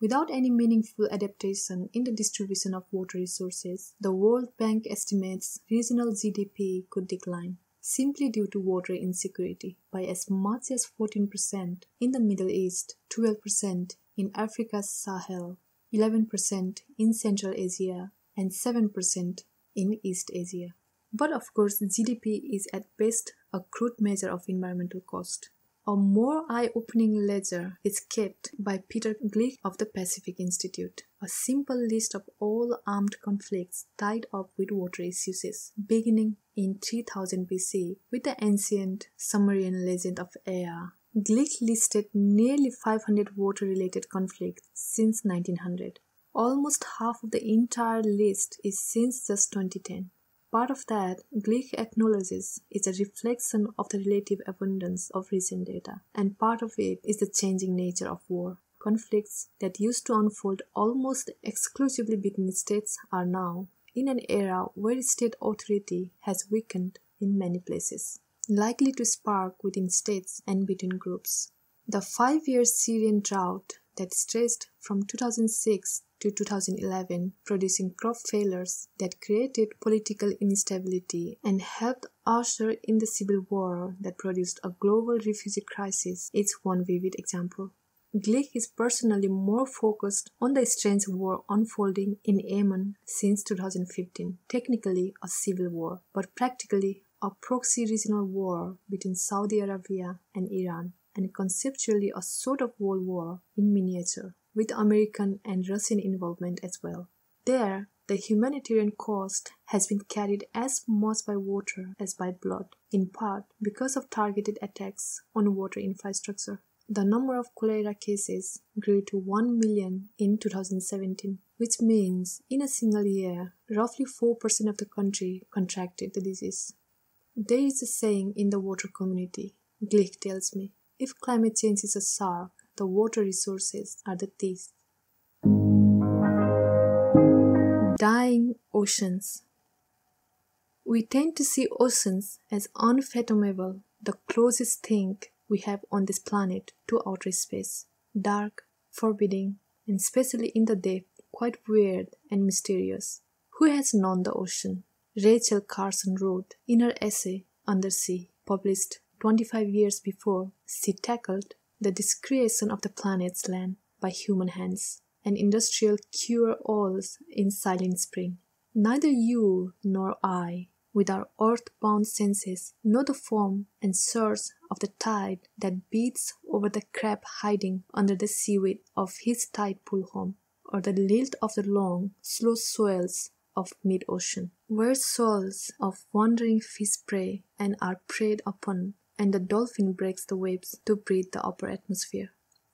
Without any meaningful adaptation in the distribution of water resources, the World Bank estimates regional GDP could decline simply due to water insecurity by as much as 14% in the Middle East, 12% in Africa's Sahel, 11% in Central Asia, and 7% in East Asia. But of course, GDP is at best a crude measure of environmental cost. A more eye opening ledger is kept by Peter Gleick of the Pacific Institute. A simple list of all armed conflicts tied up with water issues, beginning in 3000 BC with the ancient Sumerian legend of Ea. Gleick listed nearly 500 water related conflicts since 1900. Almost half of the entire list is since just 2010. Part of that, Gleick acknowledges is a reflection of the relative abundance of recent data, and part of it is the changing nature of war. Conflicts that used to unfold almost exclusively between states are now in an era where state authority has weakened in many places, likely to spark within states and between groups. The five year Syrian drought that stretched from 2006 to 2011, producing crop failures that created political instability and helped usher in the civil war that produced a global refugee crisis, is one vivid example. Gleick is personally more focused on the strange war unfolding in Yemen since 2015, technically a civil war, but practically a proxy regional war between Saudi Arabia and Iran, and conceptually a sort of world war in miniature with American and Russian involvement as well. There, the humanitarian cost has been carried as much by water as by blood, in part because of targeted attacks on water infrastructure. The number of cholera cases grew to 1 million in 2017, which means in a single year, roughly 4% of the country contracted the disease. There is a saying in the water community, Gleick tells me, if climate change is a shark, the water resources are the teeth. Dying oceans. We tend to see oceans as unfathomable, the closest thing we have on this planet to outer space. Dark, forbidding, and especially in the depth, quite weird and mysterious. Who has known the ocean? Rachel Carson wrote in her essay Undersea, published 25 years before she tackled the discreation of the planet's land by human hands, an industrial cure-alls in Silent Spring. Neither you nor I, with our earth-bound senses, know the form and source of the tide that beats over the crab hiding under the seaweed of his tide pool home, or the lilt of the long, slow swells of mid-ocean, where souls of wandering fish prey and are preyed upon and the dolphin breaks the waves to breathe the upper atmosphere.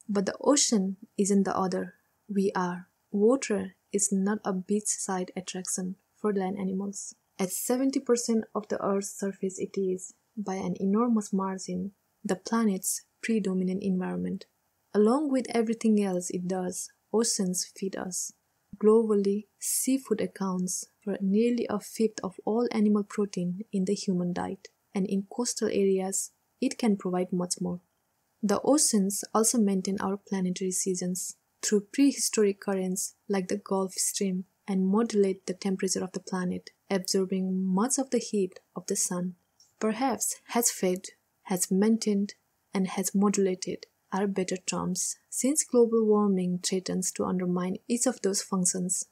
But the ocean isn't the other. We are. Water is not a beachside attraction for land animals. At 70% of the Earth's surface, it is, by an enormous margin, the planet's predominant environment. Along with everything else it does, oceans feed us. Globally, seafood accounts for nearly a fifth of all animal protein in the human diet and in coastal areas, it can provide much more. The oceans also maintain our planetary seasons through prehistoric currents like the Gulf Stream and modulate the temperature of the planet, absorbing much of the heat of the sun. Perhaps has fed, has maintained, and has modulated are better terms, since global warming threatens to undermine each of those functions.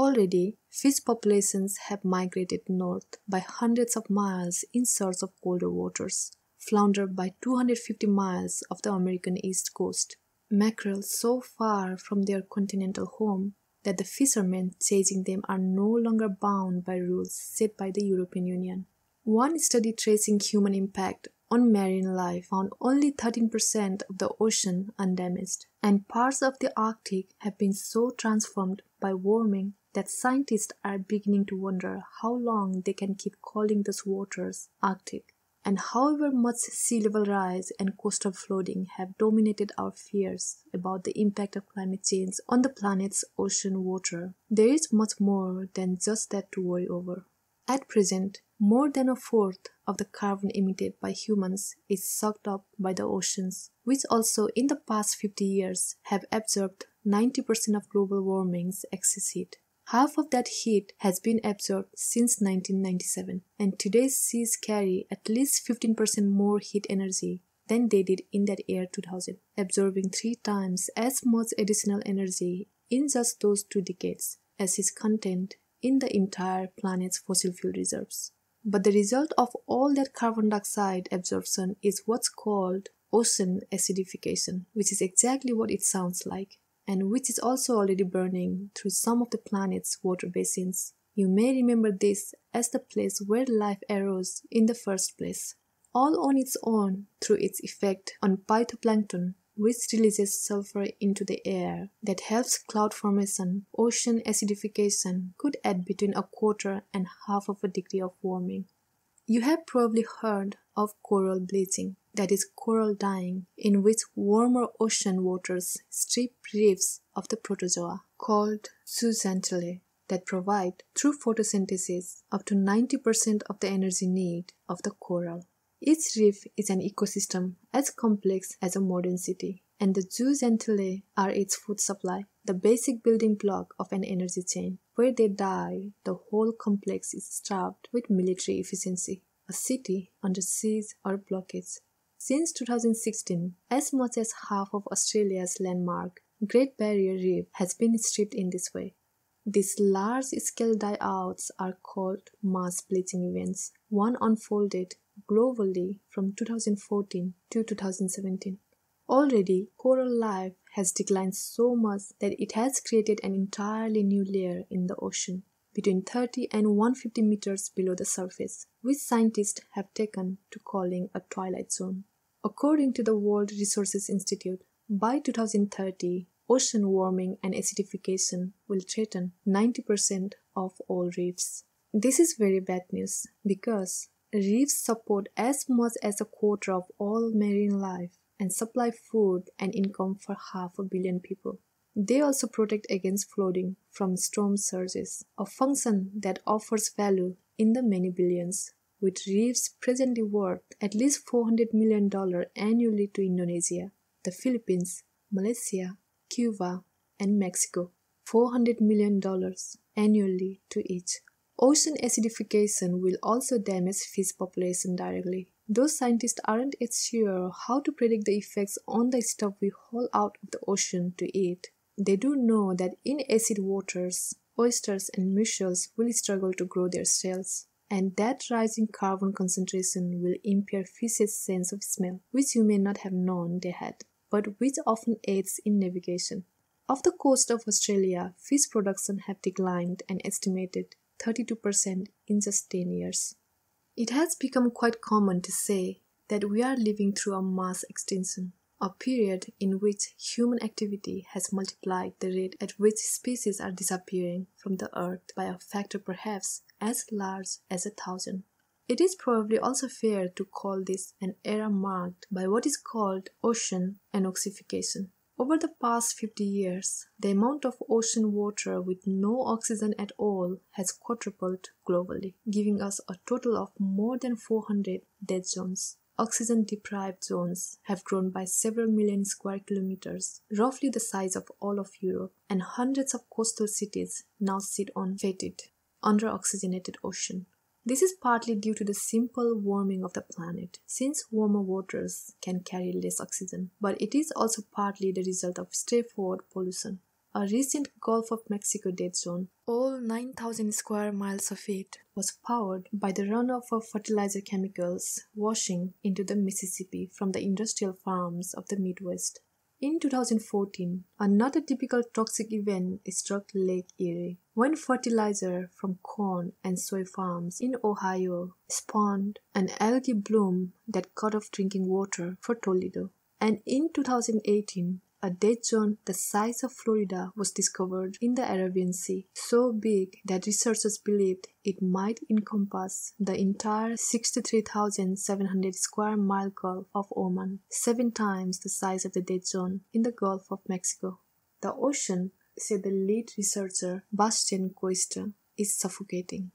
Already, fish populations have migrated north by hundreds of miles in search of colder waters, flounder by 250 miles of the American east coast, mackerel so far from their continental home that the fishermen chasing them are no longer bound by rules set by the European Union. One study tracing human impact on marine life found only 13% of the ocean undamaged, and parts of the Arctic have been so transformed by warming that scientists are beginning to wonder how long they can keep calling those waters Arctic. And however much sea level rise and coastal flooding have dominated our fears about the impact of climate change on the planet's ocean water, there is much more than just that to worry over. At present, more than a fourth of the carbon emitted by humans is sucked up by the oceans, which also in the past 50 years have absorbed 90% of global warming's excess heat. Half of that heat has been absorbed since 1997, and today's seas carry at least 15% more heat energy than they did in that year 2000, absorbing three times as much additional energy in just those two decades as is contained in the entire planet's fossil fuel reserves. But the result of all that carbon dioxide absorption is what's called ocean acidification, which is exactly what it sounds like, and which is also already burning through some of the planet's water basins. You may remember this as the place where life arose in the first place, all on its own through its effect on phytoplankton which releases sulfur into the air that helps cloud formation, ocean acidification could add between a quarter and half of a degree of warming. You have probably heard of coral bleaching, that is coral dying, in which warmer ocean waters strip reefs of the protozoa called zooxanthellae that provide, through photosynthesis, up to 90% of the energy need of the coral. Each reef is an ecosystem as complex as a modern city, and the zooxanthellae are its food supply, the basic building block of an energy chain. Where they die, the whole complex is starved with military efficiency. A city under siege or blockage. Since 2016, as much as half of Australia's landmark, Great Barrier Reef has been stripped in this way. These large-scale die-outs are called mass bleaching events. One unfolded globally from 2014 to 2017. Already, coral life has declined so much that it has created an entirely new layer in the ocean between 30 and 150 meters below the surface, which scientists have taken to calling a twilight zone. According to the World Resources Institute, by 2030, ocean warming and acidification will threaten 90% of all reefs. This is very bad news because Reefs support as much as a quarter of all marine life and supply food and income for half a billion people. They also protect against flooding from storm surges, a function that offers value in the many billions, with reefs presently worth at least $400 million annually to Indonesia, the Philippines, Malaysia, Cuba, and Mexico. $400 million annually to each. Ocean acidification will also damage fish population directly. Though scientists aren't yet sure how to predict the effects on the stuff we haul out of the ocean to eat, they do know that in acid waters, oysters and mussels will struggle to grow their shells, and that rising carbon concentration will impair fish's sense of smell, which you may not have known they had, but which often aids in navigation. Off the coast of Australia, fish production have declined an estimated 32% in just 10 years. It has become quite common to say that we are living through a mass extinction, a period in which human activity has multiplied the rate at which species are disappearing from the earth by a factor perhaps as large as a thousand. It is probably also fair to call this an era marked by what is called ocean anoxification. Over the past 50 years, the amount of ocean water with no oxygen at all has quadrupled globally, giving us a total of more than 400 dead zones. Oxygen deprived zones have grown by several million square kilometers, roughly the size of all of Europe, and hundreds of coastal cities now sit on fetid, under oxygenated ocean. This is partly due to the simple warming of the planet, since warmer waters can carry less oxygen, but it is also partly the result of straightforward pollution. A recent Gulf of Mexico dead zone, all 9,000 square miles of it, was powered by the runoff of fertilizer chemicals washing into the Mississippi from the industrial farms of the Midwest. In 2014, another typical toxic event struck Lake Erie when fertilizer from corn and soy farms in Ohio spawned an algae bloom that cut off drinking water for Toledo. And in 2018, a dead zone the size of Florida was discovered in the Arabian Sea, so big that researchers believed it might encompass the entire 63,700 square mile Gulf of Oman, seven times the size of the dead zone in the Gulf of Mexico. The ocean, said the lead researcher Bastien Queste, is suffocating.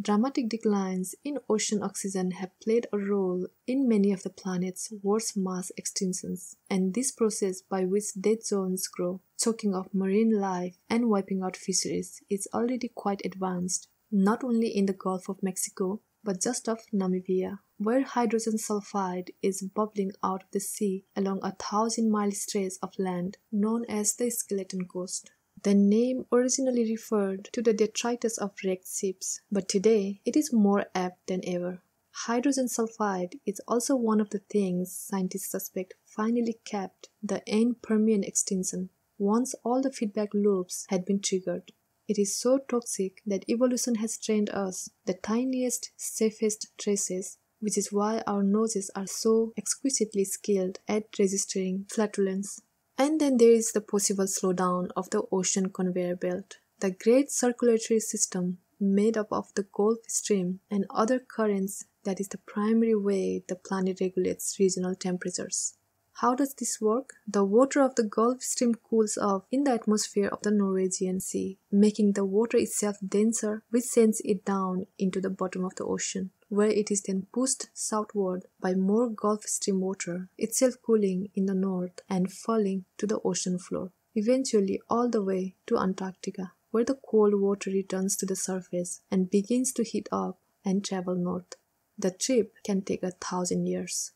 Dramatic declines in ocean oxygen have played a role in many of the planet's worst mass extinctions, and this process by which dead zones grow, choking off marine life and wiping out fisheries is already quite advanced, not only in the Gulf of Mexico, but just off Namibia, where hydrogen sulfide is bubbling out of the sea along a thousand mile stretch of land known as the Skeleton Coast. The name originally referred to the detritus of wrecked ships, but today it is more apt than ever. Hydrogen sulfide is also one of the things scientists suspect finally capped the end Permian extinction once all the feedback loops had been triggered. It is so toxic that evolution has trained us the tiniest, safest traces, which is why our noses are so exquisitely skilled at registering flatulence. And then there is the possible slowdown of the ocean conveyor belt, the great circulatory system made up of the Gulf Stream and other currents that is the primary way the planet regulates regional temperatures. How does this work? The water of the Gulf Stream cools off in the atmosphere of the Norwegian Sea, making the water itself denser, which sends it down into the bottom of the ocean, where it is then pushed southward by more Gulf Stream water, itself cooling in the north and falling to the ocean floor, eventually all the way to Antarctica, where the cold water returns to the surface and begins to heat up and travel north. The trip can take a thousand years.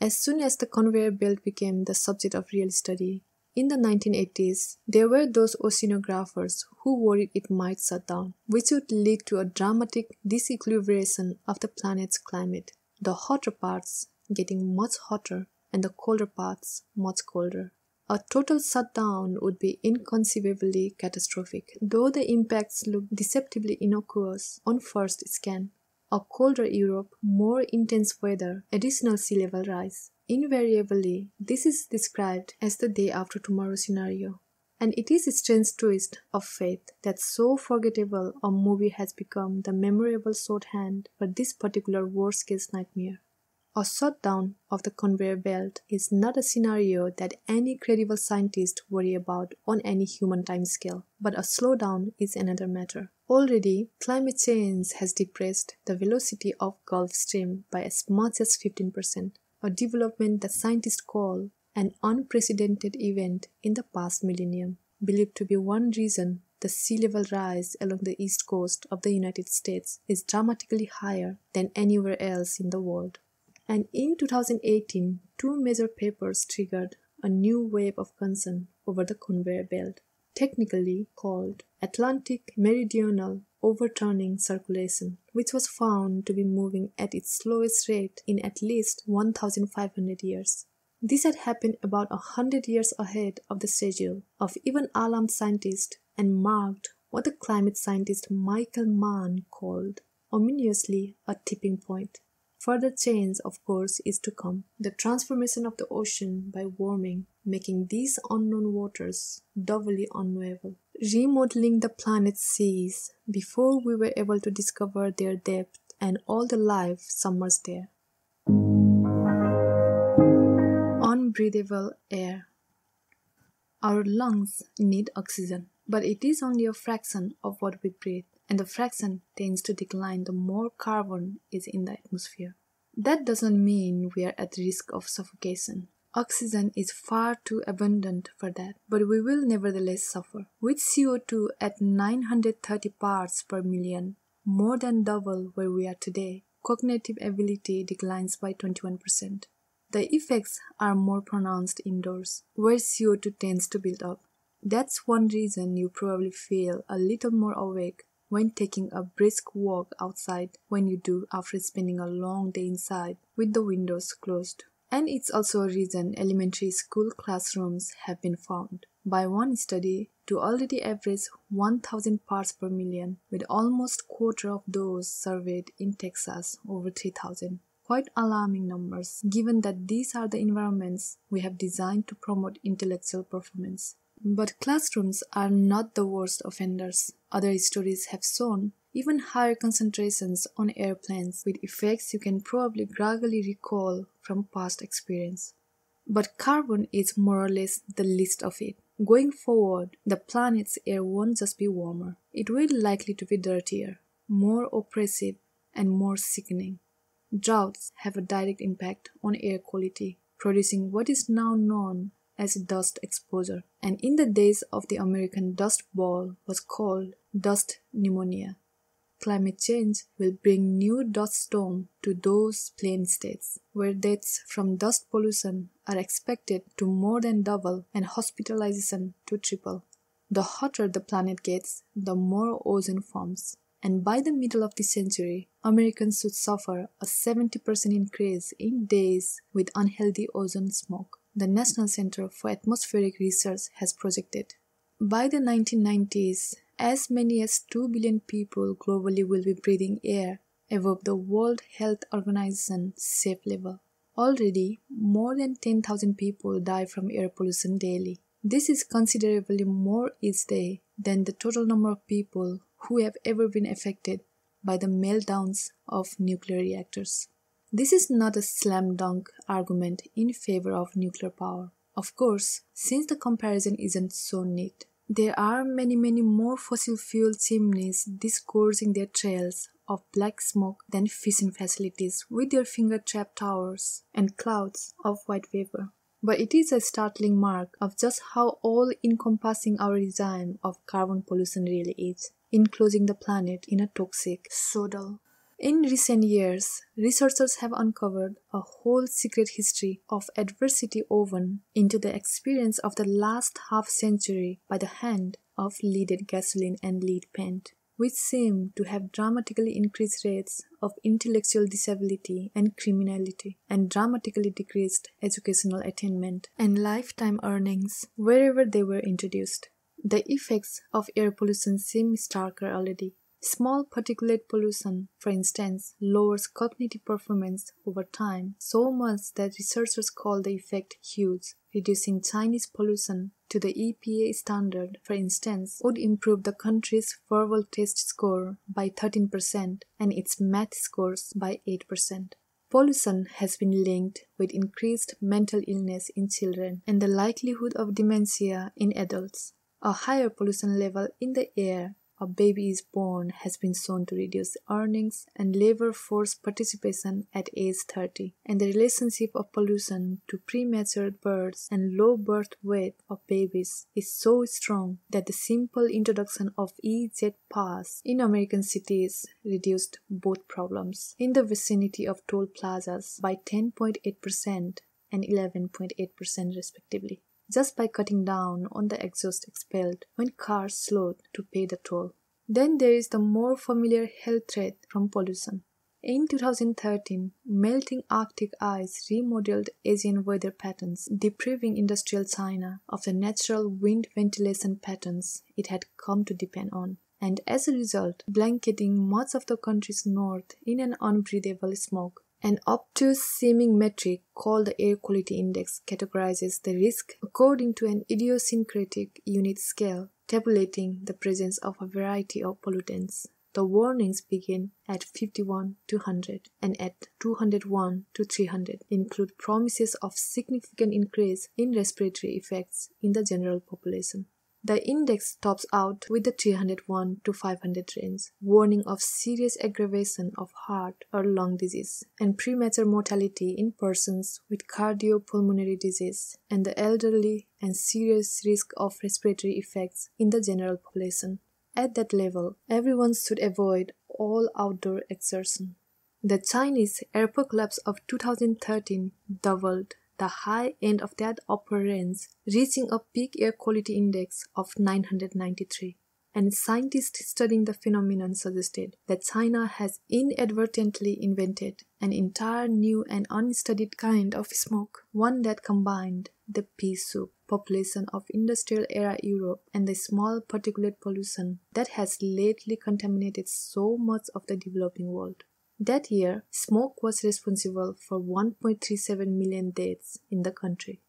As soon as the conveyor belt became the subject of real study, in the 1980s, there were those oceanographers who worried it might shut down, which would lead to a dramatic disequilibration of the planet's climate, the hotter parts getting much hotter and the colder parts much colder. A total shutdown would be inconceivably catastrophic, though the impacts look deceptively innocuous on first scan a colder Europe, more intense weather, additional sea level rise. Invariably, this is described as the day after tomorrow scenario. And it is a strange twist of fate that so forgettable a movie has become the memorable shorthand for this particular worst case nightmare. A shutdown of the conveyor belt is not a scenario that any credible scientist worry about on any human timescale, but a slowdown is another matter. Already, climate change has depressed the velocity of Gulf Stream by as much as 15%, a development that scientists call an unprecedented event in the past millennium, believed to be one reason the sea level rise along the east coast of the United States is dramatically higher than anywhere else in the world. And in 2018, two major papers triggered a new wave of concern over the conveyor belt technically called Atlantic Meridional Overturning Circulation, which was found to be moving at its slowest rate in at least 1,500 years. This had happened about a hundred years ahead of the schedule of even alarmed scientists and marked what the climate scientist Michael Mann called ominously a tipping point. Further change, of course, is to come. The transformation of the ocean by warming, making these unknown waters doubly unknowable. Remodeling the planet's seas before we were able to discover their depth and all the life submerged there. Unbreathable air. Our lungs need oxygen, but it is only a fraction of what we breathe and the fraction tends to decline the more carbon is in the atmosphere. That doesn't mean we are at risk of suffocation. Oxygen is far too abundant for that, but we will nevertheless suffer. With CO2 at 930 parts per million, more than double where we are today, cognitive ability declines by 21%. The effects are more pronounced indoors, where CO2 tends to build up. That's one reason you probably feel a little more awake when taking a brisk walk outside when you do after spending a long day inside with the windows closed. And it's also a reason elementary school classrooms have been found by one study to already average 1000 parts per million with almost quarter of those surveyed in Texas over 3000 quite alarming numbers given that these are the environments we have designed to promote intellectual performance. But classrooms are not the worst offenders. Other studies have shown even higher concentrations on airplanes with effects you can probably groggily recall from past experience. But carbon is more or less the least of it. Going forward, the planet's air won't just be warmer, it will likely to be dirtier, more oppressive, and more sickening. Droughts have a direct impact on air quality, producing what is now known as dust exposure, and in the days of the American Dust Bowl was called dust pneumonia. Climate change will bring new dust storm to those plain states, where deaths from dust pollution are expected to more than double and hospitalization to triple. The hotter the planet gets, the more ozone forms, and by the middle of the century, Americans should suffer a 70% increase in days with unhealthy ozone smoke. The National Center for Atmospheric Research has projected. By the 1990s, as many as 2 billion people globally will be breathing air above the World Health Organization safe level. Already, more than 10,000 people die from air pollution daily. This is considerably more each day than the total number of people who have ever been affected by the meltdowns of nuclear reactors. This is not a slam dunk argument in favor of nuclear power. Of course, since the comparison isn't so neat, there are many, many more fossil fuel chimneys discoursing their trails of black smoke than fission facilities with their finger trap towers and clouds of white vapor. But it is a startling mark of just how all encompassing our regime of carbon pollution really is, enclosing the planet in a toxic sodal. In recent years, researchers have uncovered a whole secret history of adversity woven into the experience of the last half century by the hand of leaded gasoline and lead paint which seem to have dramatically increased rates of intellectual disability and criminality, and dramatically decreased educational attainment and lifetime earnings wherever they were introduced. The effects of air pollution seem starker already. Small particulate pollution, for instance, lowers cognitive performance over time so much that researchers call the effect huge. Reducing Chinese pollution to the EPA standard, for instance, would improve the country's verbal test score by 13% and its math scores by 8%. Pollution has been linked with increased mental illness in children and the likelihood of dementia in adults. A higher pollution level in the air a baby is born has been shown to reduce earnings and labor force participation at age 30, and the relationship of pollution to premature births and low birth weight of babies is so strong that the simple introduction of EZ Pass in American cities reduced both problems. In the vicinity of toll plazas by 10.8% and 11.8% respectively just by cutting down on the exhaust expelled when cars slowed to pay the toll. Then there is the more familiar health threat from pollution. In 2013, melting Arctic ice remodeled Asian weather patterns, depriving industrial China of the natural wind ventilation patterns it had come to depend on, and as a result, blanketing much of the country's north in an unbreathable smoke. An obtuse seeming metric called the Air Quality Index categorizes the risk according to an idiosyncratic unit scale, tabulating the presence of a variety of pollutants. The warnings begin at 51 to 100 and at 201 to 300 include promises of significant increase in respiratory effects in the general population. The index tops out with the 301 to 500 range, warning of serious aggravation of heart or lung disease and premature mortality in persons with cardiopulmonary disease and the elderly and serious risk of respiratory effects in the general population. At that level, everyone should avoid all outdoor exertion. The Chinese apocalypse of 2013 doubled the high end of that upper range, reaching a peak air quality index of 993. And scientists studying the phenomenon suggested that China has inadvertently invented an entire new and unstudied kind of smoke, one that combined the pea soup population of industrial era Europe and the small particulate pollution that has lately contaminated so much of the developing world. That year, smoke was responsible for 1.37 million deaths in the country.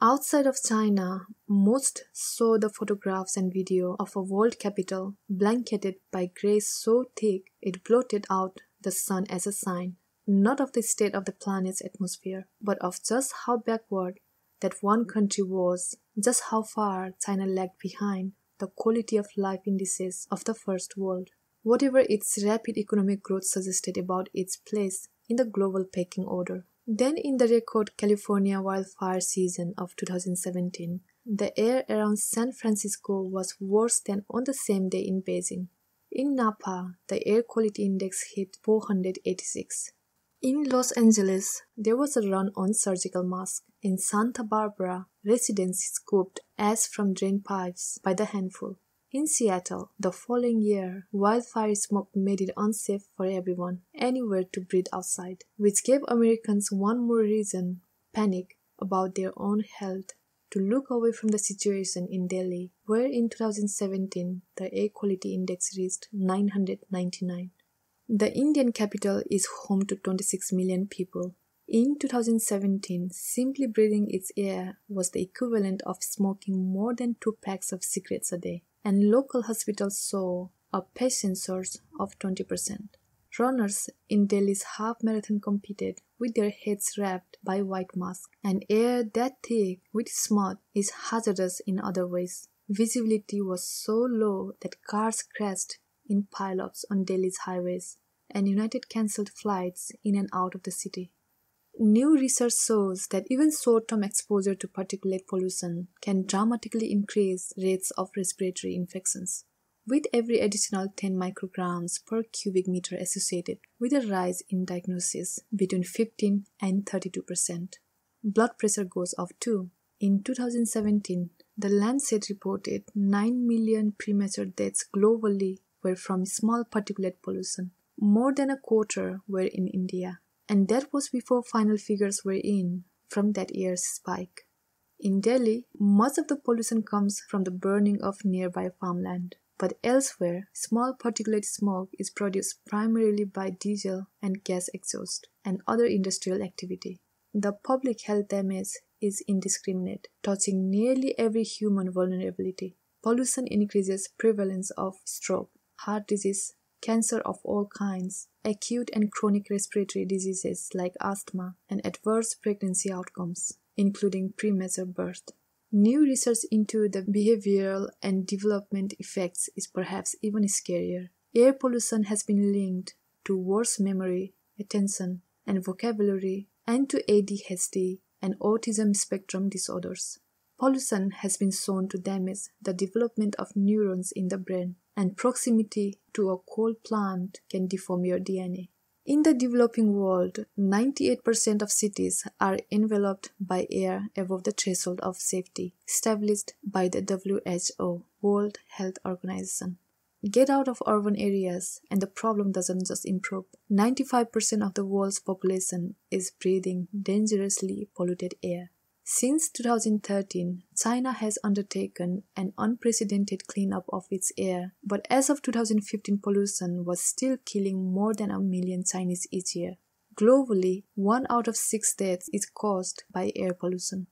Outside of China, most saw the photographs and video of a world capital blanketed by gray so thick it blotted out the sun as a sign, not of the state of the planet's atmosphere, but of just how backward that one country was, just how far China lagged behind the quality of life indices of the first world whatever its rapid economic growth suggested about its place in the global pecking order. Then, in the record California wildfire season of 2017, the air around San Francisco was worse than on the same day in Beijing. In Napa, the air quality index hit 486. In Los Angeles, there was a run on surgical masks. In Santa Barbara, residents scooped ash from drain pipes by the handful. In Seattle, the following year, wildfire smoke made it unsafe for everyone anywhere to breathe outside, which gave Americans one more reason panic about their own health to look away from the situation in Delhi, where in 2017 the air quality index reached 999. The Indian capital is home to 26 million people. In 2017, simply breathing its air was the equivalent of smoking more than two packs of cigarettes a day and local hospitals saw a patient surge of 20%. Runners in Delhi's half marathon competed with their heads wrapped by white masks, and air that thick with smog is hazardous in other ways. Visibility was so low that cars crashed in pileups on Delhi's highways, and United cancelled flights in and out of the city. New research shows that even short-term exposure to particulate pollution can dramatically increase rates of respiratory infections, with every additional 10 micrograms per cubic meter associated with a rise in diagnosis between 15 and 32 percent. Blood pressure goes up too. In 2017, the Lancet reported 9 million premature deaths globally were from small particulate pollution. More than a quarter were in India and that was before final figures were in from that year's spike. In Delhi, much of the pollution comes from the burning of nearby farmland, but elsewhere, small particulate smoke is produced primarily by diesel and gas exhaust and other industrial activity. The public health damage is indiscriminate, touching nearly every human vulnerability. Pollution increases prevalence of stroke, heart disease, cancer of all kinds, acute and chronic respiratory diseases like asthma, and adverse pregnancy outcomes, including premature birth. New research into the behavioral and development effects is perhaps even scarier. Air pollution has been linked to worse memory, attention, and vocabulary, and to ADHD and autism spectrum disorders. Pollution has been shown to damage the development of neurons in the brain, and proximity to a coal plant can deform your DNA. In the developing world, 98% of cities are enveloped by air above the threshold of safety established by the WHO, World Health Organization. Get out of urban areas and the problem doesn't just improve. 95% of the world's population is breathing dangerously polluted air. Since 2013, China has undertaken an unprecedented cleanup of its air, but as of 2015, pollution was still killing more than a million Chinese each year. Globally, one out of six deaths is caused by air pollution.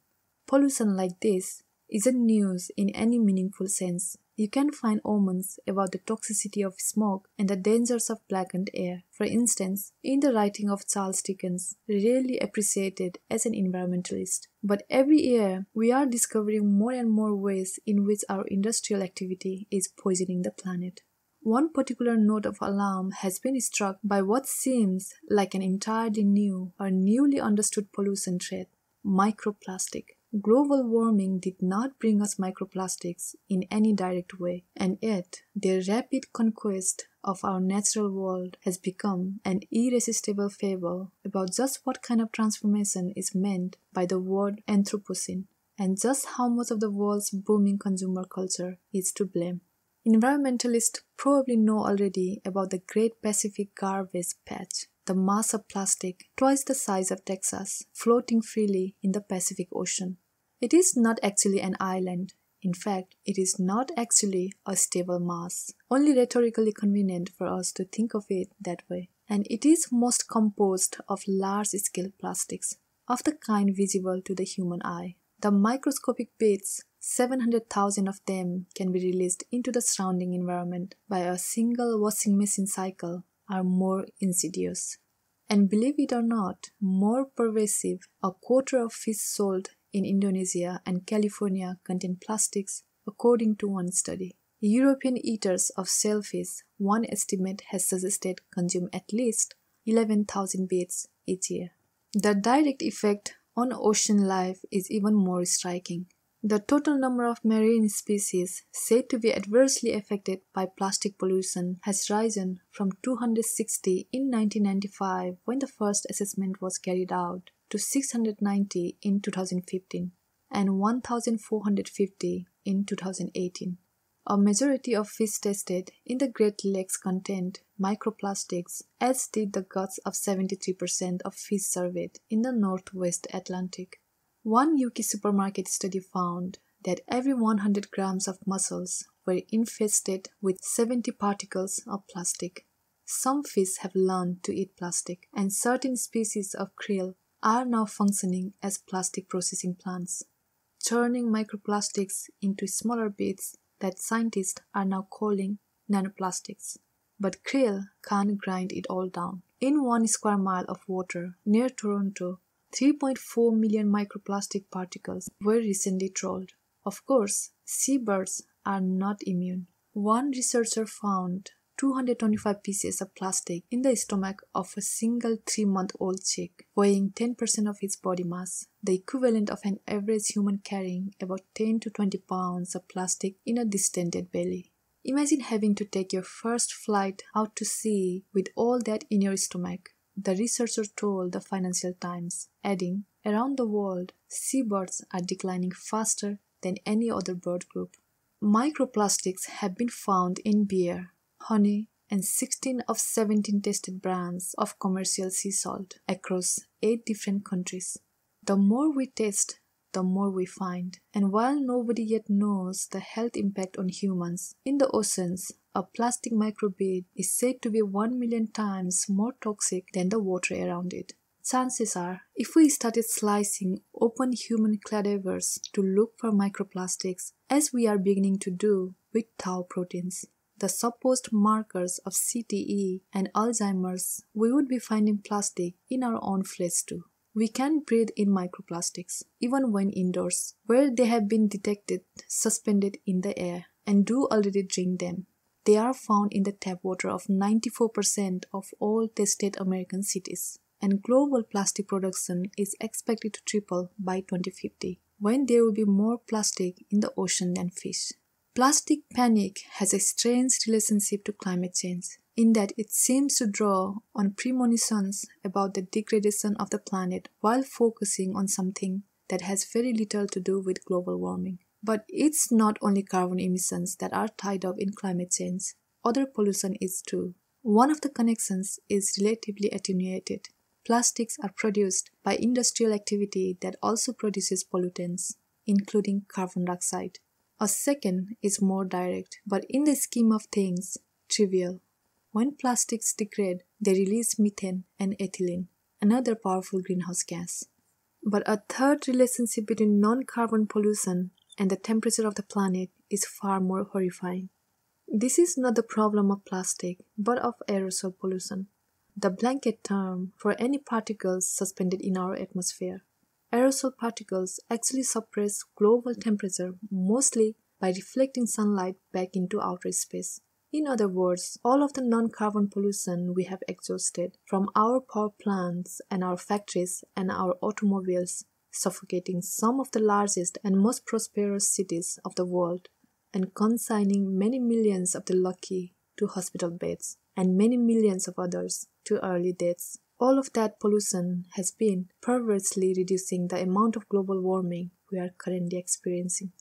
Pollution like this isn't news in any meaningful sense. You can find omens about the toxicity of smoke and the dangers of blackened air. For instance, in the writing of Charles Dickens, rarely appreciated as an environmentalist. But every year, we are discovering more and more ways in which our industrial activity is poisoning the planet. One particular note of alarm has been struck by what seems like an entirely new or newly understood pollution threat microplastic. Global warming did not bring us microplastics in any direct way, and yet their rapid conquest of our natural world has become an irresistible fable about just what kind of transformation is meant by the word Anthropocene, and just how much of the world's booming consumer culture is to blame. Environmentalists probably know already about the Great Pacific Garbage Patch, the mass of plastic, twice the size of Texas, floating freely in the Pacific Ocean. It is not actually an island. In fact, it is not actually a stable mass, only rhetorically convenient for us to think of it that way. And it is most composed of large scale plastics, of the kind visible to the human eye. The microscopic bits, 700,000 of them, can be released into the surrounding environment by a single washing machine cycle are more insidious. And believe it or not, more pervasive, a quarter of fish sold in Indonesia and California contain plastics, according to one study. European eaters of shellfish, one estimate has suggested consume at least 11,000 bits each year. The direct effect on ocean life is even more striking. The total number of marine species said to be adversely affected by plastic pollution has risen from 260 in 1995 when the first assessment was carried out to 690 in 2015 and 1450 in 2018. A majority of fish tested in the Great Lakes contained microplastics, as did the guts of 73% of fish surveyed in the Northwest Atlantic. One UK supermarket study found that every 100 grams of mussels were infested with 70 particles of plastic. Some fish have learned to eat plastic, and certain species of krill are now functioning as plastic processing plants, turning microplastics into smaller bits that scientists are now calling nanoplastics. But krill can't grind it all down. In one square mile of water near Toronto, 3.4 million microplastic particles were recently trolled. Of course, seabirds are not immune. One researcher found 225 pieces of plastic in the stomach of a single three month old chick, weighing 10% of its body mass, the equivalent of an average human carrying about 10 to 20 pounds of plastic in a distended belly. Imagine having to take your first flight out to sea with all that in your stomach. The researcher told the Financial Times, adding, Around the world, seabirds are declining faster than any other bird group. Microplastics have been found in beer, honey, and 16 of 17 tested brands of commercial sea salt across 8 different countries. The more we test, the more we find. And while nobody yet knows the health impact on humans, in the oceans, a plastic microbead is said to be 1 million times more toxic than the water around it. Chances are, if we started slicing open human cadavers to look for microplastics, as we are beginning to do with tau proteins, the supposed markers of CTE and Alzheimer's, we would be finding plastic in our own flesh too. We can breathe in microplastics, even when indoors, where they have been detected suspended in the air, and do already drink them. They are found in the tap water of 94% of all tested American cities and global plastic production is expected to triple by 2050, when there will be more plastic in the ocean than fish. Plastic panic has a strange relationship to climate change, in that it seems to draw on premonitions about the degradation of the planet while focusing on something that has very little to do with global warming. But it's not only carbon emissions that are tied up in climate change, other pollution is too. One of the connections is relatively attenuated Plastics are produced by industrial activity that also produces pollutants, including carbon dioxide. A second is more direct, but in the scheme of things, trivial. When plastics degrade, they release methane and ethylene, another powerful greenhouse gas. But a third relationship between non carbon pollution and the temperature of the planet is far more horrifying. This is not the problem of plastic, but of aerosol pollution the blanket term for any particles suspended in our atmosphere. Aerosol particles actually suppress global temperature mostly by reflecting sunlight back into outer space. In other words, all of the non carbon pollution we have exhausted from our power plants and our factories and our automobiles, suffocating some of the largest and most prosperous cities of the world and consigning many millions of the lucky to hospital beds and many millions of others to early deaths. All of that pollution has been perversely reducing the amount of global warming we are currently experiencing.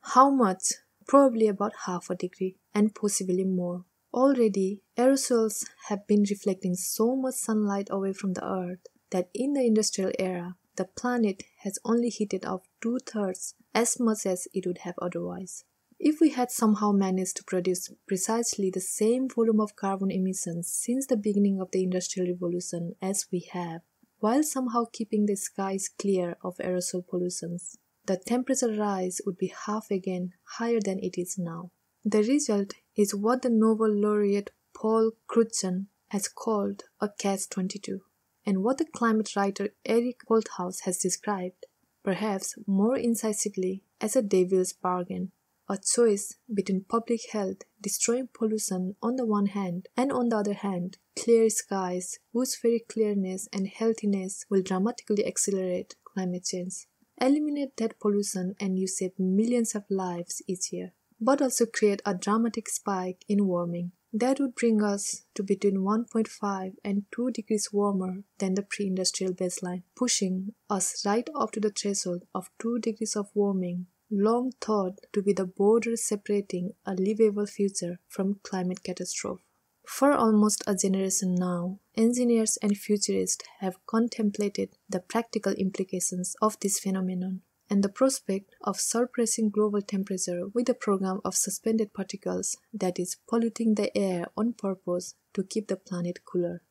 How much? Probably about half a degree, and possibly more. Already, aerosols have been reflecting so much sunlight away from the Earth that in the industrial era, the planet has only heated up two thirds as much as it would have otherwise. If we had somehow managed to produce precisely the same volume of carbon emissions since the beginning of the Industrial Revolution as we have, while somehow keeping the skies clear of aerosol pollutions, the temperature rise would be half again higher than it is now. The result is what the Nobel laureate Paul Crutzen has called a catch 22, and what the climate writer Eric Holthaus has described, perhaps more incisively, as a devil's bargain a choice between public health, destroying pollution on the one hand, and on the other hand, clear skies whose very clearness and healthiness will dramatically accelerate climate change. Eliminate that pollution and you save millions of lives each year, but also create a dramatic spike in warming. That would bring us to between 1.5 and 2 degrees warmer than the pre industrial baseline, pushing us right up to the threshold of 2 degrees of warming long thought to be the border separating a livable future from climate catastrophe. For almost a generation now, engineers and futurists have contemplated the practical implications of this phenomenon and the prospect of suppressing global temperature with a program of suspended particles that is polluting the air on purpose to keep the planet cooler.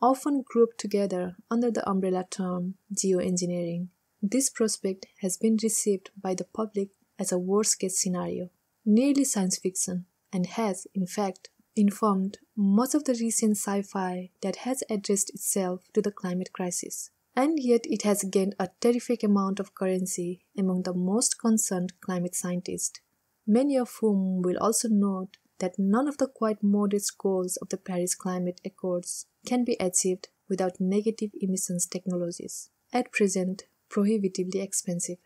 Often grouped together under the umbrella term geoengineering, this prospect has been received by the public as a worst case scenario, nearly science fiction, and has, in fact, informed most of the recent sci fi that has addressed itself to the climate crisis. And yet, it has gained a terrific amount of currency among the most concerned climate scientists, many of whom will also note that none of the quite modest goals of the Paris Climate Accords can be achieved without negative emissions technologies, at present prohibitively expensive.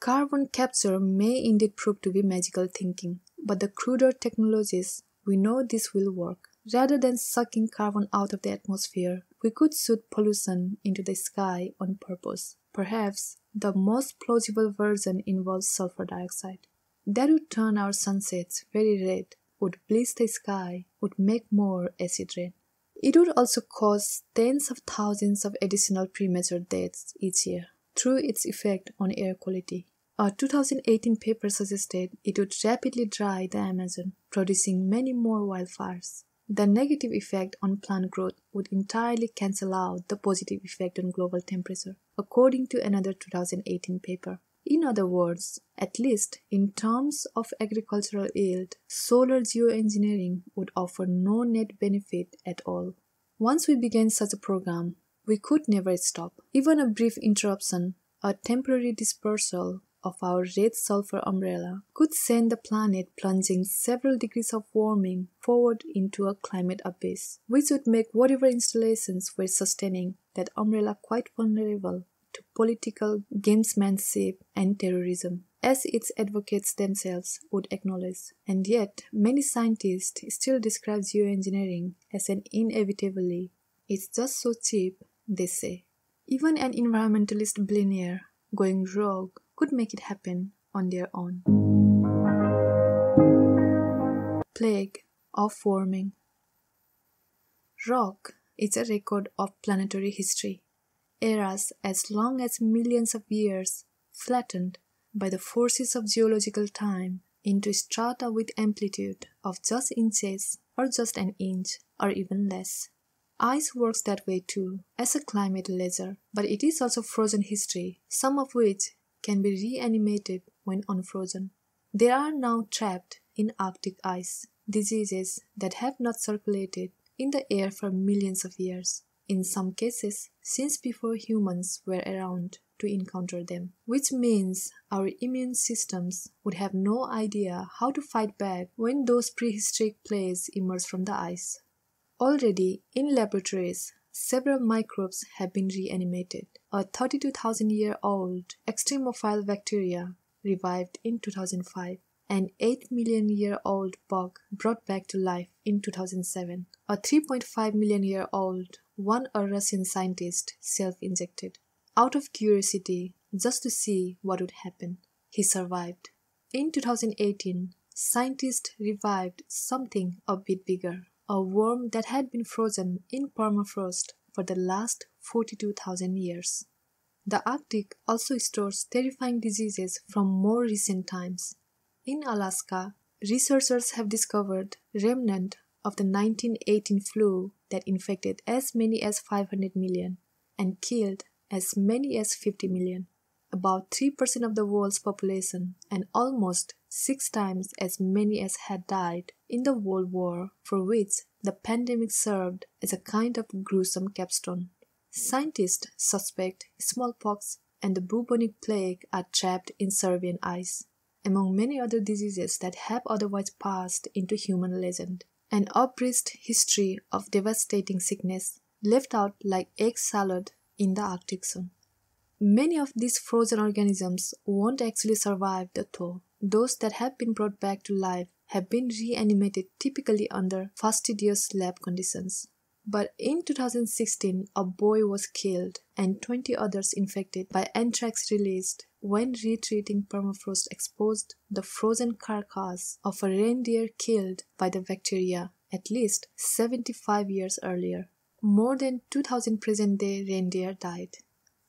Carbon capture may indeed prove to be magical thinking, but the cruder technologies we know this will work. Rather than sucking carbon out of the atmosphere, we could shoot pollution into the sky on purpose. Perhaps the most plausible version involves sulfur dioxide. That would turn our sunsets very red, would bleach the sky, would make more acid rain. It would also cause tens of thousands of additional premature deaths each year through its effect on air quality. A 2018 paper suggested it would rapidly dry the Amazon, producing many more wildfires. The negative effect on plant growth would entirely cancel out the positive effect on global temperature, according to another 2018 paper. In other words, at least in terms of agricultural yield, solar geoengineering would offer no net benefit at all. Once we began such a program, we could never stop. Even a brief interruption, a temporary dispersal of our red sulfur umbrella could send the planet plunging several degrees of warming forward into a climate abyss, which would make whatever installations were sustaining that umbrella quite vulnerable to political gamesmanship and terrorism, as its advocates themselves would acknowledge. And yet, many scientists still describe geoengineering as an inevitably. It's just so cheap, they say. Even an environmentalist billionaire going rogue could make it happen on their own. Plague of warming. Rock is a record of planetary history, eras as long as millions of years, flattened by the forces of geological time into strata with amplitude of just inches or just an inch or even less. Ice works that way too, as a climate ledger, but it is also frozen history, some of which can be reanimated when unfrozen. There are now trapped in Arctic ice diseases that have not circulated in the air for millions of years, in some cases since before humans were around to encounter them, which means our immune systems would have no idea how to fight back when those prehistoric plagues emerge from the ice. Already in laboratories, several microbes have been reanimated. A 32,000 year old extremophile bacteria revived in 2005, an 8 million year old bug brought back to life in 2007, a 3.5 million year old one a Russian scientist self injected. Out of curiosity, just to see what would happen, he survived. In 2018, scientists revived something a bit bigger a worm that had been frozen in permafrost for the last 42,000 years. The Arctic also stores terrifying diseases from more recent times. In Alaska, researchers have discovered remnant of the 1918 flu that infected as many as 500 million and killed as many as 50 million about 3% of the world's population and almost six times as many as had died in the World War, for which the pandemic served as a kind of gruesome capstone. Scientists suspect smallpox and the bubonic plague are trapped in Siberian ice, among many other diseases that have otherwise passed into human legend. An abridged history of devastating sickness left out like egg salad in the Arctic zone. Many of these frozen organisms won't actually survive the thaw. Those that have been brought back to life have been reanimated typically under fastidious lab conditions. But in 2016, a boy was killed and 20 others infected by anthrax released when retreating permafrost exposed the frozen carcass of a reindeer killed by the bacteria at least 75 years earlier. More than 2000 present day reindeer died.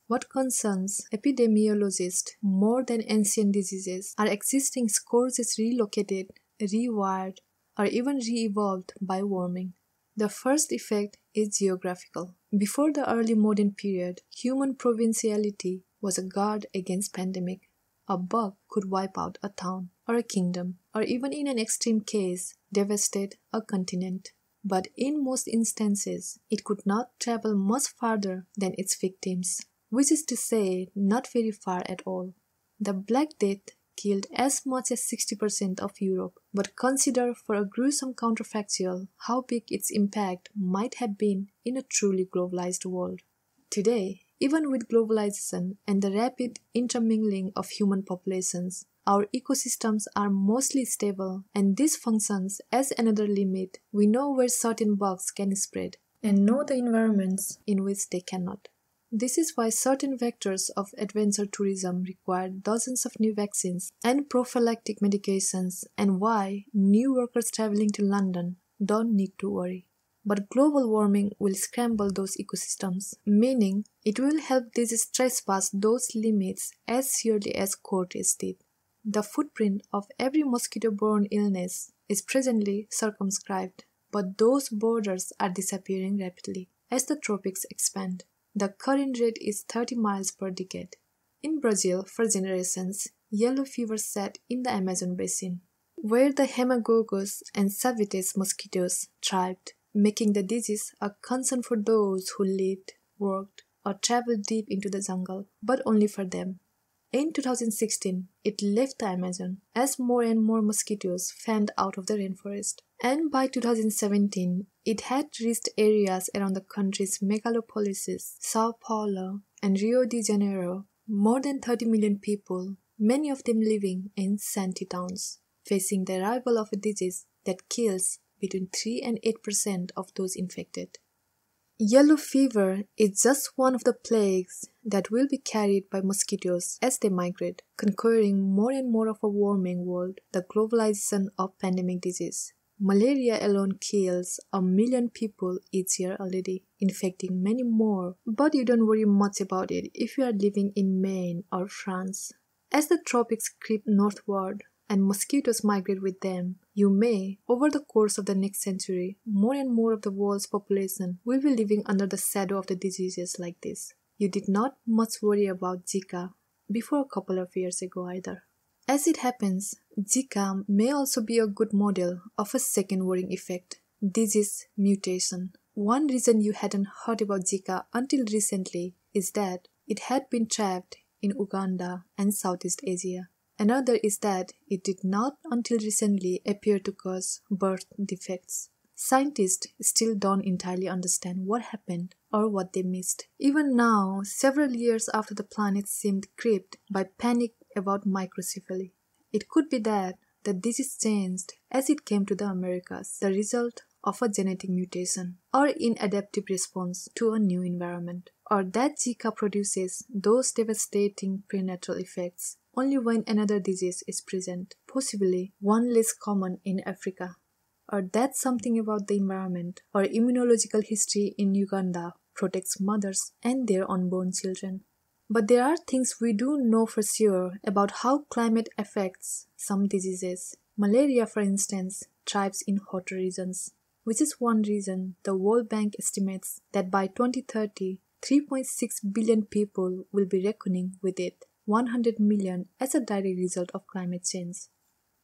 What concerns epidemiologists more than ancient diseases are existing scourges relocated, rewired, or even re evolved by warming. The first effect is geographical. Before the early modern period, human provinciality was a guard against pandemic. A bug could wipe out a town or a kingdom, or even in an extreme case, devastate a continent. But in most instances, it could not travel much farther than its victims which is to say, not very far at all. The Black Death killed as much as 60% of Europe, but consider for a gruesome counterfactual how big its impact might have been in a truly globalized world. Today, even with globalization and the rapid intermingling of human populations, our ecosystems are mostly stable, and this functions as another limit. We know where certain bugs can spread and know the environments in which they cannot. This is why certain vectors of adventure tourism require dozens of new vaccines and prophylactic medications, and why new workers traveling to London don't need to worry. But global warming will scramble those ecosystems, meaning it will help disease trespass those limits as surely as Cortes did. The footprint of every mosquito borne illness is presently circumscribed, but those borders are disappearing rapidly as the tropics expand. The current rate is 30 miles per decade. In Brazil, for generations, yellow fever sat in the Amazon basin, where the Haemagogus and Sabethes mosquitoes thrived, making the disease a concern for those who lived, worked, or traveled deep into the jungle, but only for them. In 2016, it left the Amazon as more and more mosquitoes fanned out of the rainforest. And by 2017, it had reached areas around the country's megalopolises, Sao Paulo and Rio de Janeiro, more than 30 million people, many of them living in shanty towns, facing the arrival of a disease that kills between 3 and 8% of those infected. Yellow fever is just one of the plagues that will be carried by mosquitoes as they migrate, conquering more and more of a warming world, the globalization of pandemic disease. Malaria alone kills a million people each year already, infecting many more, but you don't worry much about it if you are living in Maine or France. As the tropics creep northward, and mosquitoes migrate with them, you may, over the course of the next century, more and more of the world's population will be living under the shadow of the diseases like this. You did not much worry about Zika before a couple of years ago either. As it happens, Zika may also be a good model of a second worrying effect disease mutation. One reason you hadn't heard about Zika until recently is that it had been trapped in Uganda and Southeast Asia. Another is that it did not until recently appear to cause birth defects. Scientists still don't entirely understand what happened or what they missed. Even now, several years after the planet seemed gripped by panic about microcephaly, it could be that the disease changed as it came to the Americas, the result of a genetic mutation or inadaptive response to a new environment, or that Zika produces those devastating prenatal effects only when another disease is present, possibly one less common in Africa. Or that something about the environment or immunological history in Uganda protects mothers and their unborn children. But there are things we do know for sure about how climate affects some diseases. Malaria, for instance, thrives in hotter regions, which is one reason the World Bank estimates that by 2030, 3.6 billion people will be reckoning with it. 100 million as a direct result of climate change.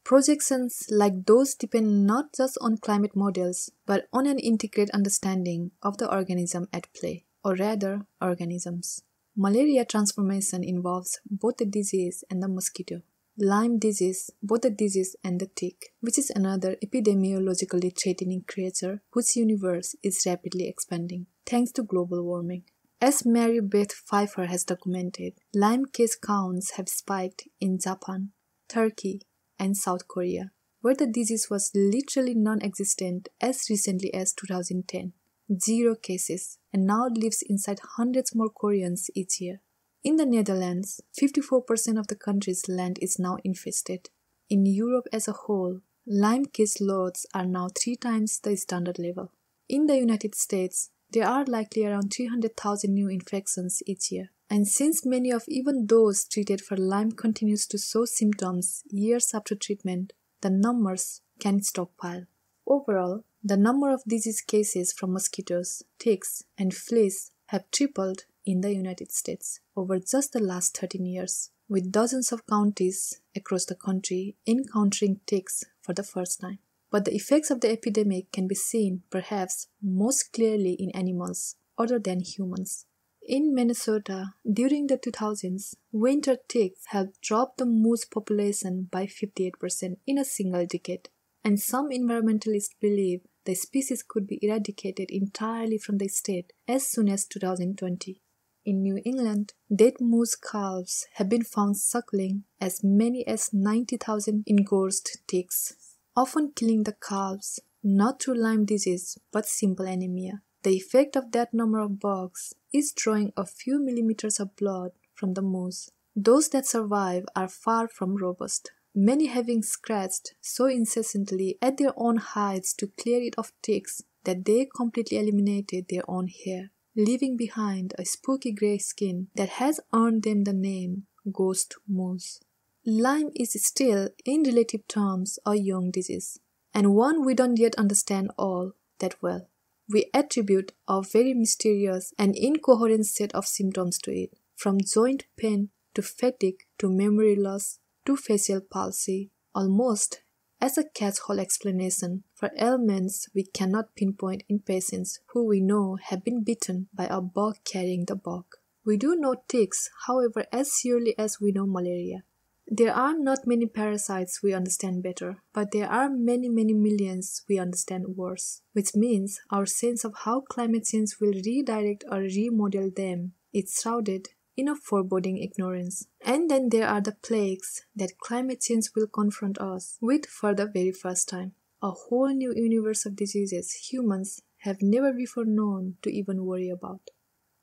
Projections like those depend not just on climate models, but on an integrated understanding of the organism at play, or rather, organisms. Malaria transformation involves both the disease and the mosquito. Lyme disease, both the disease and the tick, which is another epidemiologically threatening creature whose universe is rapidly expanding thanks to global warming. As Mary Beth Pfeiffer has documented, Lyme case counts have spiked in Japan, Turkey, and South Korea, where the disease was literally non existent as recently as 2010. Zero cases, and now lives inside hundreds more Koreans each year. In the Netherlands, 54% of the country's land is now infested. In Europe as a whole, Lyme case loads are now three times the standard level. In the United States, there are likely around 300,000 new infections each year. And since many of even those treated for Lyme continues to show symptoms years after treatment, the numbers can stockpile. Overall, the number of disease cases from mosquitoes, ticks, and fleas have tripled in the United States over just the last 13 years, with dozens of counties across the country encountering ticks for the first time. But the effects of the epidemic can be seen, perhaps, most clearly in animals other than humans. In Minnesota, during the 2000s, winter ticks have dropped the moose population by 58% in a single decade, and some environmentalists believe the species could be eradicated entirely from the state as soon as 2020. In New England, dead moose calves have been found suckling as many as 90,000 engorged ticks, often killing the calves not through Lyme disease but simple anemia. The effect of that number of bugs is drawing a few millimeters of blood from the moose. Those that survive are far from robust, many having scratched so incessantly at their own hides to clear it of ticks that they completely eliminated their own hair, leaving behind a spooky gray skin that has earned them the name ghost moose. Lyme is still, in relative terms, a young disease, and one we don't yet understand all that well we attribute a very mysterious and incoherent set of symptoms to it, from joint pain to fatigue to memory loss to facial palsy, almost as a catch-all explanation for ailments we cannot pinpoint in patients who we know have been bitten by a bug carrying the bug. We do know ticks, however, as surely as we know malaria. There are not many parasites we understand better, but there are many, many millions we understand worse, which means our sense of how climate change will redirect or remodel them is shrouded in a foreboding ignorance. And then there are the plagues that climate change will confront us with for the very first time. A whole new universe of diseases humans have never before known to even worry about.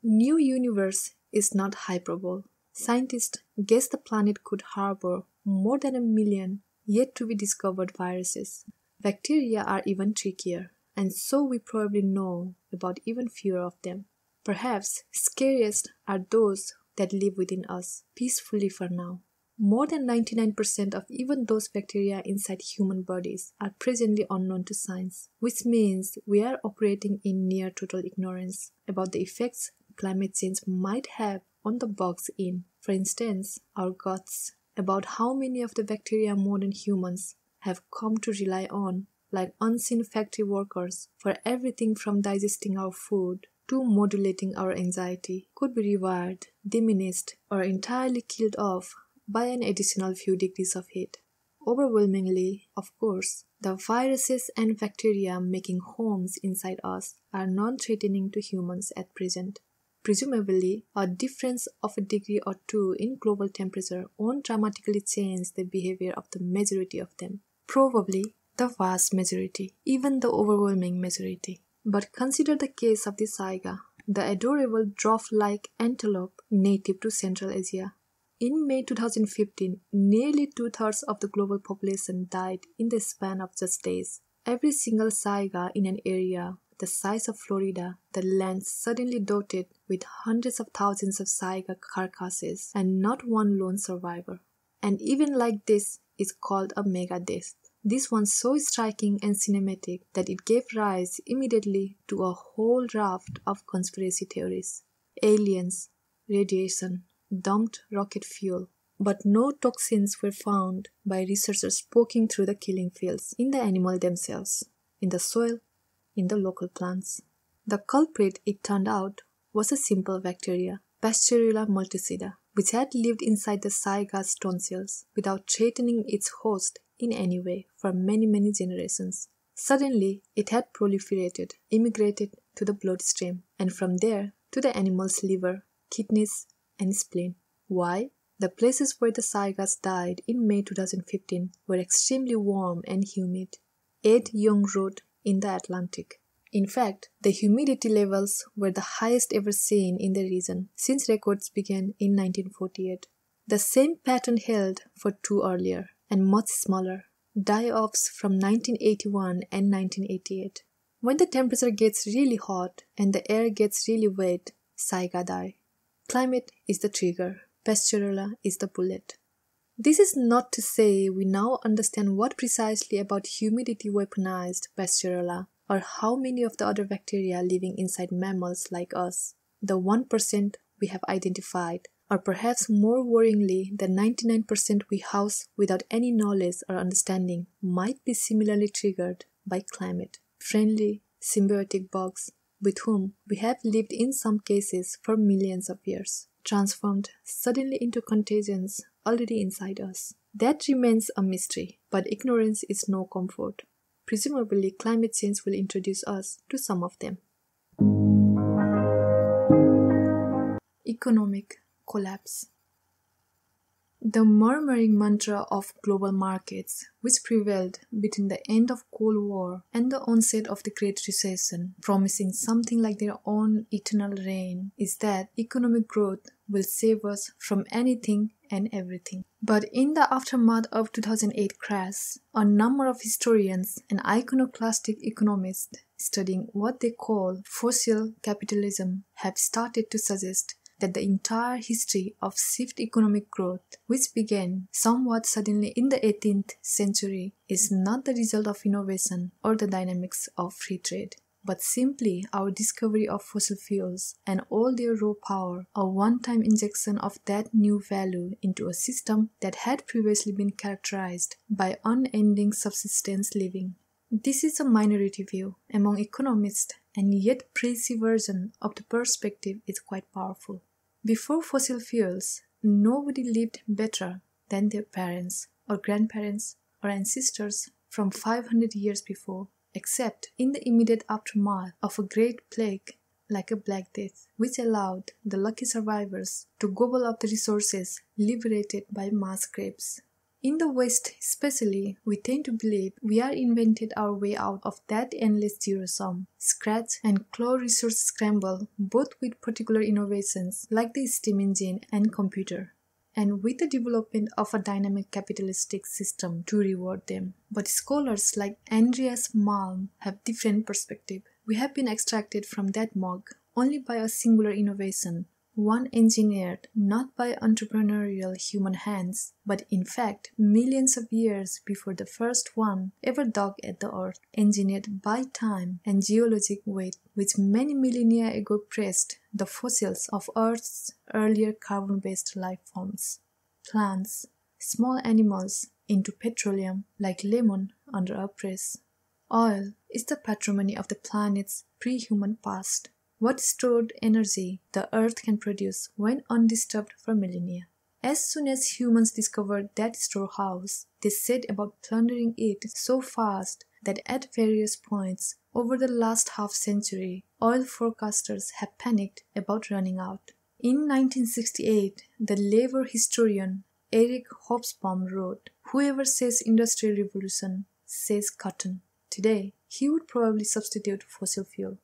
New universe is not hyperbole. Scientists guess the planet could harbor more than a million yet to be discovered viruses. Bacteria are even trickier, and so we probably know about even fewer of them. Perhaps scariest are those that live within us peacefully for now. More than 99% of even those bacteria inside human bodies are presently unknown to science, which means we are operating in near total ignorance about the effects climate change might have on the bugs in, for instance, our guts, about how many of the bacteria modern humans have come to rely on, like unseen factory workers, for everything from digesting our food to modulating our anxiety, could be rewired, diminished, or entirely killed off by an additional few degrees of heat. Overwhelmingly, of course, the viruses and bacteria making homes inside us are non threatening to humans at present. Presumably, a difference of a degree or two in global temperature won't dramatically change the behavior of the majority of them. Probably the vast majority, even the overwhelming majority. But consider the case of the saiga, the adorable dwarf-like antelope native to Central Asia. In May 2015, nearly two-thirds of the global population died in the span of just days. Every single saiga in an area the size of Florida, the land suddenly dotted with hundreds of thousands of saiga carcasses and not one lone survivor. And even like this is called a mega death. This one so striking and cinematic that it gave rise immediately to a whole raft of conspiracy theories. Aliens, radiation, dumped rocket fuel, but no toxins were found by researchers poking through the killing fields in the animal themselves, in the soil, in the local plants. The culprit, it turned out, was a simple bacteria, Pasteurella multocida, which had lived inside the saiga's tonsils without threatening its host in any way for many, many generations. Suddenly, it had proliferated, immigrated to the bloodstream, and from there to the animal's liver, kidneys, and spleen. Why? The places where the saigas died in May 2015 were extremely warm and humid. Ed Yong wrote in the Atlantic. In fact, the humidity levels were the highest ever seen in the region since records began in 1948. The same pattern held for two earlier and much smaller die-offs from 1981 and 1988. When the temperature gets really hot and the air gets really wet, Saiga die. Climate is the trigger, Pasteurella is the bullet. This is not to say we now understand what precisely about humidity weaponized Pasteurella or how many of the other bacteria living inside mammals like us, the 1% we have identified, or perhaps more worryingly, the 99% we house without any knowledge or understanding, might be similarly triggered by climate. Friendly, symbiotic bugs with whom we have lived in some cases for millions of years, transformed suddenly into contagions already inside us. That remains a mystery, but ignorance is no comfort. Presumably, climate change will introduce us to some of them. Economic collapse. The murmuring mantra of global markets, which prevailed between the end of Cold War and the onset of the Great Recession, promising something like their own eternal reign, is that economic growth will save us from anything and everything. But in the aftermath of 2008 crash, a number of historians and iconoclastic economists studying what they call fossil capitalism have started to suggest that the entire history of swift economic growth, which began somewhat suddenly in the 18th century, is not the result of innovation or the dynamics of free trade, but simply our discovery of fossil fuels and all their raw power, a one time injection of that new value into a system that had previously been characterized by unending subsistence living. This is a minority view among economists, and yet praise version of the perspective is quite powerful. Before fossil fuels, nobody lived better than their parents or grandparents or ancestors from 500 years before, except in the immediate aftermath of a great plague like a Black Death, which allowed the lucky survivors to gobble up the resources liberated by mass graves. In the West, especially, we tend to believe we are invented our way out of that endless zero sum, scratch and claw resource scramble, both with particular innovations like the steam engine and computer, and with the development of a dynamic capitalistic system to reward them. But scholars like Andreas Malm have different perspective. We have been extracted from that mug only by a singular innovation, one engineered not by entrepreneurial human hands, but in fact millions of years before the first one ever dug at the earth, engineered by time and geologic weight, which many millennia ago pressed the fossils of Earth's earlier carbon based life forms, plants, small animals, into petroleum like lemon under a press. Oil is the patrimony of the planet's pre human past what stored energy the earth can produce when undisturbed for millennia. As soon as humans discovered that storehouse, they set about plundering it so fast that at various points over the last half century, oil forecasters have panicked about running out. In 1968, the labor historian Eric Hobsbawm wrote, Whoever says industrial revolution says cotton. Today, he would probably substitute fossil fuel.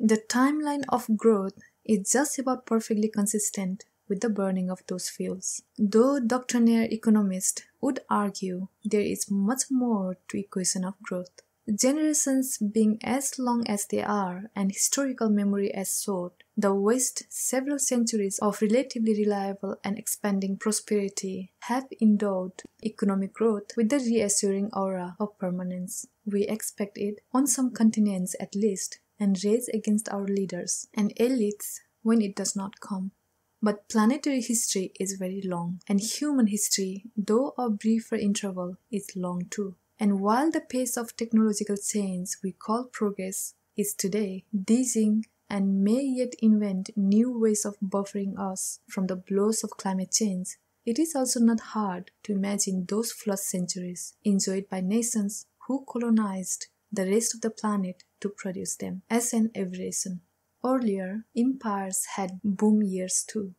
The timeline of growth is just about perfectly consistent with the burning of those fuels. Though doctrinaire economists would argue there is much more to equation of growth. Generations being as long as they are and historical memory as short, the waste several centuries of relatively reliable and expanding prosperity have endowed economic growth with the reassuring aura of permanence. We expect it, on some continents at least, and rage against our leaders and elites when it does not come. But planetary history is very long, and human history, though a briefer interval, is long too. And while the pace of technological change we call progress is today dizzying and may yet invent new ways of buffering us from the blows of climate change, it is also not hard to imagine those flush centuries enjoyed by nations who colonized the rest of the planet to produce them as an aberration. Earlier, empires had boom years too.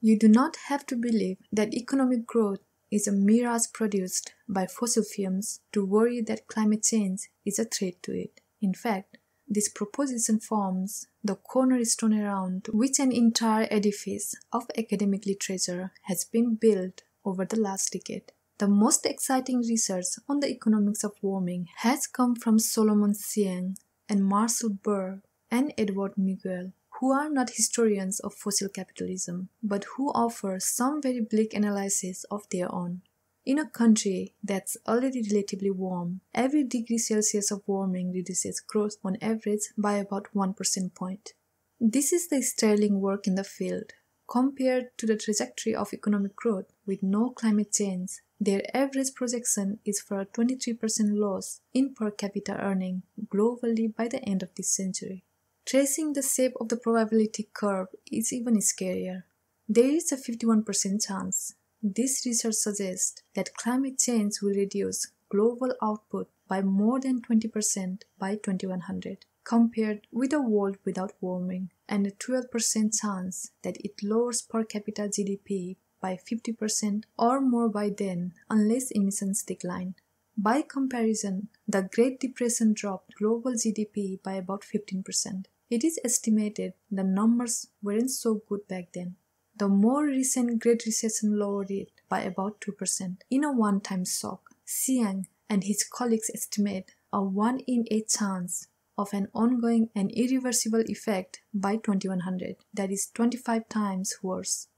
You do not have to believe that economic growth is a mirage produced by fossil fumes to worry that climate change is a threat to it. In fact, This proposition forms the cornerstone around which an entire edifice of academic literature has been built over the last decade. The most exciting research on the economics of warming has come from Solomon Hsiang and Marshall Burke and Edward Miguel, who are not historians of fossil capitalism, but who offer some very bleak analysis of their own. In a country that's already relatively warm, every degree Celsius of warming reduces growth on average by about 1 percent point. This is the sterling work in the field. Compared to the trajectory of economic growth with no climate change, their average projection is for a 23% loss in per capita earning globally by the end of this century. Tracing the shape of the probability curve is even scarier. There is a 51% chance this research suggests that climate change will reduce global output by more than 20% by 2100, compared with a world without warming, and a 12% chance that it lowers per capita GDP by 50% or more by then, unless emissions decline. By comparison, the Great Depression dropped global GDP by about 15%. It is estimated the numbers weren't so good back then. The more recent Great Recession lowered it by about 2% in a one time shock. Hsiang and his colleagues estimate a 1 in 8 chance of an ongoing and irreversible effect by 2100, that is 25 times worse.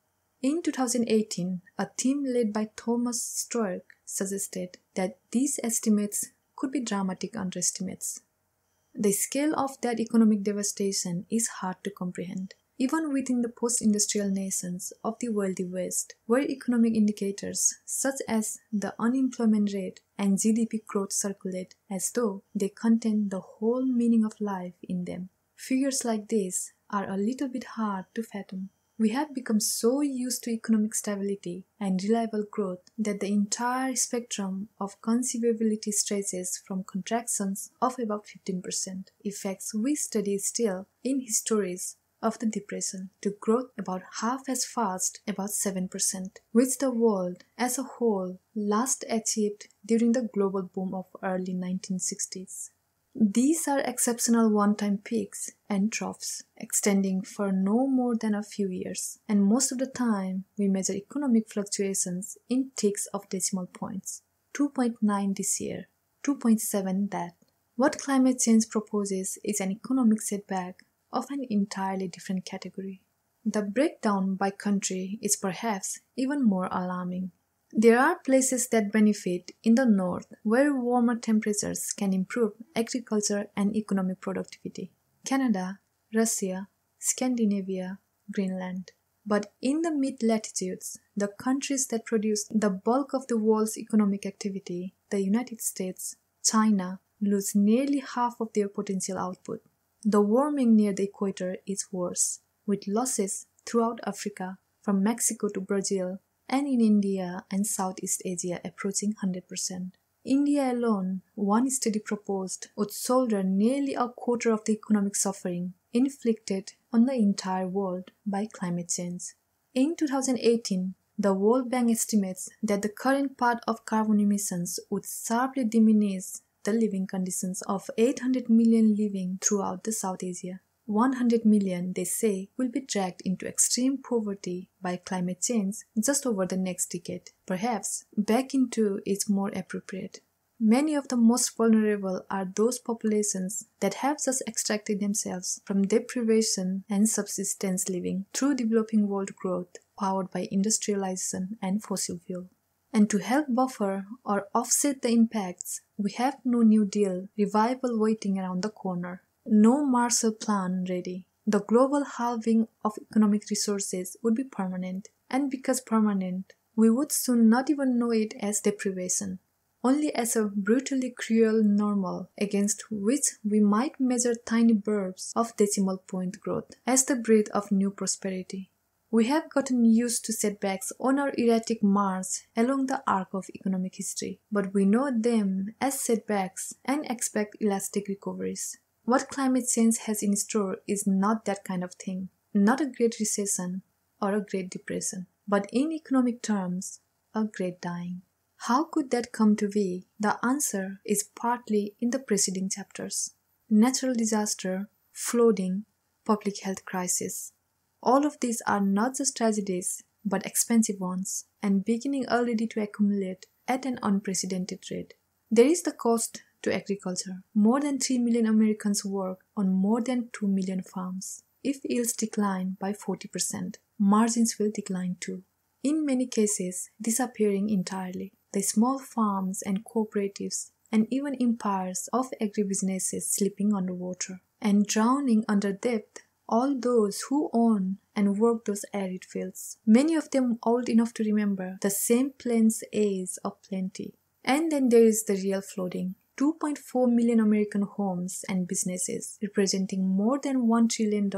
In 2018, a team led by Thomas Stoerk suggested that these estimates could be dramatic underestimates. The scale of that economic devastation is hard to comprehend. Even within the post industrial nations of the wealthy West, where economic indicators such as the unemployment rate and GDP growth circulate as though they contain the whole meaning of life in them, figures like this are a little bit hard to fathom. We have become so used to economic stability and reliable growth that the entire spectrum of conceivability stretches from contractions of about 15%, effects we study still in histories of the depression to growth about half as fast, about 7%, which the world as a whole last achieved during the global boom of early 1960s. These are exceptional one-time peaks and troughs, extending for no more than a few years, and most of the time we measure economic fluctuations in ticks of decimal points. 2.9 this year, 2.7 that. What climate change proposes is an economic setback of an entirely different category. The breakdown by country is perhaps even more alarming. There are places that benefit in the north where warmer temperatures can improve agriculture and economic productivity. Canada, Russia, Scandinavia, Greenland. But in the mid latitudes, the countries that produce the bulk of the world's economic activity, the United States, China, lose nearly half of their potential output. The warming near the equator is worse, with losses throughout Africa, from Mexico to Brazil, and in India and Southeast Asia approaching 100%. India alone, one study proposed, would shoulder nearly a quarter of the economic suffering inflicted on the entire world by climate change. In 2018, the World Bank estimates that the current part of carbon emissions would sharply diminish the living conditions of 800 million living throughout the South Asia. 100 million, they say, will be dragged into extreme poverty by climate change just over the next decade. Perhaps back into is more appropriate. Many of the most vulnerable are those populations that have just extracted themselves from deprivation and subsistence living through developing world growth powered by industrialization and fossil fuel. And to help buffer or offset the impacts, we have no New Deal revival waiting around the corner, no Marshall Plan ready. The global halving of economic resources would be permanent, and because permanent, we would soon not even know it as deprivation, only as a brutally cruel normal against which we might measure tiny burbs of decimal point growth as the breath of new prosperity. We have gotten used to setbacks on our erratic march along the arc of economic history, but we know them as setbacks and expect elastic recoveries. What climate change has in store is not that kind of thing, not a great recession or a great depression, but in economic terms, a great dying. How could that come to be? The answer is partly in the preceding chapters. natural disaster, flooding, public health crisis. All of these are not just tragedies, but expensive ones, and beginning already to accumulate at an unprecedented rate. There is the cost to agriculture. More than 3 million Americans work on more than 2 million farms. If yields decline by 40%, margins will decline too. In many cases, disappearing entirely. The small farms and cooperatives and even empires of agribusinesses slipping underwater and drowning under debt all those who own and work those arid fields, many of them old enough to remember the same plains age of plenty. And then there is the real flooding. 2.4 million American homes and businesses, representing more than $1 trillion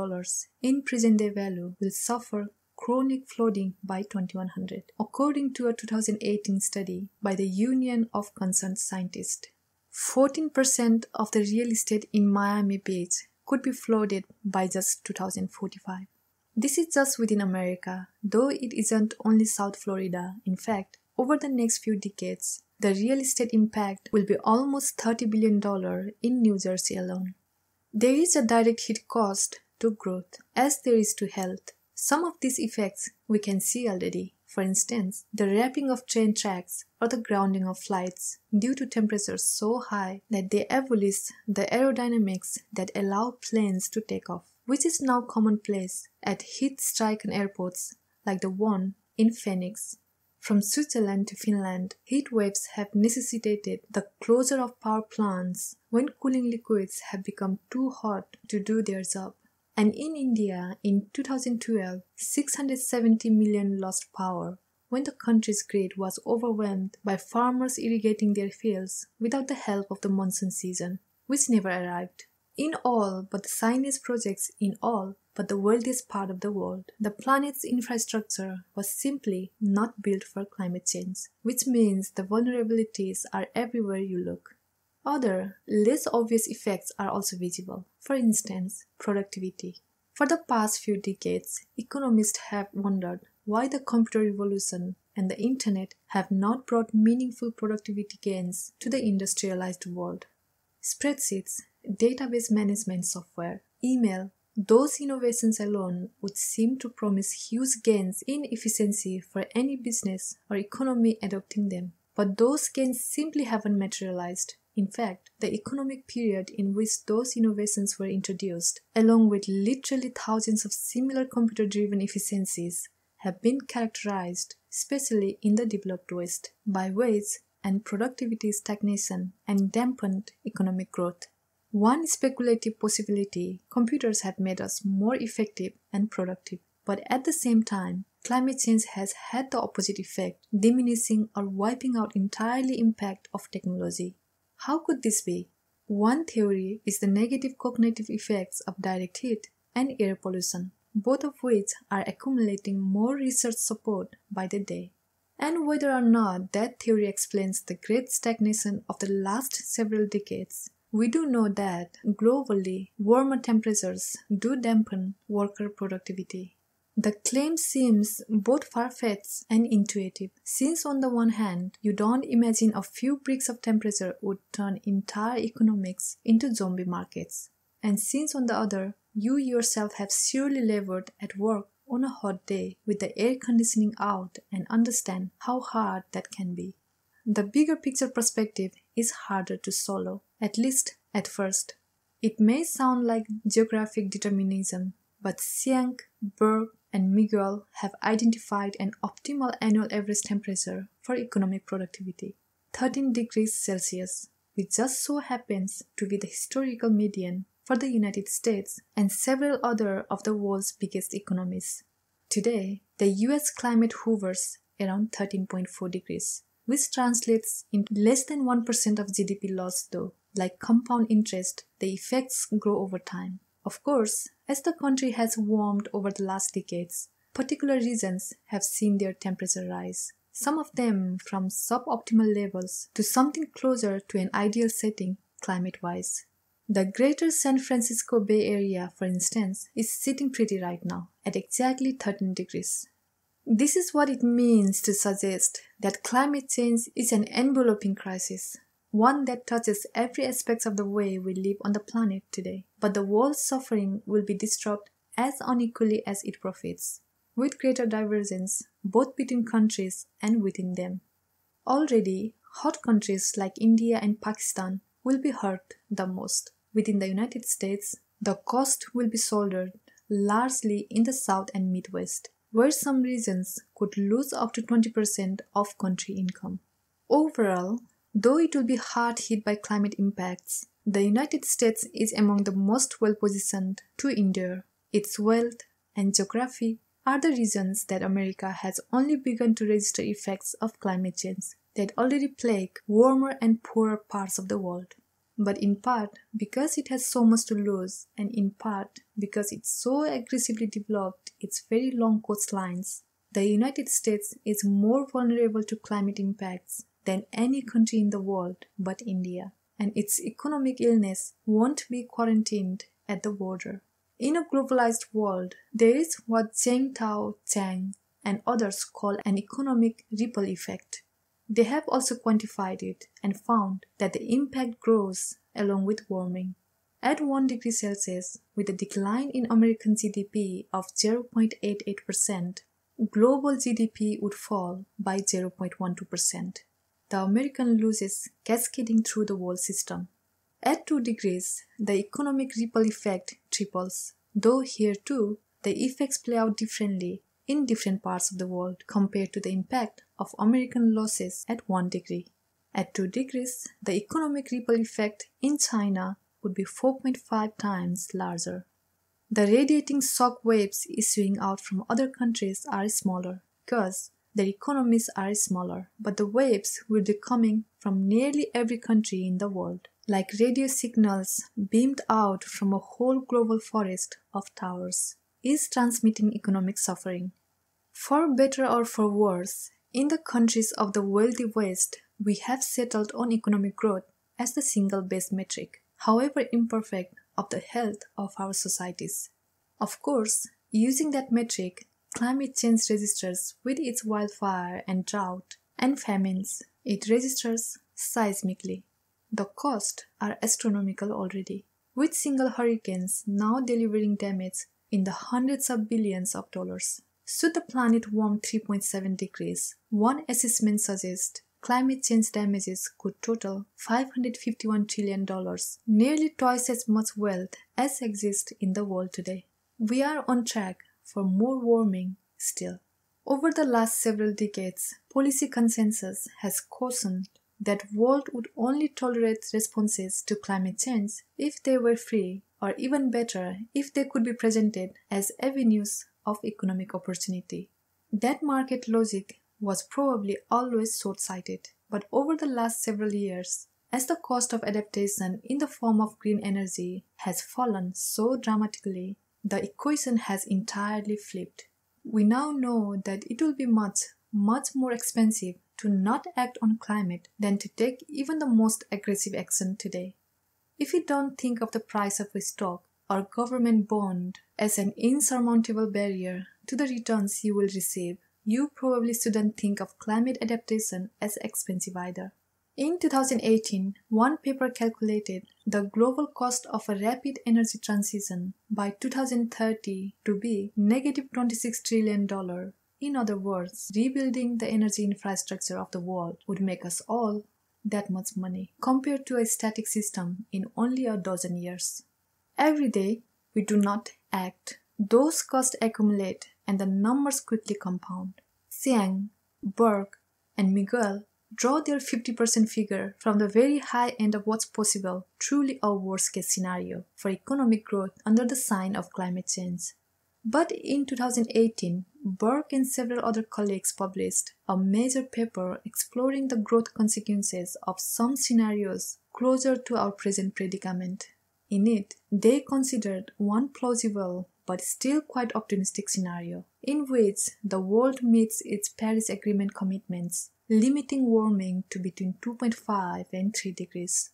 in present day value, will suffer chronic flooding by 2100, according to a 2018 study by the Union of Concerned Scientists. 14% of the real estate in Miami Beach could be flooded by just 2045. This is just within America, though it isn't only South Florida. In fact, over the next few decades, the real estate impact will be almost $30 billion in New Jersey alone. There is a direct hit cost to growth, as there is to health. Some of these effects we can see already. For instance, the wrapping of train tracks or the grounding of flights due to temperatures so high that they abolish the aerodynamics that allow planes to take off, which is now commonplace at heat-stricken airports like the one in Phoenix. From Switzerland to Finland, heat waves have necessitated the closure of power plants when cooling liquids have become too hot to do their job. And in India, in 2012, 670 million lost power when the country's grid was overwhelmed by farmers irrigating their fields without the help of the monsoon season, which never arrived. In all but the science projects in all but the wealthiest part of the world, the planet's infrastructure was simply not built for climate change, which means the vulnerabilities are everywhere you look. Other, less obvious effects are also visible. For instance, productivity. For the past few decades, economists have wondered why the computer revolution and the internet have not brought meaningful productivity gains to the industrialized world. Spreadsheets, database management software, email, those innovations alone would seem to promise huge gains in efficiency for any business or economy adopting them. But those gains simply haven't materialized. In fact, the economic period in which those innovations were introduced, along with literally thousands of similar computer driven efficiencies, have been characterized, especially in the developed West, by wage and productivity stagnation and dampened economic growth. One speculative possibility computers have made us more effective and productive, but at the same time, climate change has had the opposite effect, diminishing or wiping out entirely impact of technology. How could this be? One theory is the negative cognitive effects of direct heat and air pollution, both of which are accumulating more research support by the day. And whether or not that theory explains the great stagnation of the last several decades, we do know that globally warmer temperatures do dampen worker productivity. The claim seems both far-fetched and intuitive, since on the one hand, you don't imagine a few bricks of temperature would turn entire economics into zombie markets. And since on the other, you yourself have surely labored at work on a hot day with the air conditioning out and understand how hard that can be. The bigger picture perspective is harder to swallow, at least at first. It may sound like geographic determinism, but Hsiang, Burke, and Miguel have identified an optimal annual average temperature for economic productivity 13 degrees Celsius, which just so happens to be the historical median for the United States and several other of the world's biggest economies. Today, the US climate hovers around 13.4 degrees, which translates into less than 1% of GDP loss though. Like compound interest, the effects grow over time. Of course, as the country has warmed over the last decades, particular regions have seen their temperature rise, some of them from suboptimal levels to something closer to an ideal setting climate wise. The greater San Francisco Bay Area, for instance, is sitting pretty right now at exactly 13 degrees. This is what it means to suggest that climate change is an enveloping crisis. one that touches every aspect of the way we live on the planet today. But the world's suffering will be disturbed as unequally as it profits, with greater divergence both between countries and within them. Already, hot countries like India and Pakistan will be hurt the most. Within the United States, the cost will be shouldered largely in the South and Midwest, where some regions could lose up to 20% of country income. Overall, though it will be hard hit by climate impacts, the United States is among the most well positioned to endure. Its wealth and geography are the reasons that America has only begun to register effects of climate change that already plague warmer and poorer parts of the world. But in part because it has so much to lose, and in part because it so aggressively developed its very long coastlines, the United States is more vulnerable to climate impacts than any country in the world but India, and its economic illness won't be quarantined at the border. In a globalized world, there is what Zheng Tao Zhang and others call an economic ripple effect. They have also quantified it and found that the impact grows along with warming. At 1 degree Celsius, with a decline in American GDP of 0.88%, global GDP would fall by 0.12%. The American loses cascading through the whole system. At 2 degrees, the economic ripple effect triples, though here too, the effects play out differently in different parts of the world compared to the impact of American losses at 1 degree. At 2 degrees, the economic ripple effect in China would be 4.5 times larger. The radiating shock waves issuing out from other countries are smaller because their economies are smaller, but the waves will be coming from nearly every country in the world, like radio signals beamed out from a whole global forest of towers is transmitting economic suffering. For better or for worse, in the countries of the wealthy West, we have settled on economic growth as the single best metric, however imperfect, of the health of our societies. Of course, using that metric, climate change registers with its wildfire and drought and famines, it registers seismically. The costs are astronomical already, with single hurricanes now delivering damage in the hundreds of billions of dollars. Should the planet warm 3.7 degrees, one assessment suggests climate change damages could total $551 trillion, nearly twice as much wealth as exists in the world today. We are on track for more warming still. Over the last several decades, policy consensus has cautioned that world would only tolerate responses to climate change if they were free or even better if they could be presented as avenues of economic opportunity. That market logic was probably always short sighted, but over the last several years, as the cost of adaptation in the form of green energy has fallen so dramatically, the equation has entirely flipped. We now know that it will be much, much more expensive to not act on climate than to take even the most aggressive action today. If you don't think of the price of a stock or government bond as an insurmountable barrier to the returns you will receive, you probably shouldn't think of climate adaptation as expensive either. In 2018, one paper calculated the global cost of a rapid energy transition by 2030 to be negative $26 trillion. In other words, rebuilding the energy infrastructure of the world would make us all that much money compared to a static system in only a dozen years. Every day, we do not act. Those costs accumulate and the numbers quickly compound. Hsiang, Burke, and Miguel draw their 50% figure from the very high end of what's possible, truly a worst case scenario for economic growth under the sign of climate change. But in 2018, Burke and several other colleagues published a major paper exploring the growth consequences of some scenarios closer to our present predicament. In it, they considered one plausible but still quite optimistic scenario in which the world meets its Paris Agreement commitments, limiting warming to between 2.5 and 3 degrees.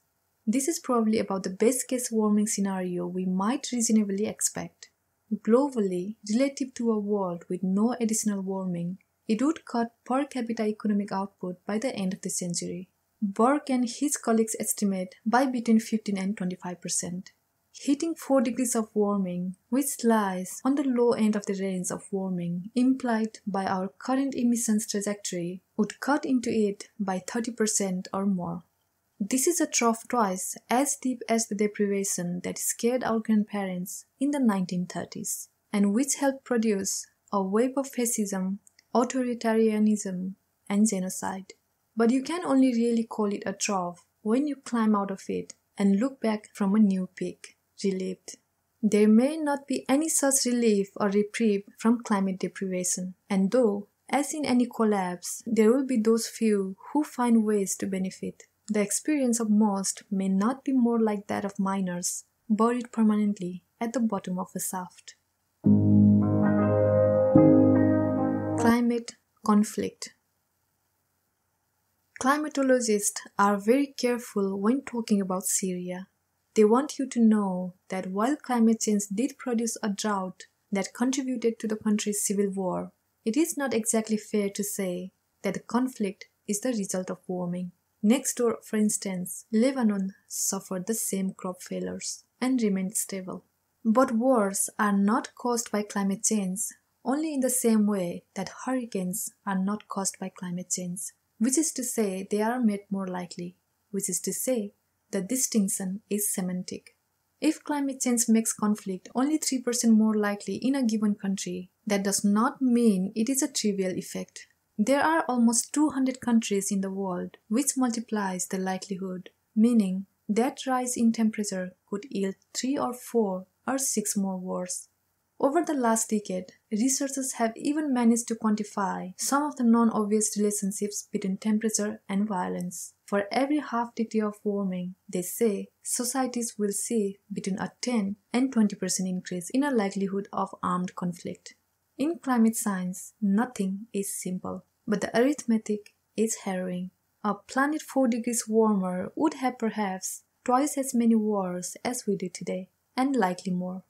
This is probably about the best case warming scenario we might reasonably expect. Globally, relative to a world with no additional warming, it would cut per capita economic output by the end of the century. Burke and his colleagues estimate by between 15 and 25 percent. Hitting 4 degrees of warming, which lies on the low end of the range of warming implied by our current emissions trajectory, would cut into it by 30% or more. This is a trough twice as deep as the deprivation that scared our grandparents in the 1930s, and which helped produce a wave of fascism, authoritarianism, and genocide. But you can only really call it a trough when you climb out of it and look back from a new peak relieved. There may not be any such relief or reprieve from climate deprivation, and though, as in any collapse, there will be those few who find ways to benefit, the experience of most may not be more like that of miners buried permanently at the bottom of a shaft. Climate conflict. Climatologists are very careful when talking about Syria they want you to know that while climate change did produce a drought that contributed to the country's civil war, it is not exactly fair to say that the conflict is the result of warming. Next door, for instance, Lebanon suffered the same crop failures and remained stable. But wars are not caused by climate change only in the same way that hurricanes are not caused by climate change, which is to say, they are made more likely, which is to say, the distinction is semantic. If climate change makes conflict only 3% more likely in a given country, that does not mean it is a trivial effect. There are almost 200 countries in the world, which multiplies the likelihood, meaning that rise in temperature could yield 3 or 4 or 6 more wars. Over the last decade, researchers have even managed to quantify some of the non-obvious relationships between temperature and violence. For every half degree of warming, they say societies will see between a 10 and 20% increase in a likelihood of armed conflict. In climate science, nothing is simple, but the arithmetic is harrowing. A planet 4 degrees warmer would have perhaps twice as many wars as we do today, and likely more.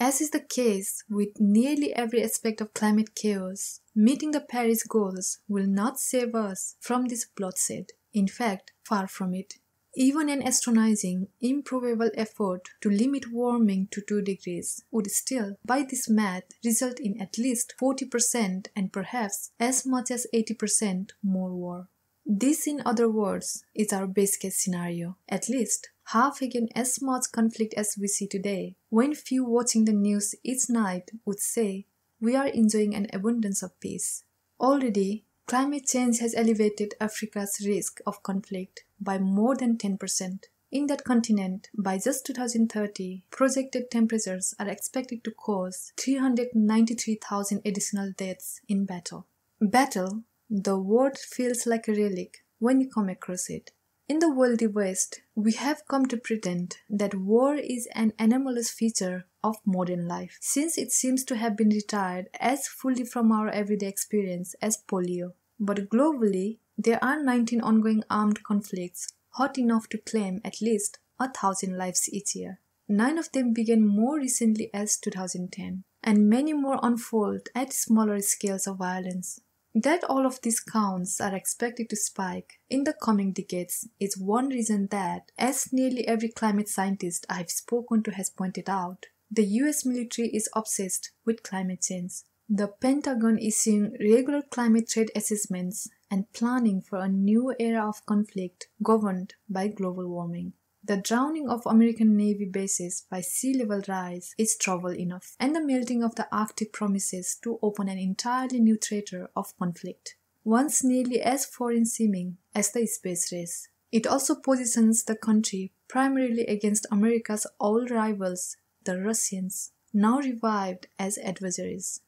As is the case with nearly every aspect of climate chaos, meeting the Paris goals will not save us from this bloodshed. In fact, far from it. Even an astonishing, improbable effort to limit warming to 2 degrees would still, by this math, result in at least 40% and perhaps as much as 80% more war. This, in other words, is our base case scenario, at least half again as much conflict as we see today, when few watching the news each night would say, We are enjoying an abundance of peace. Already, climate change has elevated Africa's risk of conflict by more than 10%. In that continent, by just 2030, projected temperatures are expected to cause 393,000 additional deaths in battle. Battle, the word feels like a relic when you come across it. In the worldly West, we have come to pretend that war is an anomalous feature of modern life, since it seems to have been retired as fully from our everyday experience as polio. But globally, there are 19 ongoing armed conflicts, hot enough to claim at least a thousand lives each year. Nine of them began more recently as 2010, and many more unfold at smaller scales of violence. That all of these counts are expected to spike in the coming decades is one reason that, as nearly every climate scientist I've spoken to has pointed out, the US military is obsessed with climate change. The Pentagon is issuing regular climate threat assessments and planning for a new era of conflict governed by global warming. The drowning of American Navy bases by sea level rise is trouble enough, and the melting of the Arctic promises to open an entirely new theater of conflict, once nearly as foreign seeming as the space race. It also positions the country primarily against America's old rivals, the Russians, now revived as adversaries.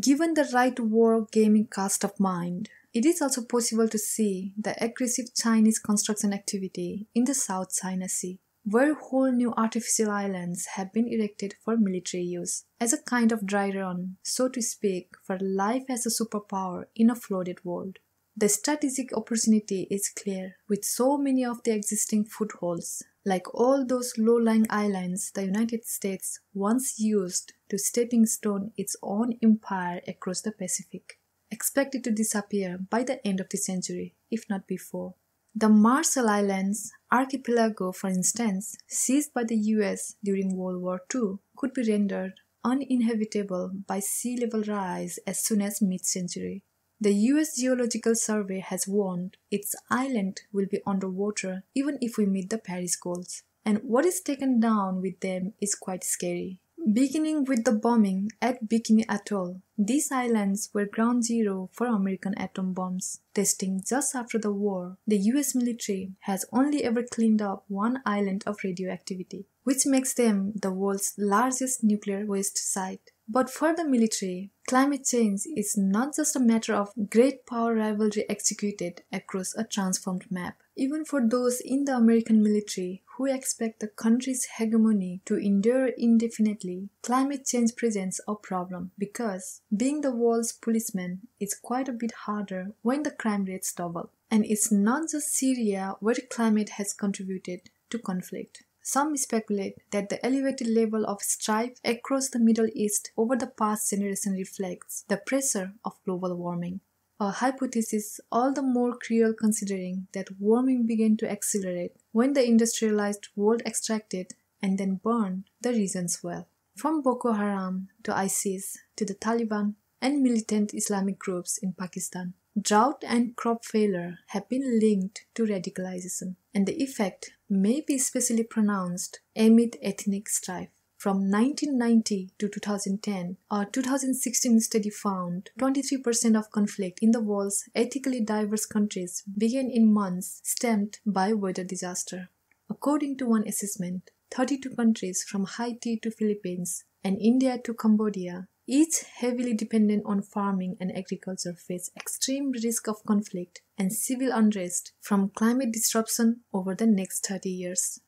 Given the right war gaming cast of mind, it is also possible to see the aggressive Chinese construction activity in the South China Sea, where whole new artificial islands have been erected for military use, as a kind of dry run, so to speak, for life as a superpower in a flooded world. The strategic opportunity is clear, with so many of the existing footholds, like all those low-lying islands the United States once used to stepping stone its own empire across the Pacific expected to disappear by the end of the century, if not before. The Marshall Islands archipelago, for instance, seized by the US during World War II, could be rendered uninhabitable by sea level rise as soon as mid century. The US Geological Survey has warned its island will be underwater even if we meet the Paris goals. And what is taken down with them is quite scary. Beginning with the bombing at Bikini Atoll, these islands were ground zero for American atom bombs. Testing just after the war, the US military has only ever cleaned up one island of radioactivity, which makes them the world's largest nuclear waste site. But for the military, climate change is not just a matter of great power rivalry executed across a transformed map. Even for those in the American military who expect the country's hegemony to endure indefinitely, climate change presents a problem because being the world's policeman is quite a bit harder when the crime rates double. And it's not just Syria where climate has contributed to conflict. Some speculate that the elevated level of strife across the Middle East over the past generation reflects the pressure of global warming. A hypothesis all the more cruel considering that warming began to accelerate when the industrialized world extracted and then burned the region's well. From Boko Haram to ISIS to the Taliban and militant Islamic groups in Pakistan, drought and crop failure have been linked to radicalization, and the effect may be especially pronounced amid ethnic strife. From 1990 to 2010, a 2016 study found 23% of conflict in the world's ethnically diverse countries began in months stemmed by weather disaster. According to one assessment, 32 countries from Haiti to Philippines and India to Cambodia each heavily dependent on farming and agriculture face extreme risk of conflict and civil unrest from climate disruption over the next 30 years.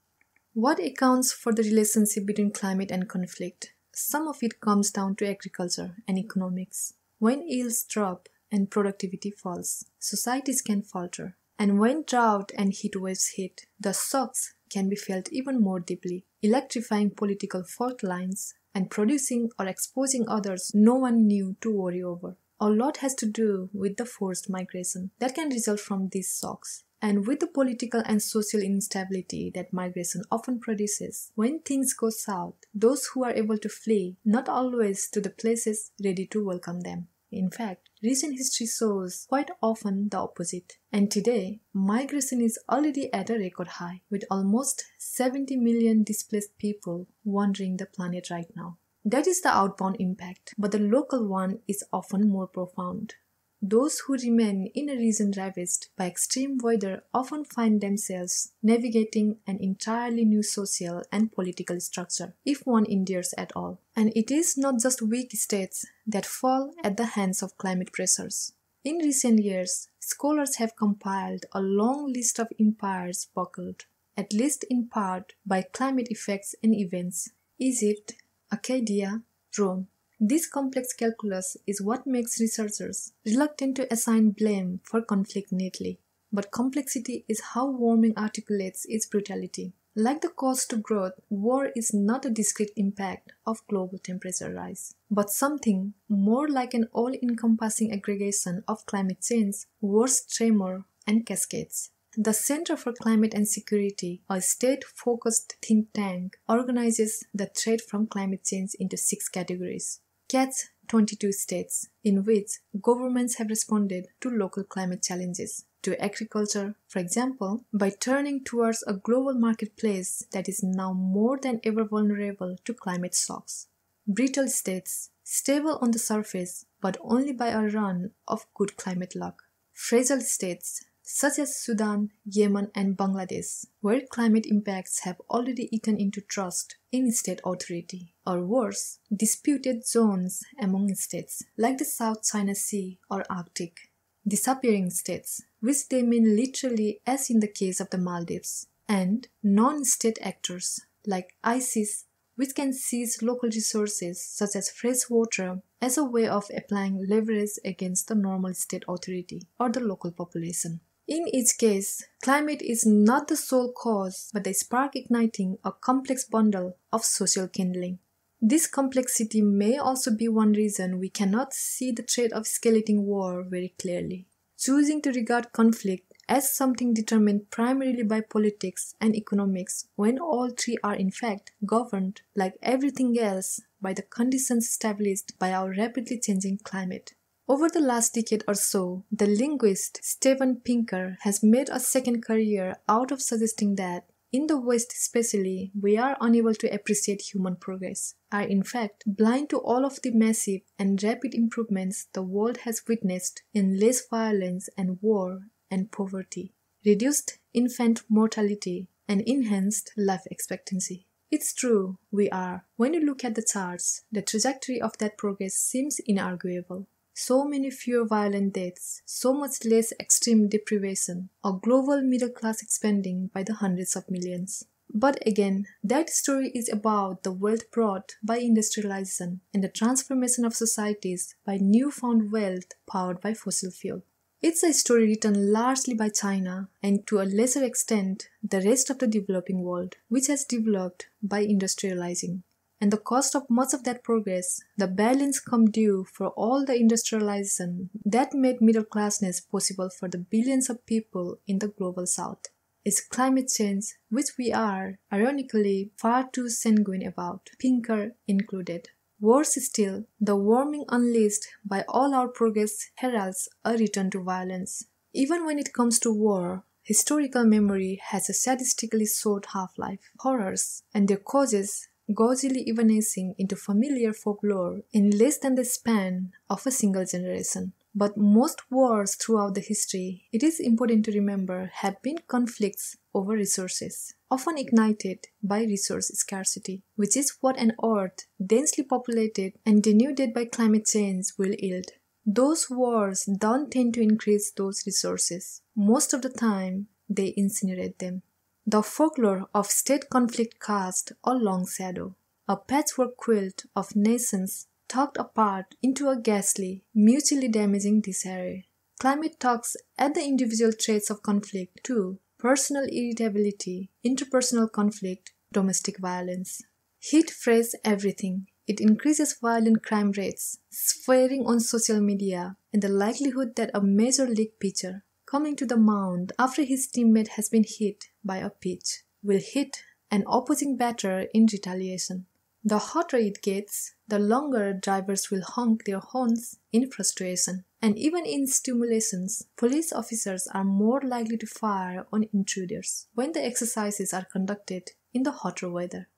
What accounts for the relationship between climate and conflict? Some of it comes down to agriculture and economics. When yields drop and productivity falls, societies can falter. And when drought and heat waves hit, the shocks can be felt even more deeply, electrifying political fault lines and producing or exposing others no one knew to worry over. A lot has to do with the forced migration that can result from these shocks. And with the political and social instability that migration often produces, when things go south, those who are able to flee not always to the places ready to welcome them. In fact, recent history shows quite often the opposite. And today, migration is already at a record high, with almost 70 million displaced people wandering the planet right now. That is the outbound impact, but the local one is often more profound. Those who remain in a region ravaged by extreme weather often find themselves navigating an entirely new social and political structure, if one endures at all. And it is not just weak states that fall at the hands of climate pressures. In recent years, scholars have compiled a long list of empires buckled, at least in part, by climate effects and events Egypt, Acadia, Rome, this complex calculus is what makes researchers reluctant to assign blame for conflict neatly. But complexity is how warming articulates its brutality. Like the cost to growth, war is not a discrete impact of global temperature rise, but something more like an all encompassing aggregation of climate change, wars, tremor, and cascades. The Center for Climate and Security, a state focused think tank, organizes the threat from climate change into six categories CATS 22 states in which governments have responded to local climate challenges to agriculture, for example, by turning towards a global marketplace that is now more than ever vulnerable to climate shocks. Brittle states, stable on the surface, but only by a run of good climate luck. Fragile states, such as Sudan, Yemen, and Bangladesh, where climate impacts have already eaten into trust in state authority, or worse, disputed zones among states like the South China Sea or Arctic, disappearing states, which they mean literally as in the case of the Maldives, and non state actors like ISIS, which can seize local resources such as fresh water as a way of applying leverage against the normal state authority or the local population. In each case, climate is not the sole cause, but the spark igniting a complex bundle of social kindling. This complexity may also be one reason we cannot see the threat of escalating war very clearly. Choosing to regard conflict as something determined primarily by politics and economics when all three are in fact governed, like everything else, by the conditions established by our rapidly changing climate. Over the last decade or so, the linguist Steven Pinker has made a second career out of suggesting that, in the West especially, we are unable to appreciate human progress, are in fact blind to all of the massive and rapid improvements the world has witnessed in less violence and war and poverty, reduced infant mortality, and enhanced life expectancy. It's true, we are. When you look at the charts, the trajectory of that progress seems inarguable so many fewer violent deaths, so much less extreme deprivation, a global middle class expanding by the hundreds of millions. But again, that story is about the wealth brought by industrialization and the transformation of societies by newfound wealth powered by fossil fuel. It's a story written largely by China and to a lesser extent the rest of the developing world, which has developed by industrializing and the cost of much of that progress, the balance come due for all the industrialization that made middle classness possible for the billions of people in the global south, is climate change, which we are, ironically, far too sanguine about, Pinker included. Worse still, the warming unleashed by all our progress heralds a return to violence. Even when it comes to war, historical memory has a statistically short half-life. Horrors and their causes gauzily evanescing into familiar folklore in less than the span of a single generation. But most wars throughout the history, it is important to remember, have been conflicts over resources, often ignited by resource scarcity, which is what an earth densely populated and denuded by climate change will yield. Those wars don't tend to increase those resources. Most of the time, they incinerate them. The folklore of state conflict cast a long shadow, a patchwork quilt of nations tucked apart into a ghastly, mutually damaging disarray. Climate talks at the individual traits of conflict too personal irritability, interpersonal conflict, domestic violence. Heat frays everything. It increases violent crime rates, swearing on social media, and the likelihood that a major league pitcher coming to the mound after his teammate has been hit by a pitch, will hit an opposing batter in retaliation. The hotter it gets, the longer drivers will honk their horns in frustration. And even in stimulations, police officers are more likely to fire on intruders when the exercises are conducted in the hotter weather.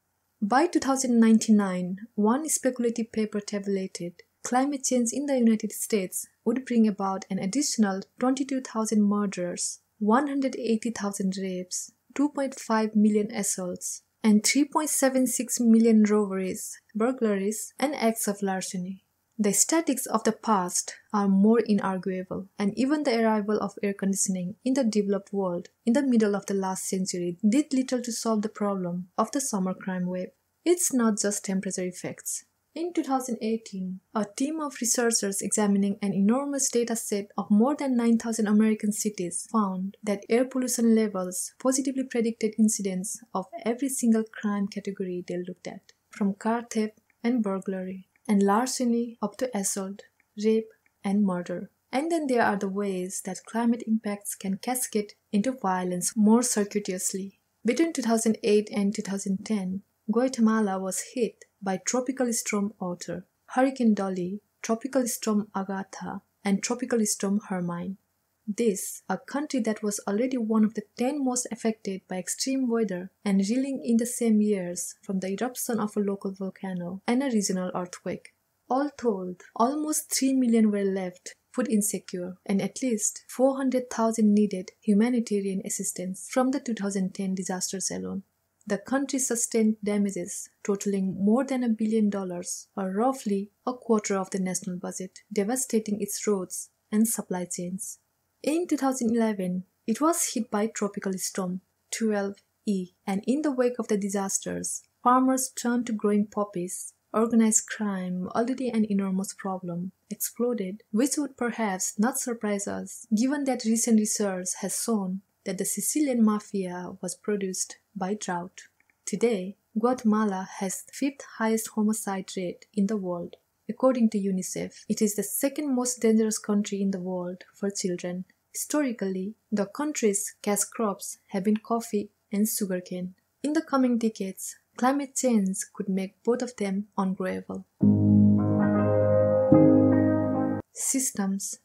By 2099, one speculative paper tabulated climate change in the United States would bring about an additional 22,000 murders, 180,000 rapes, 2.5 million assaults, and 3.76 million robberies, burglaries, and acts of larceny. The statistics of the past are more inarguable, and even the arrival of air conditioning in the developed world in the middle of the last century did little to solve the problem of the summer crime wave. It's not just temperature effects. In 2018, a team of researchers examining an enormous data set of more than 9,000 American cities found that air pollution levels positively predicted incidents of every single crime category they looked at, from car theft and burglary, and larceny up to assault, rape, and murder. And then there are the ways that climate impacts can cascade into violence more circuitously. Between 2008 and 2010, Guatemala was hit by Tropical Storm Arthur, Hurricane Dolly, Tropical Storm Agatha, and Tropical Storm Hermine. This, a country that was already one of the 10 most affected by extreme weather and reeling in the same years from the eruption of a local volcano and a regional earthquake. All told, almost 3 million were left food insecure and at least 400,000 needed humanitarian assistance from the 2010 disasters alone. The country sustained damages totaling more than a billion dollars, or roughly a quarter of the national budget, devastating its roads and supply chains. In 2011, it was hit by tropical storm 12E, and in the wake of the disasters, farmers turned to growing poppies. Organized crime, already an enormous problem, exploded, which would perhaps not surprise us, given that recent research has shown that the Sicilian mafia was produced by drought. Today, Guatemala has the fifth highest homicide rate in the world. According to UNICEF, it is the second most dangerous country in the world for children. Historically, the country's cash crops have been coffee and sugarcane. In the coming decades, climate change could make both of them ungrowable. Systems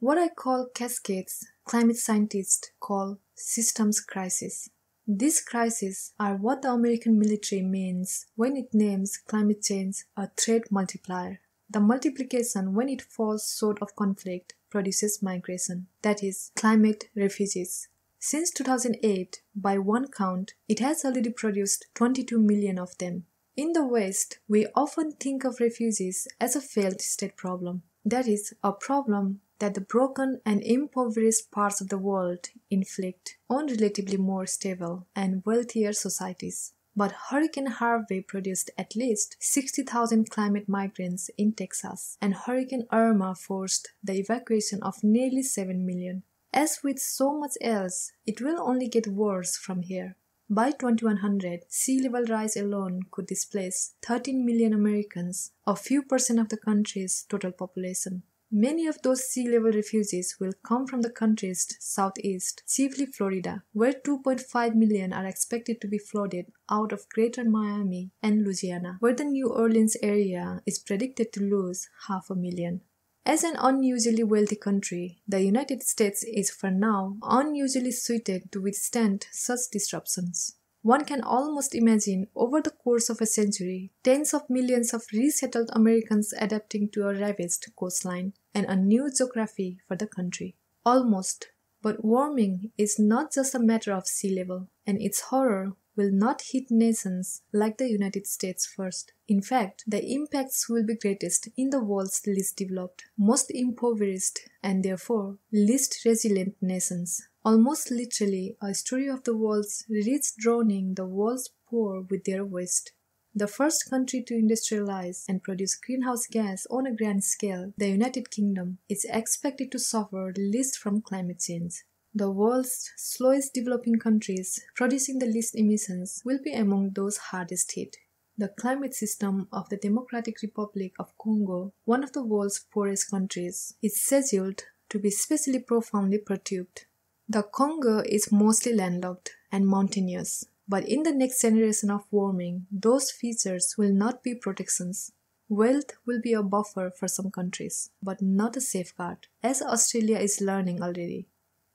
What I call cascades, climate scientists call systems crisis. These crises are what the American military means when it names climate change a threat multiplier. The multiplication, when it falls short of conflict, produces migration, that is, climate refugees. Since 2008, by one count, it has already produced 22 million of them. In the West, we often think of refugees as a failed state problem. That is, a problem that the broken and impoverished parts of the world inflict on relatively more stable and wealthier societies. But Hurricane Harvey produced at least 60,000 climate migrants in Texas, and Hurricane Irma forced the evacuation of nearly 7 million. As with so much else, it will only get worse from here. By 2100, sea level rise alone could displace 13 million Americans, a few percent of the country's total population. Many of those sea level refugees will come from the country's southeast, chiefly Florida, where 2.5 million are expected to be flooded out of greater Miami and Louisiana, where the New Orleans area is predicted to lose half a million. As an unusually wealthy country, the United States is for now unusually suited to withstand such disruptions. One can almost imagine, over the course of a century, tens of millions of resettled Americans adapting to a ravaged coastline and a new geography for the country. Almost. But warming is not just a matter of sea level, and its horror will not hit nations like the United States first. In fact, the impacts will be greatest in the world's least developed, most impoverished, and therefore least resilient nations. Almost literally, a story of the world's rich drowning the world's poor with their waste. The first country to industrialize and produce greenhouse gas on a grand scale, the United Kingdom, is expected to suffer the least from climate change. The world's slowest developing countries producing the least emissions will be among those hardest hit. The climate system of the Democratic Republic of Congo, one of the world's poorest countries, is scheduled to be especially profoundly perturbed. The Congo is mostly landlocked and mountainous, but in the next generation of warming, those features will not be protections. Wealth will be a buffer for some countries, but not a safeguard, as Australia is learning already.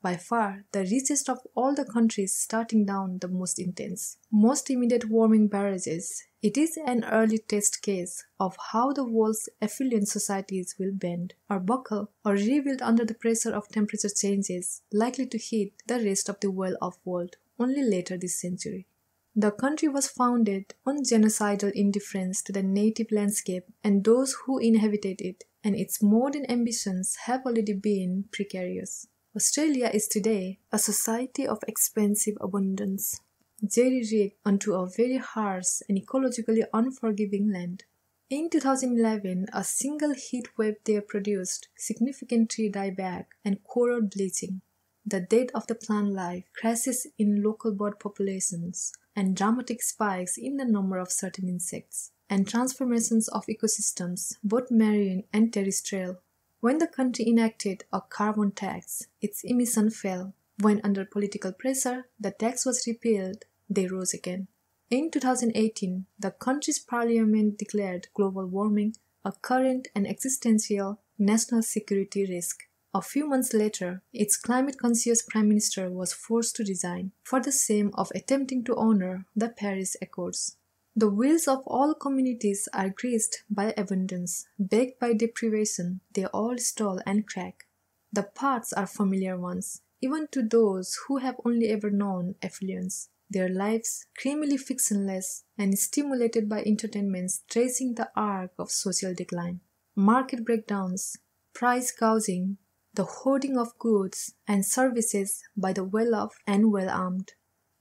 By far, the richest of all the countries starting down the most intense, most immediate warming barrages, it is an early test case of how the world's affluent societies will bend or buckle or rebuild under the pressure of temperature changes likely to hit the rest of the well-off world only later this century. The country was founded on genocidal indifference to the native landscape and those who inhabited it, and its modern ambitions have already been precarious. Australia is today a society of expensive abundance, jerry-rigged onto a very harsh and ecologically unforgiving land. In 2011, a single heat wave there produced significant tree dieback and coral bleaching. The death of the plant life, crashes in local bird populations, and dramatic spikes in the number of certain insects, and transformations of ecosystems, both marine and terrestrial, when the country enacted a carbon tax, its emission fell. When under political pressure, the tax was repealed, they rose again. In 2018, the country's parliament declared global warming a current and existential national security risk. A few months later, its climate conscious prime minister was forced to resign for the same of attempting to honor the Paris Accords. The wheels of all communities are greased by abundance, baked by deprivation, they all stall and crack. The paths are familiar ones, even to those who have only ever known affluence. Their lives, creamily fictionless and stimulated by entertainments tracing the arc of social decline. Market breakdowns, price gouging, the hoarding of goods and services by the well off and well armed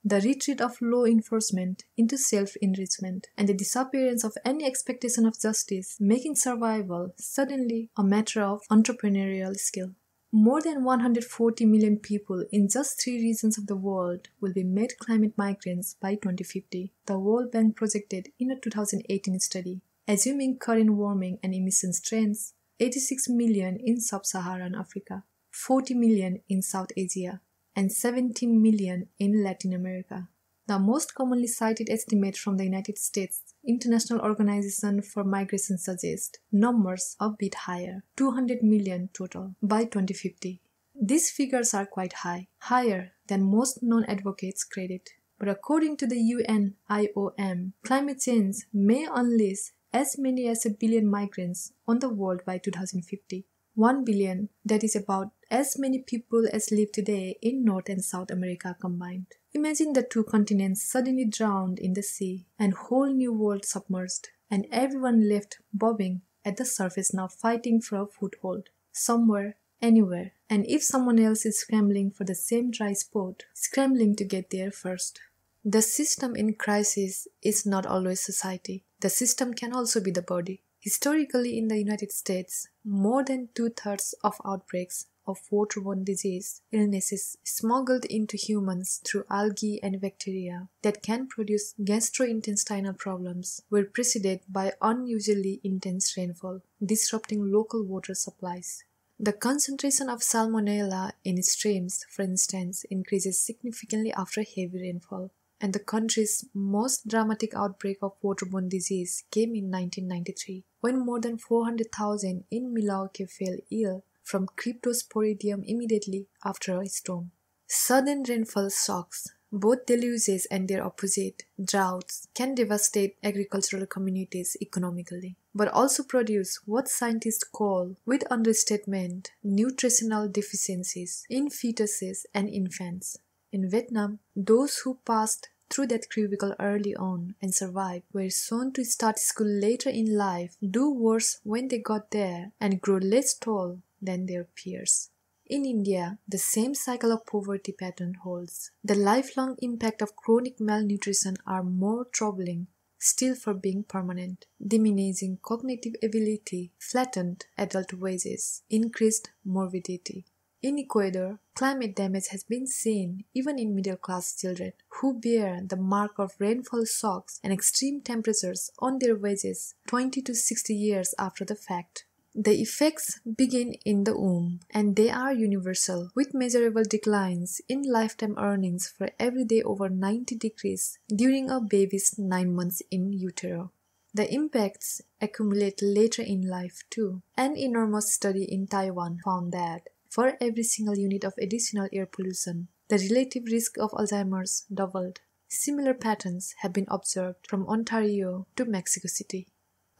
the retreat of law enforcement into self enrichment, and the disappearance of any expectation of justice, making survival suddenly a matter of entrepreneurial skill. More than 140 million people in just three regions of the world will be made climate migrants by 2050, the World Bank projected in a 2018 study. Assuming current warming and emissions trends, 86 million in sub Saharan Africa, 40 million in South Asia, and 17 million in Latin America. The most commonly cited estimate from the United States International Organization for Migration suggests numbers a bit higher, 200 million total by 2050. These figures are quite high, higher than most non-advocates credit. But according to the UN IOM, climate change may unleash as many as a billion migrants on the world by 2050. 1 billion, that is about as many people as live today in North and South America combined. Imagine the two continents suddenly drowned in the sea and whole new world submerged and everyone left bobbing at the surface now fighting for a foothold somewhere anywhere and if someone else is scrambling for the same dry spot scrambling to get there first the system in crisis is not always society the system can also be the body Historically, in the United States, more than two thirds of outbreaks of waterborne disease illnesses smuggled into humans through algae and bacteria that can produce gastrointestinal problems were preceded by unusually intense rainfall, disrupting local water supplies. The concentration of salmonella in streams, for instance, increases significantly after heavy rainfall and the country's most dramatic outbreak of waterborne disease came in 1993 when more than 400,000 in Milwaukee fell ill from cryptosporidium immediately after a storm. Sudden rainfall shocks, both deluges and their opposite, droughts, can devastate agricultural communities economically, but also produce what scientists call, with understatement, nutritional deficiencies in fetuses and infants. In Vietnam, those who passed through that cubicle early on and survived were soon to start school later in life, do worse when they got there, and grow less tall than their peers. In India, the same cycle of poverty pattern holds. The lifelong impact of chronic malnutrition are more troubling still for being permanent, diminishing cognitive ability, flattened adult wages, increased morbidity. In Ecuador, climate damage has been seen even in middle class children who bear the mark of rainfall shocks and extreme temperatures on their wages 20 to 60 years after the fact. The effects begin in the womb and they are universal with measurable declines in lifetime earnings for every day over 90 degrees during a baby's 9 months in utero. The impacts accumulate later in life too. An enormous study in Taiwan found that for every single unit of additional air pollution, the relative risk of Alzheimer's doubled. Similar patterns have been observed from Ontario to Mexico City.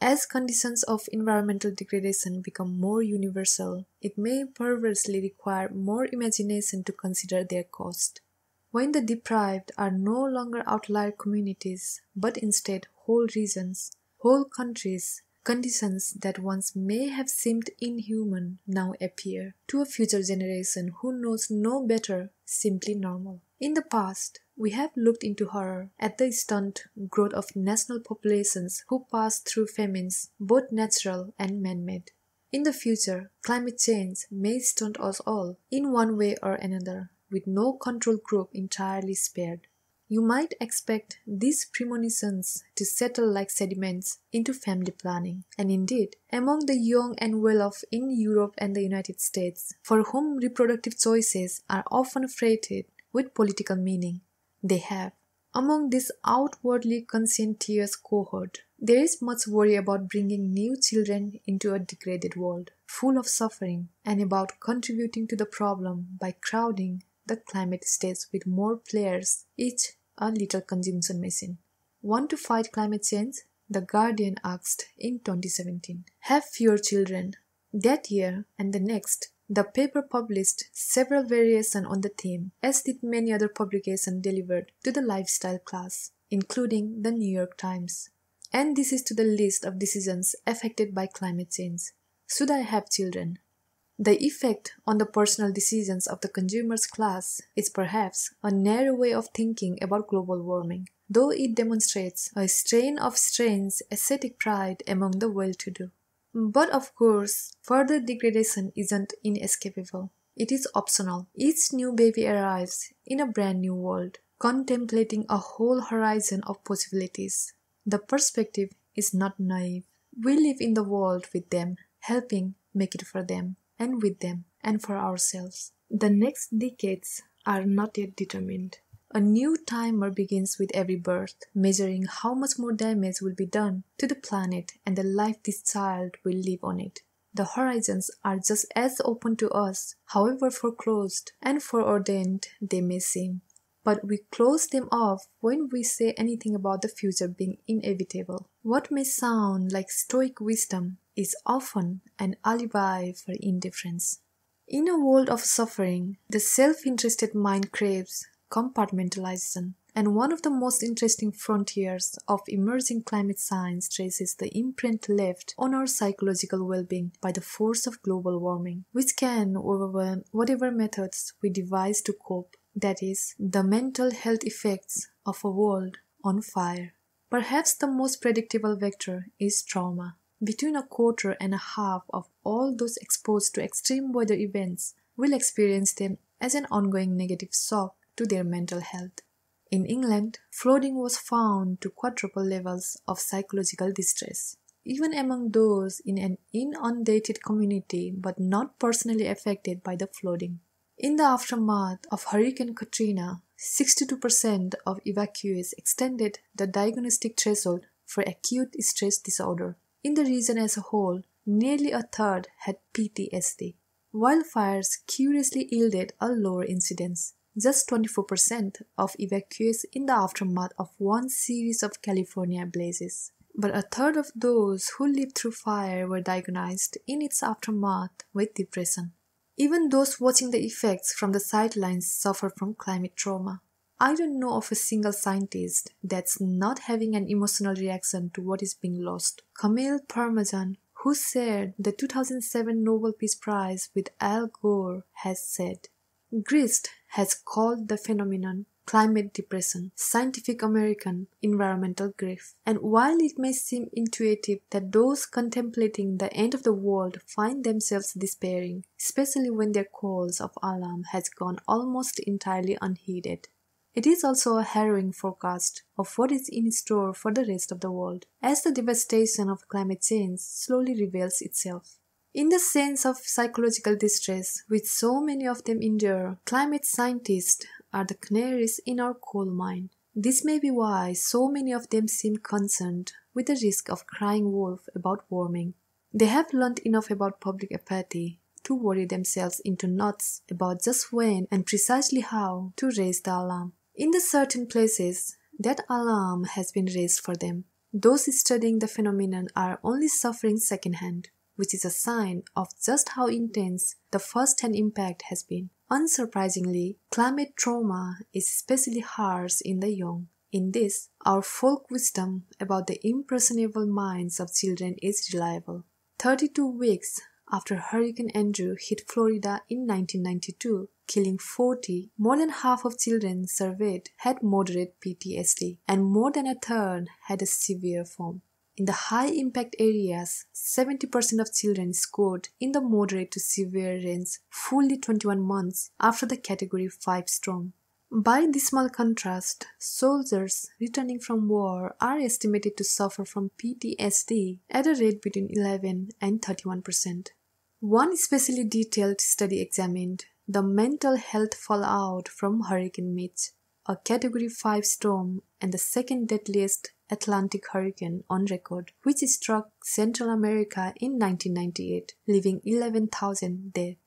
As conditions of environmental degradation become more universal, it may perversely require more imagination to consider their cost. When the deprived are no longer outlier communities, but instead whole regions, whole countries, Conditions that once may have seemed inhuman now appear to a future generation who knows no better simply normal. In the past, we have looked into horror at the stunned growth of national populations who pass through famines, both natural and man-made. In the future, climate change may stunt us all in one way or another, with no control group entirely spared. You might expect these premonitions to settle like sediments into family planning. And indeed, among the young and well off in Europe and the United States, for whom reproductive choices are often freighted with political meaning, they have. Among this outwardly conscientious cohort, there is much worry about bringing new children into a degraded world, full of suffering, and about contributing to the problem by crowding the climate stage with more players, each a little consumption machine. Want to fight climate change? The Guardian asked in 2017. Have fewer children. That year and the next, the paper published several variations on the theme, as did many other publications delivered to the lifestyle class, including the New York Times. And this is to the list of decisions affected by climate change. Should I have children? The effect on the personal decisions of the consumer's class is perhaps a narrow way of thinking about global warming, though it demonstrates a strain of strange ascetic pride among the well to do. But of course, further degradation isn't inescapable. It is optional. Each new baby arrives in a brand new world, contemplating a whole horizon of possibilities. The perspective is not naive. We live in the world with them, helping make it for them. And with them, and for ourselves. The next decades are not yet determined. A new timer begins with every birth, measuring how much more damage will be done to the planet and the life this child will live on it. The horizons are just as open to us, however foreclosed and foreordained they may seem. But we close them off when we say anything about the future being inevitable. What may sound like stoic wisdom is often an alibi for indifference. In a world of suffering, the self interested mind craves compartmentalization, and one of the most interesting frontiers of emerging climate science traces the imprint left on our psychological well being by the force of global warming, which can overwhelm whatever methods we devise to cope, that is, the mental health effects of a world on fire. Perhaps the most predictable vector is trauma. Between a quarter and a half of all those exposed to extreme weather events will experience them as an ongoing negative shock to their mental health. In England, flooding was found to quadruple levels of psychological distress. Even among those in an inundated community but not personally affected by the flooding. In the aftermath of Hurricane Katrina, 62% of evacuees extended the diagnostic threshold for acute stress disorder in the region as a whole, nearly a third had PTSD. Wildfires curiously yielded a lower incidence, just 24% of evacuees in the aftermath of one series of California blazes. But a third of those who lived through fire were diagnosed in its aftermath with depression. Even those watching the effects from the sidelines suffer from climate trauma. I don't know of a single scientist that's not having an emotional reaction to what is being lost. Camille Parmesan, who shared the 2007 Nobel Peace Prize with Al Gore, has said, Grist has called the phenomenon climate depression, Scientific American environmental grief. And while it may seem intuitive that those contemplating the end of the world find themselves despairing, especially when their calls of alarm has gone almost entirely unheeded, it is also a harrowing forecast of what is in store for the rest of the world as the devastation of climate change slowly reveals itself. In the sense of psychological distress, which so many of them endure, climate scientists are the canaries in our coal mine. This may be why so many of them seem concerned with the risk of crying wolf about warming. They have learned enough about public apathy to worry themselves into knots about just when and precisely how to raise the alarm. In the certain places, that alarm has been raised for them. Those studying the phenomenon are only suffering secondhand, which is a sign of just how intense the first-hand impact has been. Unsurprisingly, climate trauma is especially harsh in the young. In this, our folk wisdom about the impressionable minds of children is reliable. 32 weeks after Hurricane Andrew hit Florida in 1992, killing 40, more than half of children surveyed had moderate PTSD, and more than a third had a severe form. In the high impact areas, 70% of children scored in the moderate to severe range fully 21 months after the Category 5 storm. By dismal contrast, soldiers returning from war are estimated to suffer from PTSD at a rate between 11 and 31 percent. One especially detailed study examined the mental health fallout from Hurricane Mitch, a Category 5 storm and the second deadliest Atlantic hurricane on record, which struck Central America in 1998, leaving 11,000 dead.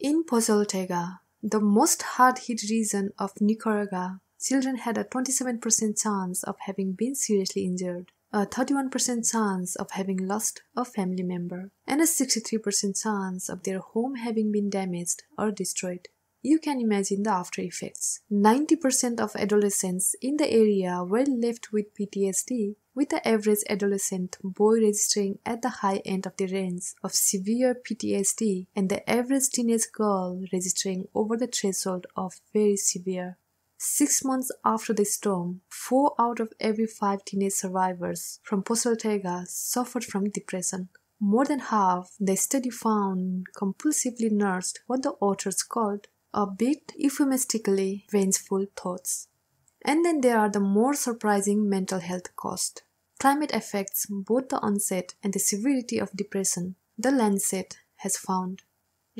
In Posoltega, the most hard hit region of Nicaragua, children had a 27% chance of having been seriously injured a 31% chance of having lost a family member, and a 63% chance of their home having been damaged or destroyed. You can imagine the after effects. 90% of adolescents in the area were left with PTSD, with the average adolescent boy registering at the high end of the range of severe PTSD and the average teenage girl registering over the threshold of very severe. Six months after the storm, four out of every five teenage survivors from Posoltega suffered from depression. More than half, the study found, compulsively nursed what the authors called, a bit euphemistically, vengeful thoughts. And then there are the more surprising mental health costs. Climate affects both the onset and the severity of depression, the Lancet has found.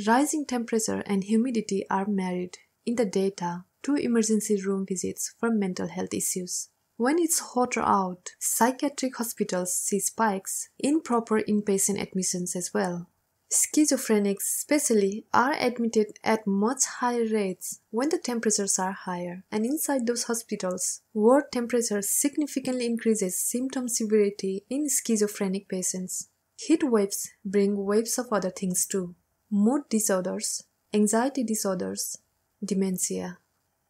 Rising temperature and humidity are married in the data to emergency room visits for mental health issues. When it's hotter out, psychiatric hospitals see spikes in proper inpatient admissions as well. Schizophrenics, especially, are admitted at much higher rates when the temperatures are higher, and inside those hospitals, where temperature significantly increases symptom severity in schizophrenic patients. Heat waves bring waves of other things too mood disorders, anxiety disorders, dementia.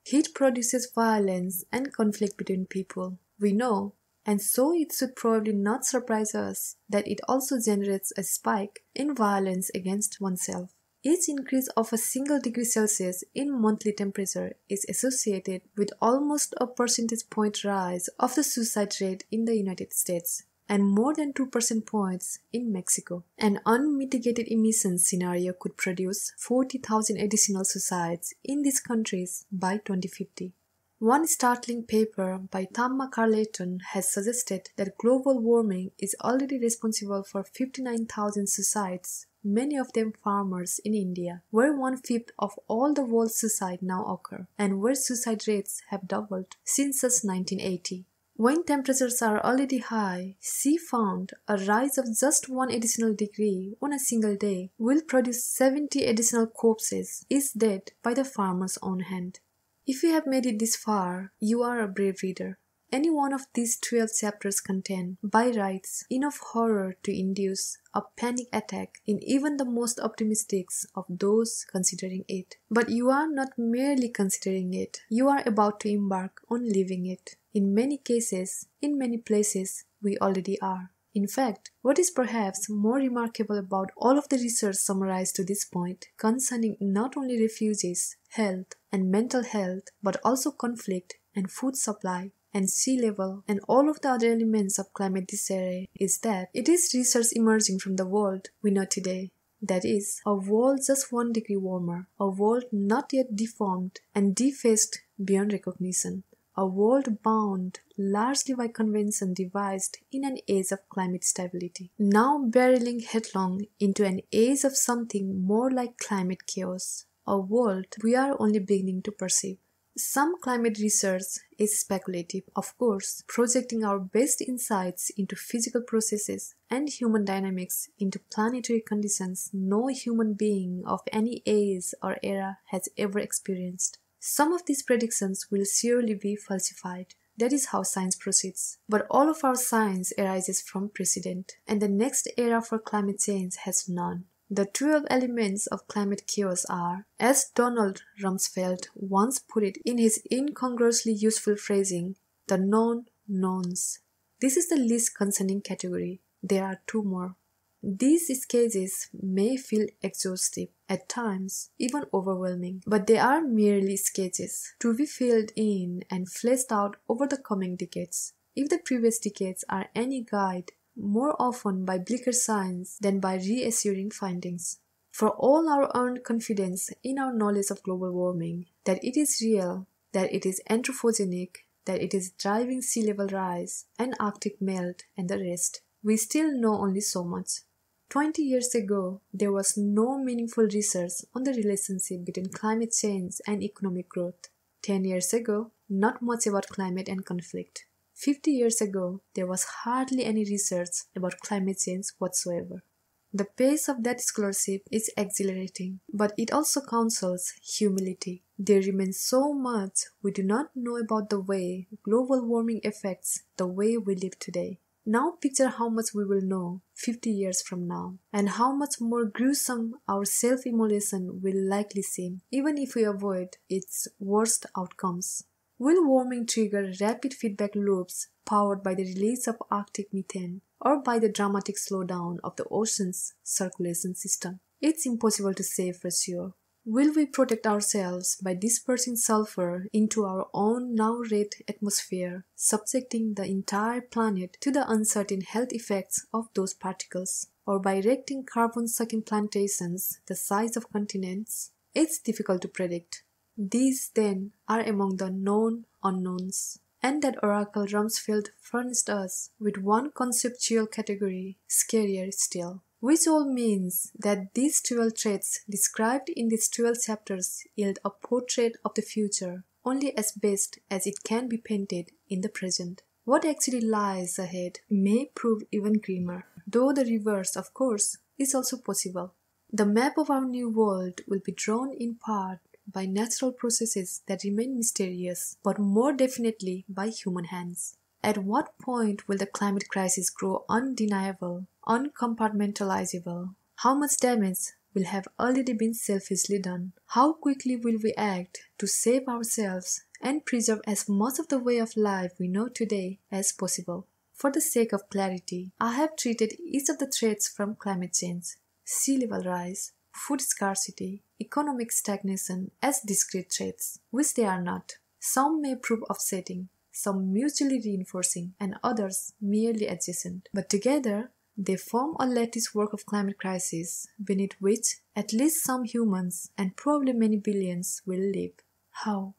Heat produces violence and conflict between people. We know and so it should probably not surprise us that it also generates a spike in violence against oneself. Each increase of a single degree Celsius in monthly temperature is associated with almost a percentage point rise of the suicide rate in the United States and more than 2 percent points in Mexico. An unmitigated emissions scenario could produce 40,000 additional suicides in these countries by 2050. One startling paper by Tamma Carleton has suggested that global warming is already responsible for 59,000 suicides, many of them farmers in India, where one fifth of all the world's suicides now occur, and where suicide rates have doubled since 1980. When temperatures are already high, see found a rise of just one additional degree on a single day will produce 70 additional corpses is dead by the farmer's own hand. If you have made it this far, you are a brave reader. Any one of these 12 chapters contain, by rights, enough horror to induce a panic attack in even the most optimistic of those considering it. But you are not merely considering it, you are about to embark on living it. In many cases, in many places, we already are. In fact, what is perhaps more remarkable about all of the research summarized to this point concerning not only refugees, health, and mental health, but also conflict and food supply and sea level and all of the other elements of climate disarray is that it is research emerging from the world we know today. That is, a world just one degree warmer, a world not yet deformed and defaced beyond recognition a world bound largely by convention devised in an age of climate stability, now barreling headlong into an age of something more like climate chaos, a world we are only beginning to perceive. Some climate research is speculative, of course, projecting our best insights into physical processes and human dynamics into planetary conditions no human being of any age or era has ever experienced. Some of these predictions will surely be falsified. That is how science proceeds. But all of our science arises from precedent, and the next era for climate change has none. The 12 elements of climate chaos are, as Donald Rumsfeld once put it in his incongruously useful phrasing, the known knowns. This is the least concerning category. There are two more. These sketches may feel exhaustive, at times even overwhelming, but they are merely sketches to be filled in and fleshed out over the coming decades. If the previous decades are any guide, more often by bleaker signs than by reassuring findings. For all our earned confidence in our knowledge of global warming, that it is real, that it is anthropogenic, that it is driving sea level rise and Arctic melt and the rest, we still know only so much. 20 years ago, there was no meaningful research on the relationship between climate change and economic growth. 10 years ago, not much about climate and conflict. 50 years ago, there was hardly any research about climate change whatsoever. The pace of that scholarship is exhilarating, but it also counsels humility. There remains so much we do not know about the way global warming affects the way we live today. Now picture how much we will know 50 years from now, and how much more gruesome our self immolation will likely seem, even if we avoid its worst outcomes. Will warming trigger rapid feedback loops powered by the release of Arctic methane or by the dramatic slowdown of the ocean's circulation system? It's impossible to say for sure, Will we protect ourselves by dispersing sulfur into our own now red atmosphere, subjecting the entire planet to the uncertain health effects of those particles, or by erecting carbon sucking plantations the size of continents? It's difficult to predict. These, then, are among the known unknowns. And that oracle Rumsfeld furnished us with one conceptual category, scarier still. which all means that these 12 traits described in these 12 chapters yield a portrait of the future only as best as it can be painted in the present. What actually lies ahead may prove even grimmer, though the reverse, of course, is also possible. The map of our new world will be drawn in part by natural processes that remain mysterious, but more definitely by human hands. At what point will the climate crisis grow undeniable, uncompartmentalizable? How much damage will have already been selfishly done? How quickly will we act to save ourselves and preserve as much of the way of life we know today as possible? For the sake of clarity, I have treated each of the threats from climate change, sea level rise, food scarcity, economic stagnation as discrete threats, which they are not. Some may prove offsetting, some mutually reinforcing, and others merely adjacent. But together, they form a lattice work of climate crisis beneath which at least some humans and probably many billions will live. How?